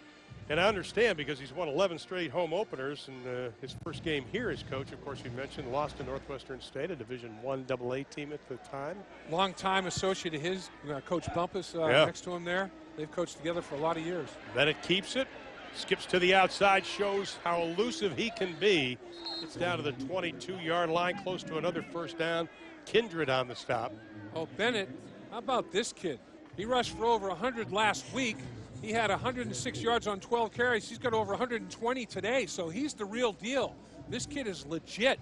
S3: And I understand because he's won 11 straight home openers, and uh, his first game here as coach, of course, you mentioned, lost to Northwestern State, a Division One AA team at the time.
S4: Long-time associate of his, uh, Coach Bumpas, uh, yeah. next to him there. They've coached together for a lot of years.
S3: Bennett keeps it, skips to the outside, shows how elusive he can be. It's down to the 22-yard line, close to another first down. Kindred on the stop.
S4: Oh, Bennett, how about this kid? He rushed for over 100 last week. He had 106 yards on 12 carries. He's got over 120 today, so he's the real deal. This kid is legit.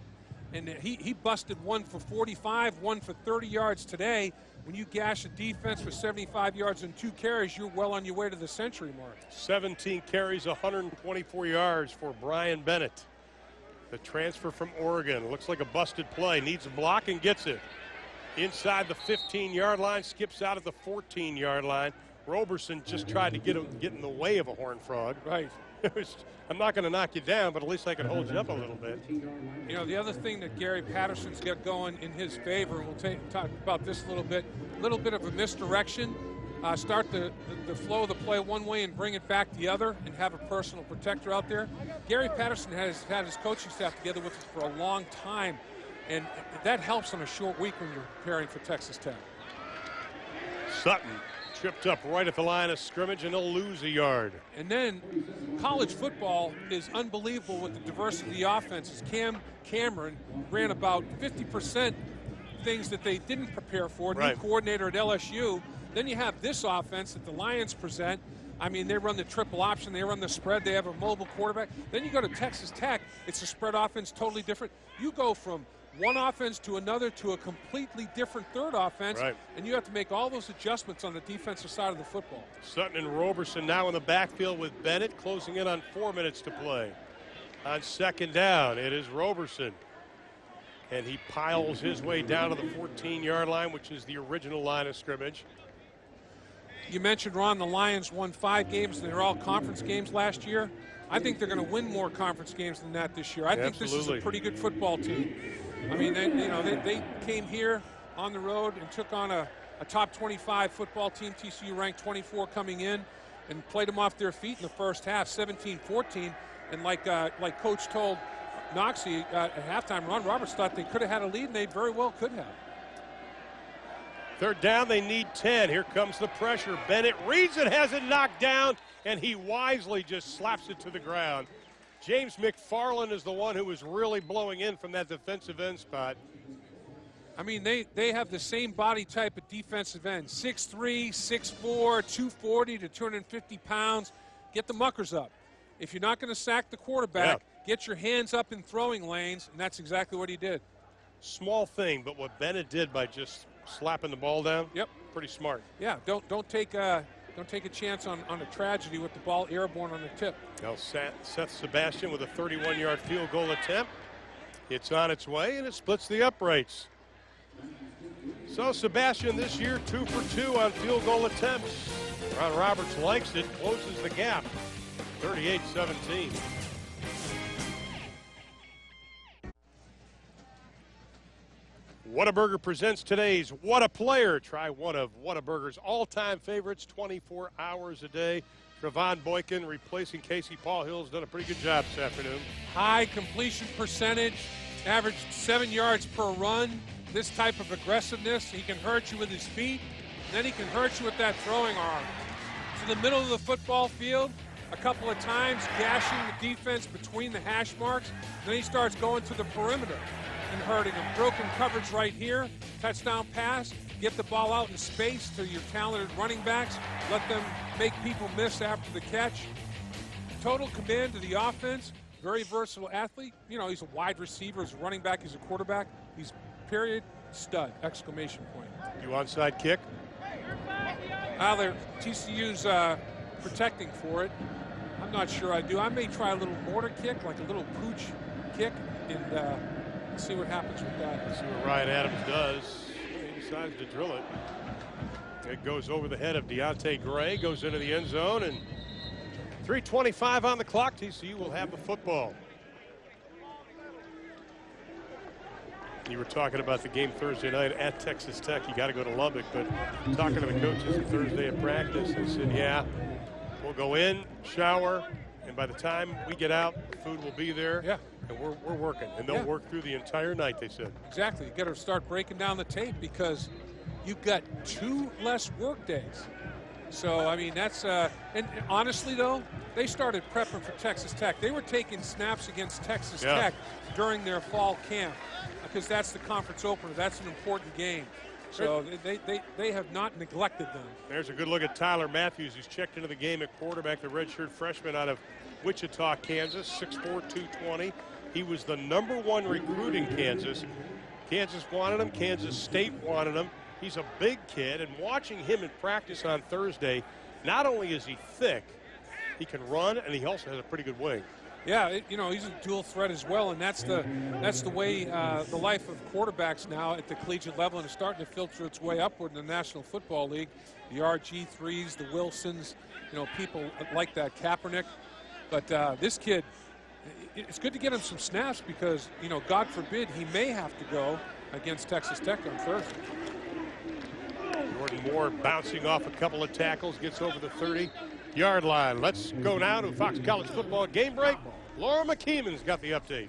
S4: And he, he busted one for 45, one for 30 yards today. When you gash a defense for 75 yards and two carries, you're well on your way to the century mark.
S3: 17 carries, 124 yards for Bryan Bennett. The transfer from Oregon. Looks like a busted play. Needs a block and gets it. Inside the 15-yard line, skips out at the 14-yard line. Roberson just tried to get him get in the way of a horn frog.
S4: Right.
S3: Was, I'm not going to knock you down, but at least I can hold you up a little bit.
S4: You know, the other thing that Gary Patterson's got going in his favor, and we'll take, talk about this a little bit, a little bit of a misdirection. Uh, start the, the, the, flow of the play one way and bring it back the other and have a personal protector out there. Gary Patterson has had his coaching staff together with us for a long time, and that helps on a short week when you're preparing for Texas Tech.
S3: Sutton tripped up right at the line of scrimmage, and they'll lose a yard.
S4: And then college football is unbelievable with the diversity of the offenses. Cam Cameron ran about 50% things that they didn't prepare for.
S3: Right.
S4: New coordinator at LSU. Then you have this offense that the Lions present. I mean, they run the triple option, they run the spread, they have a mobile quarterback. Then you go to Texas Tech, it's a spread offense, totally different. You go from one offense to another to a completely different third offense,
S3: Right.
S4: and you have to make all those adjustments on the defensive side of the football.
S3: Sutton and Roberson now in the backfield with Bennett, closing in on four minutes to play. On second down, it is Roberson. And he piles his way down to the 14 yard line, which is the original line of scrimmage.
S4: You mentioned, Ron, the Lions won five games, and they're all conference games last year. I think they're going to win more conference games than that this year. I think this is a pretty good football team. I mean, they, you know, they, they came here on the road and took on a, a top 25 football team. TCU ranked 24 coming in and played them off their feet in the first half, 17-14. And like uh, like Coach told Noxie uh, at halftime, Ron Roberts thought they could have had a lead, and they very well could have.
S3: Third down, they need 10. Here comes the pressure. Bennett reads it, has it knocked down, and he wisely just slaps it to the ground. James McFarland is the one who was really blowing in from that defensive end spot.
S4: I mean, they, they have the same body type of defensive end 6'3, 6'4, 240 to 250 pounds. Get the muckers up. If you're not going to sack the quarterback, get your hands up in throwing lanes, and that's exactly what he did.
S3: Small thing, but what Bennett did by just slapping the ball down,
S4: yep,
S3: pretty smart.
S4: Yeah, don't don't take a don't take a chance on, on a tragedy with the ball airborne on the tip.
S3: Now Seth, Seth Sebastian with a 31-yard field goal attempt. It's on its way, and it splits the uprights. So Sebastian this year, two for two on field goal attempts. Ron Roberts likes it, closes the gap, 38-17. Whataburger presents today's What a Player. Try one of Whataburger's all-time favorites 24 hours a day. Trevone Boykin replacing Casey Pachall's done a pretty good job this afternoon.
S4: High completion percentage, averaged seven yards per run. This type of aggressiveness, he can hurt you with his feet, then he can hurt you with that throwing arm. To the middle of the football field, a couple of times, gashing the defense between the hash marks. Then he starts going to the perimeter and hurting them. Broken coverage right here, touchdown pass, get the ball out in space to your talented running backs, let them make people miss after the catch. Total command of the offense, very versatile athlete. You know, he's a wide receiver, he's a running back, he's a quarterback. He's period stud, exclamation point.
S3: You onside kick?
S4: Ah, they're TCU's uh, protecting for it. I'm not sure I do. I may try a little mortar kick, like a little pooch kick, and uh, see what happens with that.
S3: Let's See what Ryan Adams does. He decides to drill it. It goes over the head of Deontay Gray, goes into the end zone, and 3.25 on the clock. TCU will have the football. You were talking about the game Thursday night at Texas Tech. You got to go to Lubbock, but talking to the coaches on Thursday at practice, they said, yeah, we'll go in, shower, and by the time we get out, the food will be there.
S4: Yeah.
S3: And we're, we're working. And they'll
S4: Yeah.
S3: work through the entire night, they said.
S4: Exactly. You got to start breaking down the tape because you've got two less work days. So I mean that's uh, and honestly though they started prepping for Texas Tech. They were taking snaps against Texas
S3: Yeah.
S4: Tech during their fall camp because that's the conference opener. That's an important game. So they, they, they have not neglected them.
S3: There's a good look at Tyler Matthews, who's checked into the game at quarterback, the redshirt freshman out of Wichita, Kansas, 6'4", 220. He was the number one recruit in Kansas. Kansas wanted him. Kansas State wanted him. He's a big kid, and watching him in practice on Thursday, not only is he thick, he can run, and he also has a pretty good wing.
S4: Yeah, it, you know he's a dual threat as well, and that's the that's the way uh, the life of quarterbacks now at the collegiate level, and it's starting to filter its way upward in the National Football League. The RG threes, the Wilsons, you know, people like that Kaepernick, but uh, this kid, it- it's good to get him some snaps because you know, God forbid, he may have to go against Texas Tech on Thursday.
S3: Jordan Moore bouncing off a couple of tackles, gets over the 30 yard line. Let's go now to Fox College Football game break. Laura McKeeman's got the update.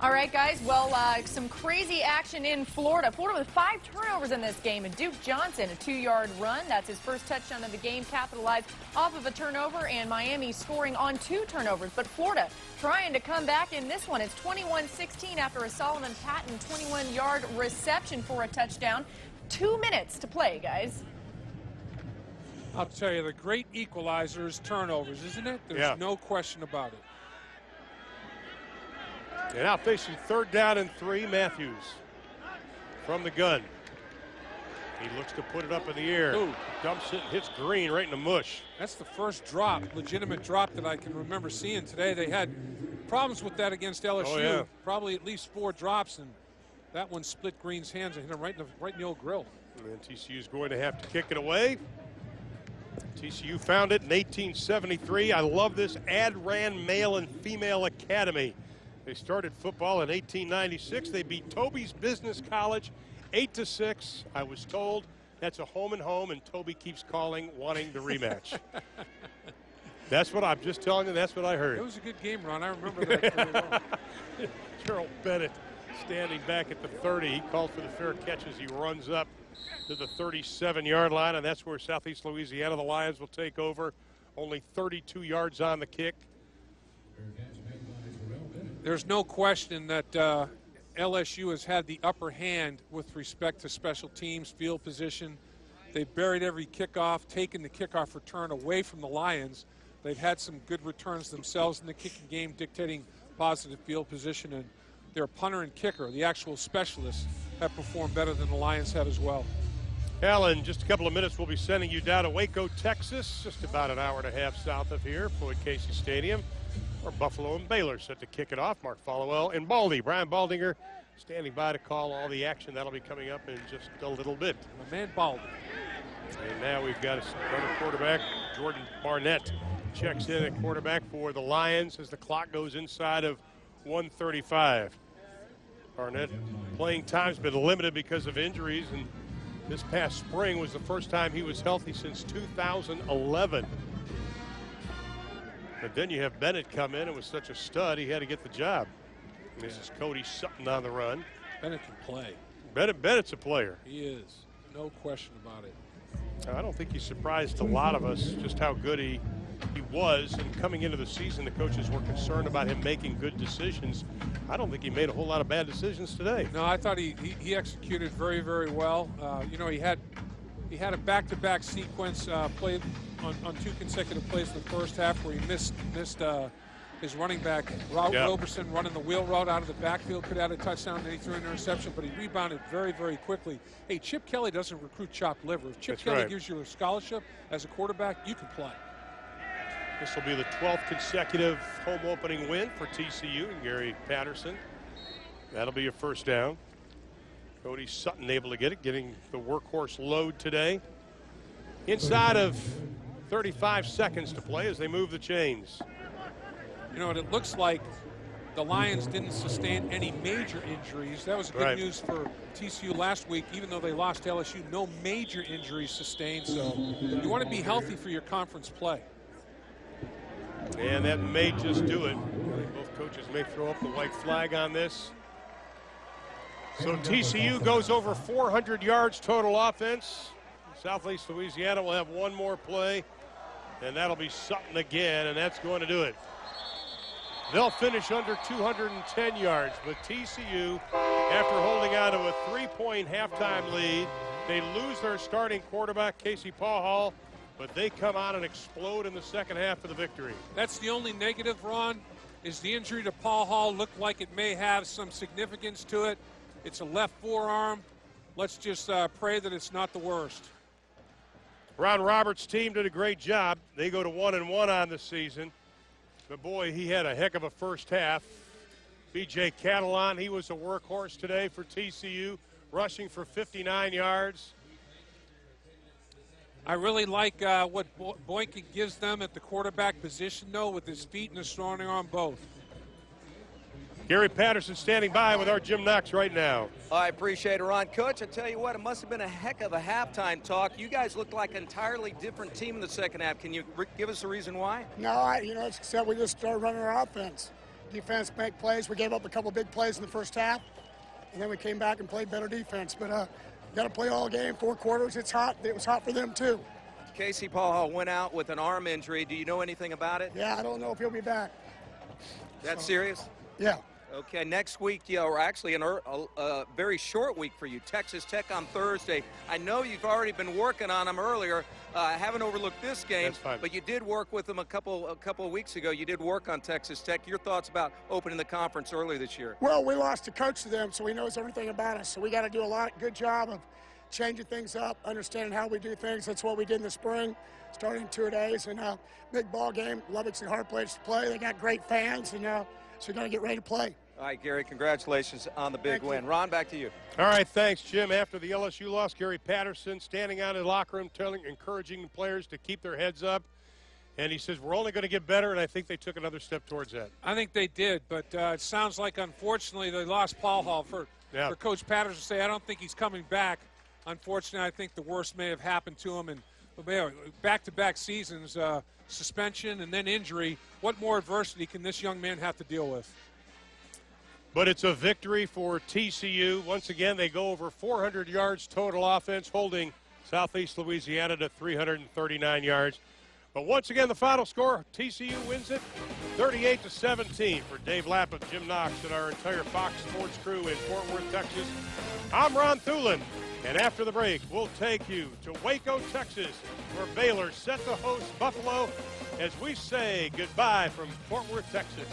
S5: All right, guys. Well, uh, some crazy action in Florida. Florida with five turnovers in this game. And Duke Johnson, a two-yard run. That's his first touchdown of the game, capitalized off of a turnover. And Miami scoring on two turnovers. But Florida trying to come back in this one. It's 21-16 after a Solomon Patton 21-yard reception for a touchdown. Two minutes to play, guys.
S4: I'll tell you, the great equalizer is turnovers, isn't it? There's
S3: Yeah.
S4: no question about it.
S3: And now facing third down and three, Matthews from the gun. He looks to put it up in the air.
S4: Ooh.
S3: Dumps it and hits Green right in the mush.
S4: That's the first drop, legitimate drop that I can remember seeing today. They had problems with that against LSU.
S3: Oh, yeah.
S4: Probably at least four drops, and that one split Green's hands and hit him right in the, right in the old grill.
S3: And TCU is going to have to kick it away. TCU found it in 1873. I love this AddRan Male and Female Academy. They started football in 1896. They beat Toby's Business College 8 to 6. I was told that's a home and home, and Toby keeps calling, wanting the rematch. that's what I'm just telling you. That's what I heard.
S4: It was a good game, Ron. I remember that well.
S3: Gerald Bennett standing back at the 30. He called for the fair catch as he runs up to the 37 yard line, and that's where Southeast Louisiana, the Lions, will take over. Only 32 yards on the kick.
S4: There's no question that uh, LSU has had the upper hand with respect to special teams, field position. They've buried every kickoff, taken the kickoff return away from the Lions. They've had some good returns themselves in the kicking game, dictating positive field position. And their punter and kicker, the actual specialists, have performed better than the Lions have as well.
S3: Al, in just a couple of minutes, we'll be sending you down to Waco, Texas, just about an hour and a half south of here, Floyd Casey Stadium, where Buffalo and Baylor set to kick it off. Mark Followill and Baldy, Brian Baldinger, standing by to call all the action. That'll be coming up in just a little bit.
S4: My man Baldy.
S3: And now we've got a starter quarterback, Jordan Barnett, checks in at quarterback for the Lions as the clock goes inside of 135. Barnett playing time's been limited because of injuries, and this past spring was the first time he was healthy since 2011. But then you have Bennett come in and was such a stud, he had to get the job. And this is Cody Sutton on the run.
S4: Bennett can play.
S3: Bennett, Bennett's a player.
S4: He is. No question about it.
S3: I don't think he surprised a lot of us just how good he he was. And coming into the season, the coaches were concerned about him making good decisions. I don't think he made a whole lot of bad decisions today.
S4: No, I thought he, he, he executed very, very well. Uh, you know, he had he had a back-to-back sequence uh, play on, on two consecutive plays in the first half where he missed missed uh, his running back Rob
S3: Yeah.
S4: Roberson running the wheel route out of the backfield could have had a touchdown and then he threw an interception, but he rebounded very, very quickly. Hey, Chip Kelly doesn't recruit chopped liver. If Chip
S3: That's
S4: Kelly
S3: right.
S4: gives you a scholarship as a quarterback, you can play.
S3: This will be the 12th consecutive home opening win for TCU and Gary Patterson. That'll be your first down. Cody Sutton able to get it, getting the workhorse load today. Inside of 35 seconds to play as they move the chains.
S4: You know, and it looks like the Lions didn't sustain any major injuries. That was good
S3: Right.
S4: news for TCU last week, even though they lost LSU. No major injuries sustained, so you want to be healthy for your conference play.
S3: And that may just do it. Both coaches may throw up the white flag on this. So TCU goes over 400 yards total offense. Southeast Louisiana will have one more play, and that'll be Sutton again, and that's going to do it. They'll finish under 210 yards, but TCU, after holding on to a three-point halftime lead, they lose their starting quarterback, Casey Pachall but they come out and explode in the second half of the victory.
S4: That's the only negative, Ron, is the injury to Pachall looked like it may have some significance to it. It's a left forearm. Let's just uh, pray that it's not the worst.
S3: Ron Roberts' team did a great job. They go to one and one on the season. But boy, he had a heck of a first half. BJ Catalon, he was a workhorse today for TCU, rushing for 59 yards.
S4: I really like uh, what Bo- Boykin gives them at the quarterback position, though, with his feet and his strong arm both.
S3: Gary Patterson standing by with our Jim Knox right now.
S9: I appreciate it, Ron. Coach, I tell you what, it must have been a heck of a halftime talk. You guys looked like an entirely different team in the second half. Can you re- give us a reason why?
S12: No, I, you know, it's except we just started running our offense. defense make plays. We gave up a couple big plays in the first half, and then we came back and played better defense. But uh, got to play all game, four quarters. It's hot. It was hot for them too.
S9: Casey Pachall went out with an arm injury. Do you know anything about it?
S12: Yeah, I don't know if he'll be back.
S9: That
S12: So-
S9: serious?
S12: Yeah.
S9: Okay, next week, yeah, or actually an, a, a very short week for you. Texas Tech on Thursday. I know you've already been working on them earlier. Uh, I haven't overlooked this game,
S3: That's fine.
S9: but you did work with them a couple a couple of weeks ago. You did work on Texas Tech. Your thoughts about opening the conference earlier this year?
S12: Well, we lost a coach to them, so he knows everything about us. So we got to do a lot, good job of changing things up, understanding how we do things. That's what we did in the spring, starting two days, and uh, big ball game. Lubbock's a hard place to play. They got great fans, and uh, so we got to get ready to play.
S9: All right, Gary, congratulations on the big
S12: Thank you.
S9: win. Ron, back to you.
S3: All right, thanks, Jim. After the LSU loss, Gary Patterson standing out in the locker room, telling, encouraging the players to keep their heads up. And he says, We're only going to get better, and I think they took another step towards that.
S4: I think they did, but uh, it sounds like unfortunately they lost Pachall for
S3: Yeah.
S4: for Coach Patterson to say I don't think he's coming back. Unfortunately, I think the worst may have happened to him, and back-to-back seasons, uh, suspension and then injury. What more adversity can this young man have to deal with?
S3: But it's a victory for TCU. Once again, they go over 400 yards total offense, holding Southeast Louisiana to 339 yards. But once again, the final score: TCU wins it, 38 to 17. For Dave Lapham, Jim Knox, and our entire Fox Sports crew in Fort Worth, Texas. I'm Ron Thulin, and after the break, we'll take you to Waco, Texas, where Baylor set the host Buffalo. As we say goodbye from Fort Worth, Texas.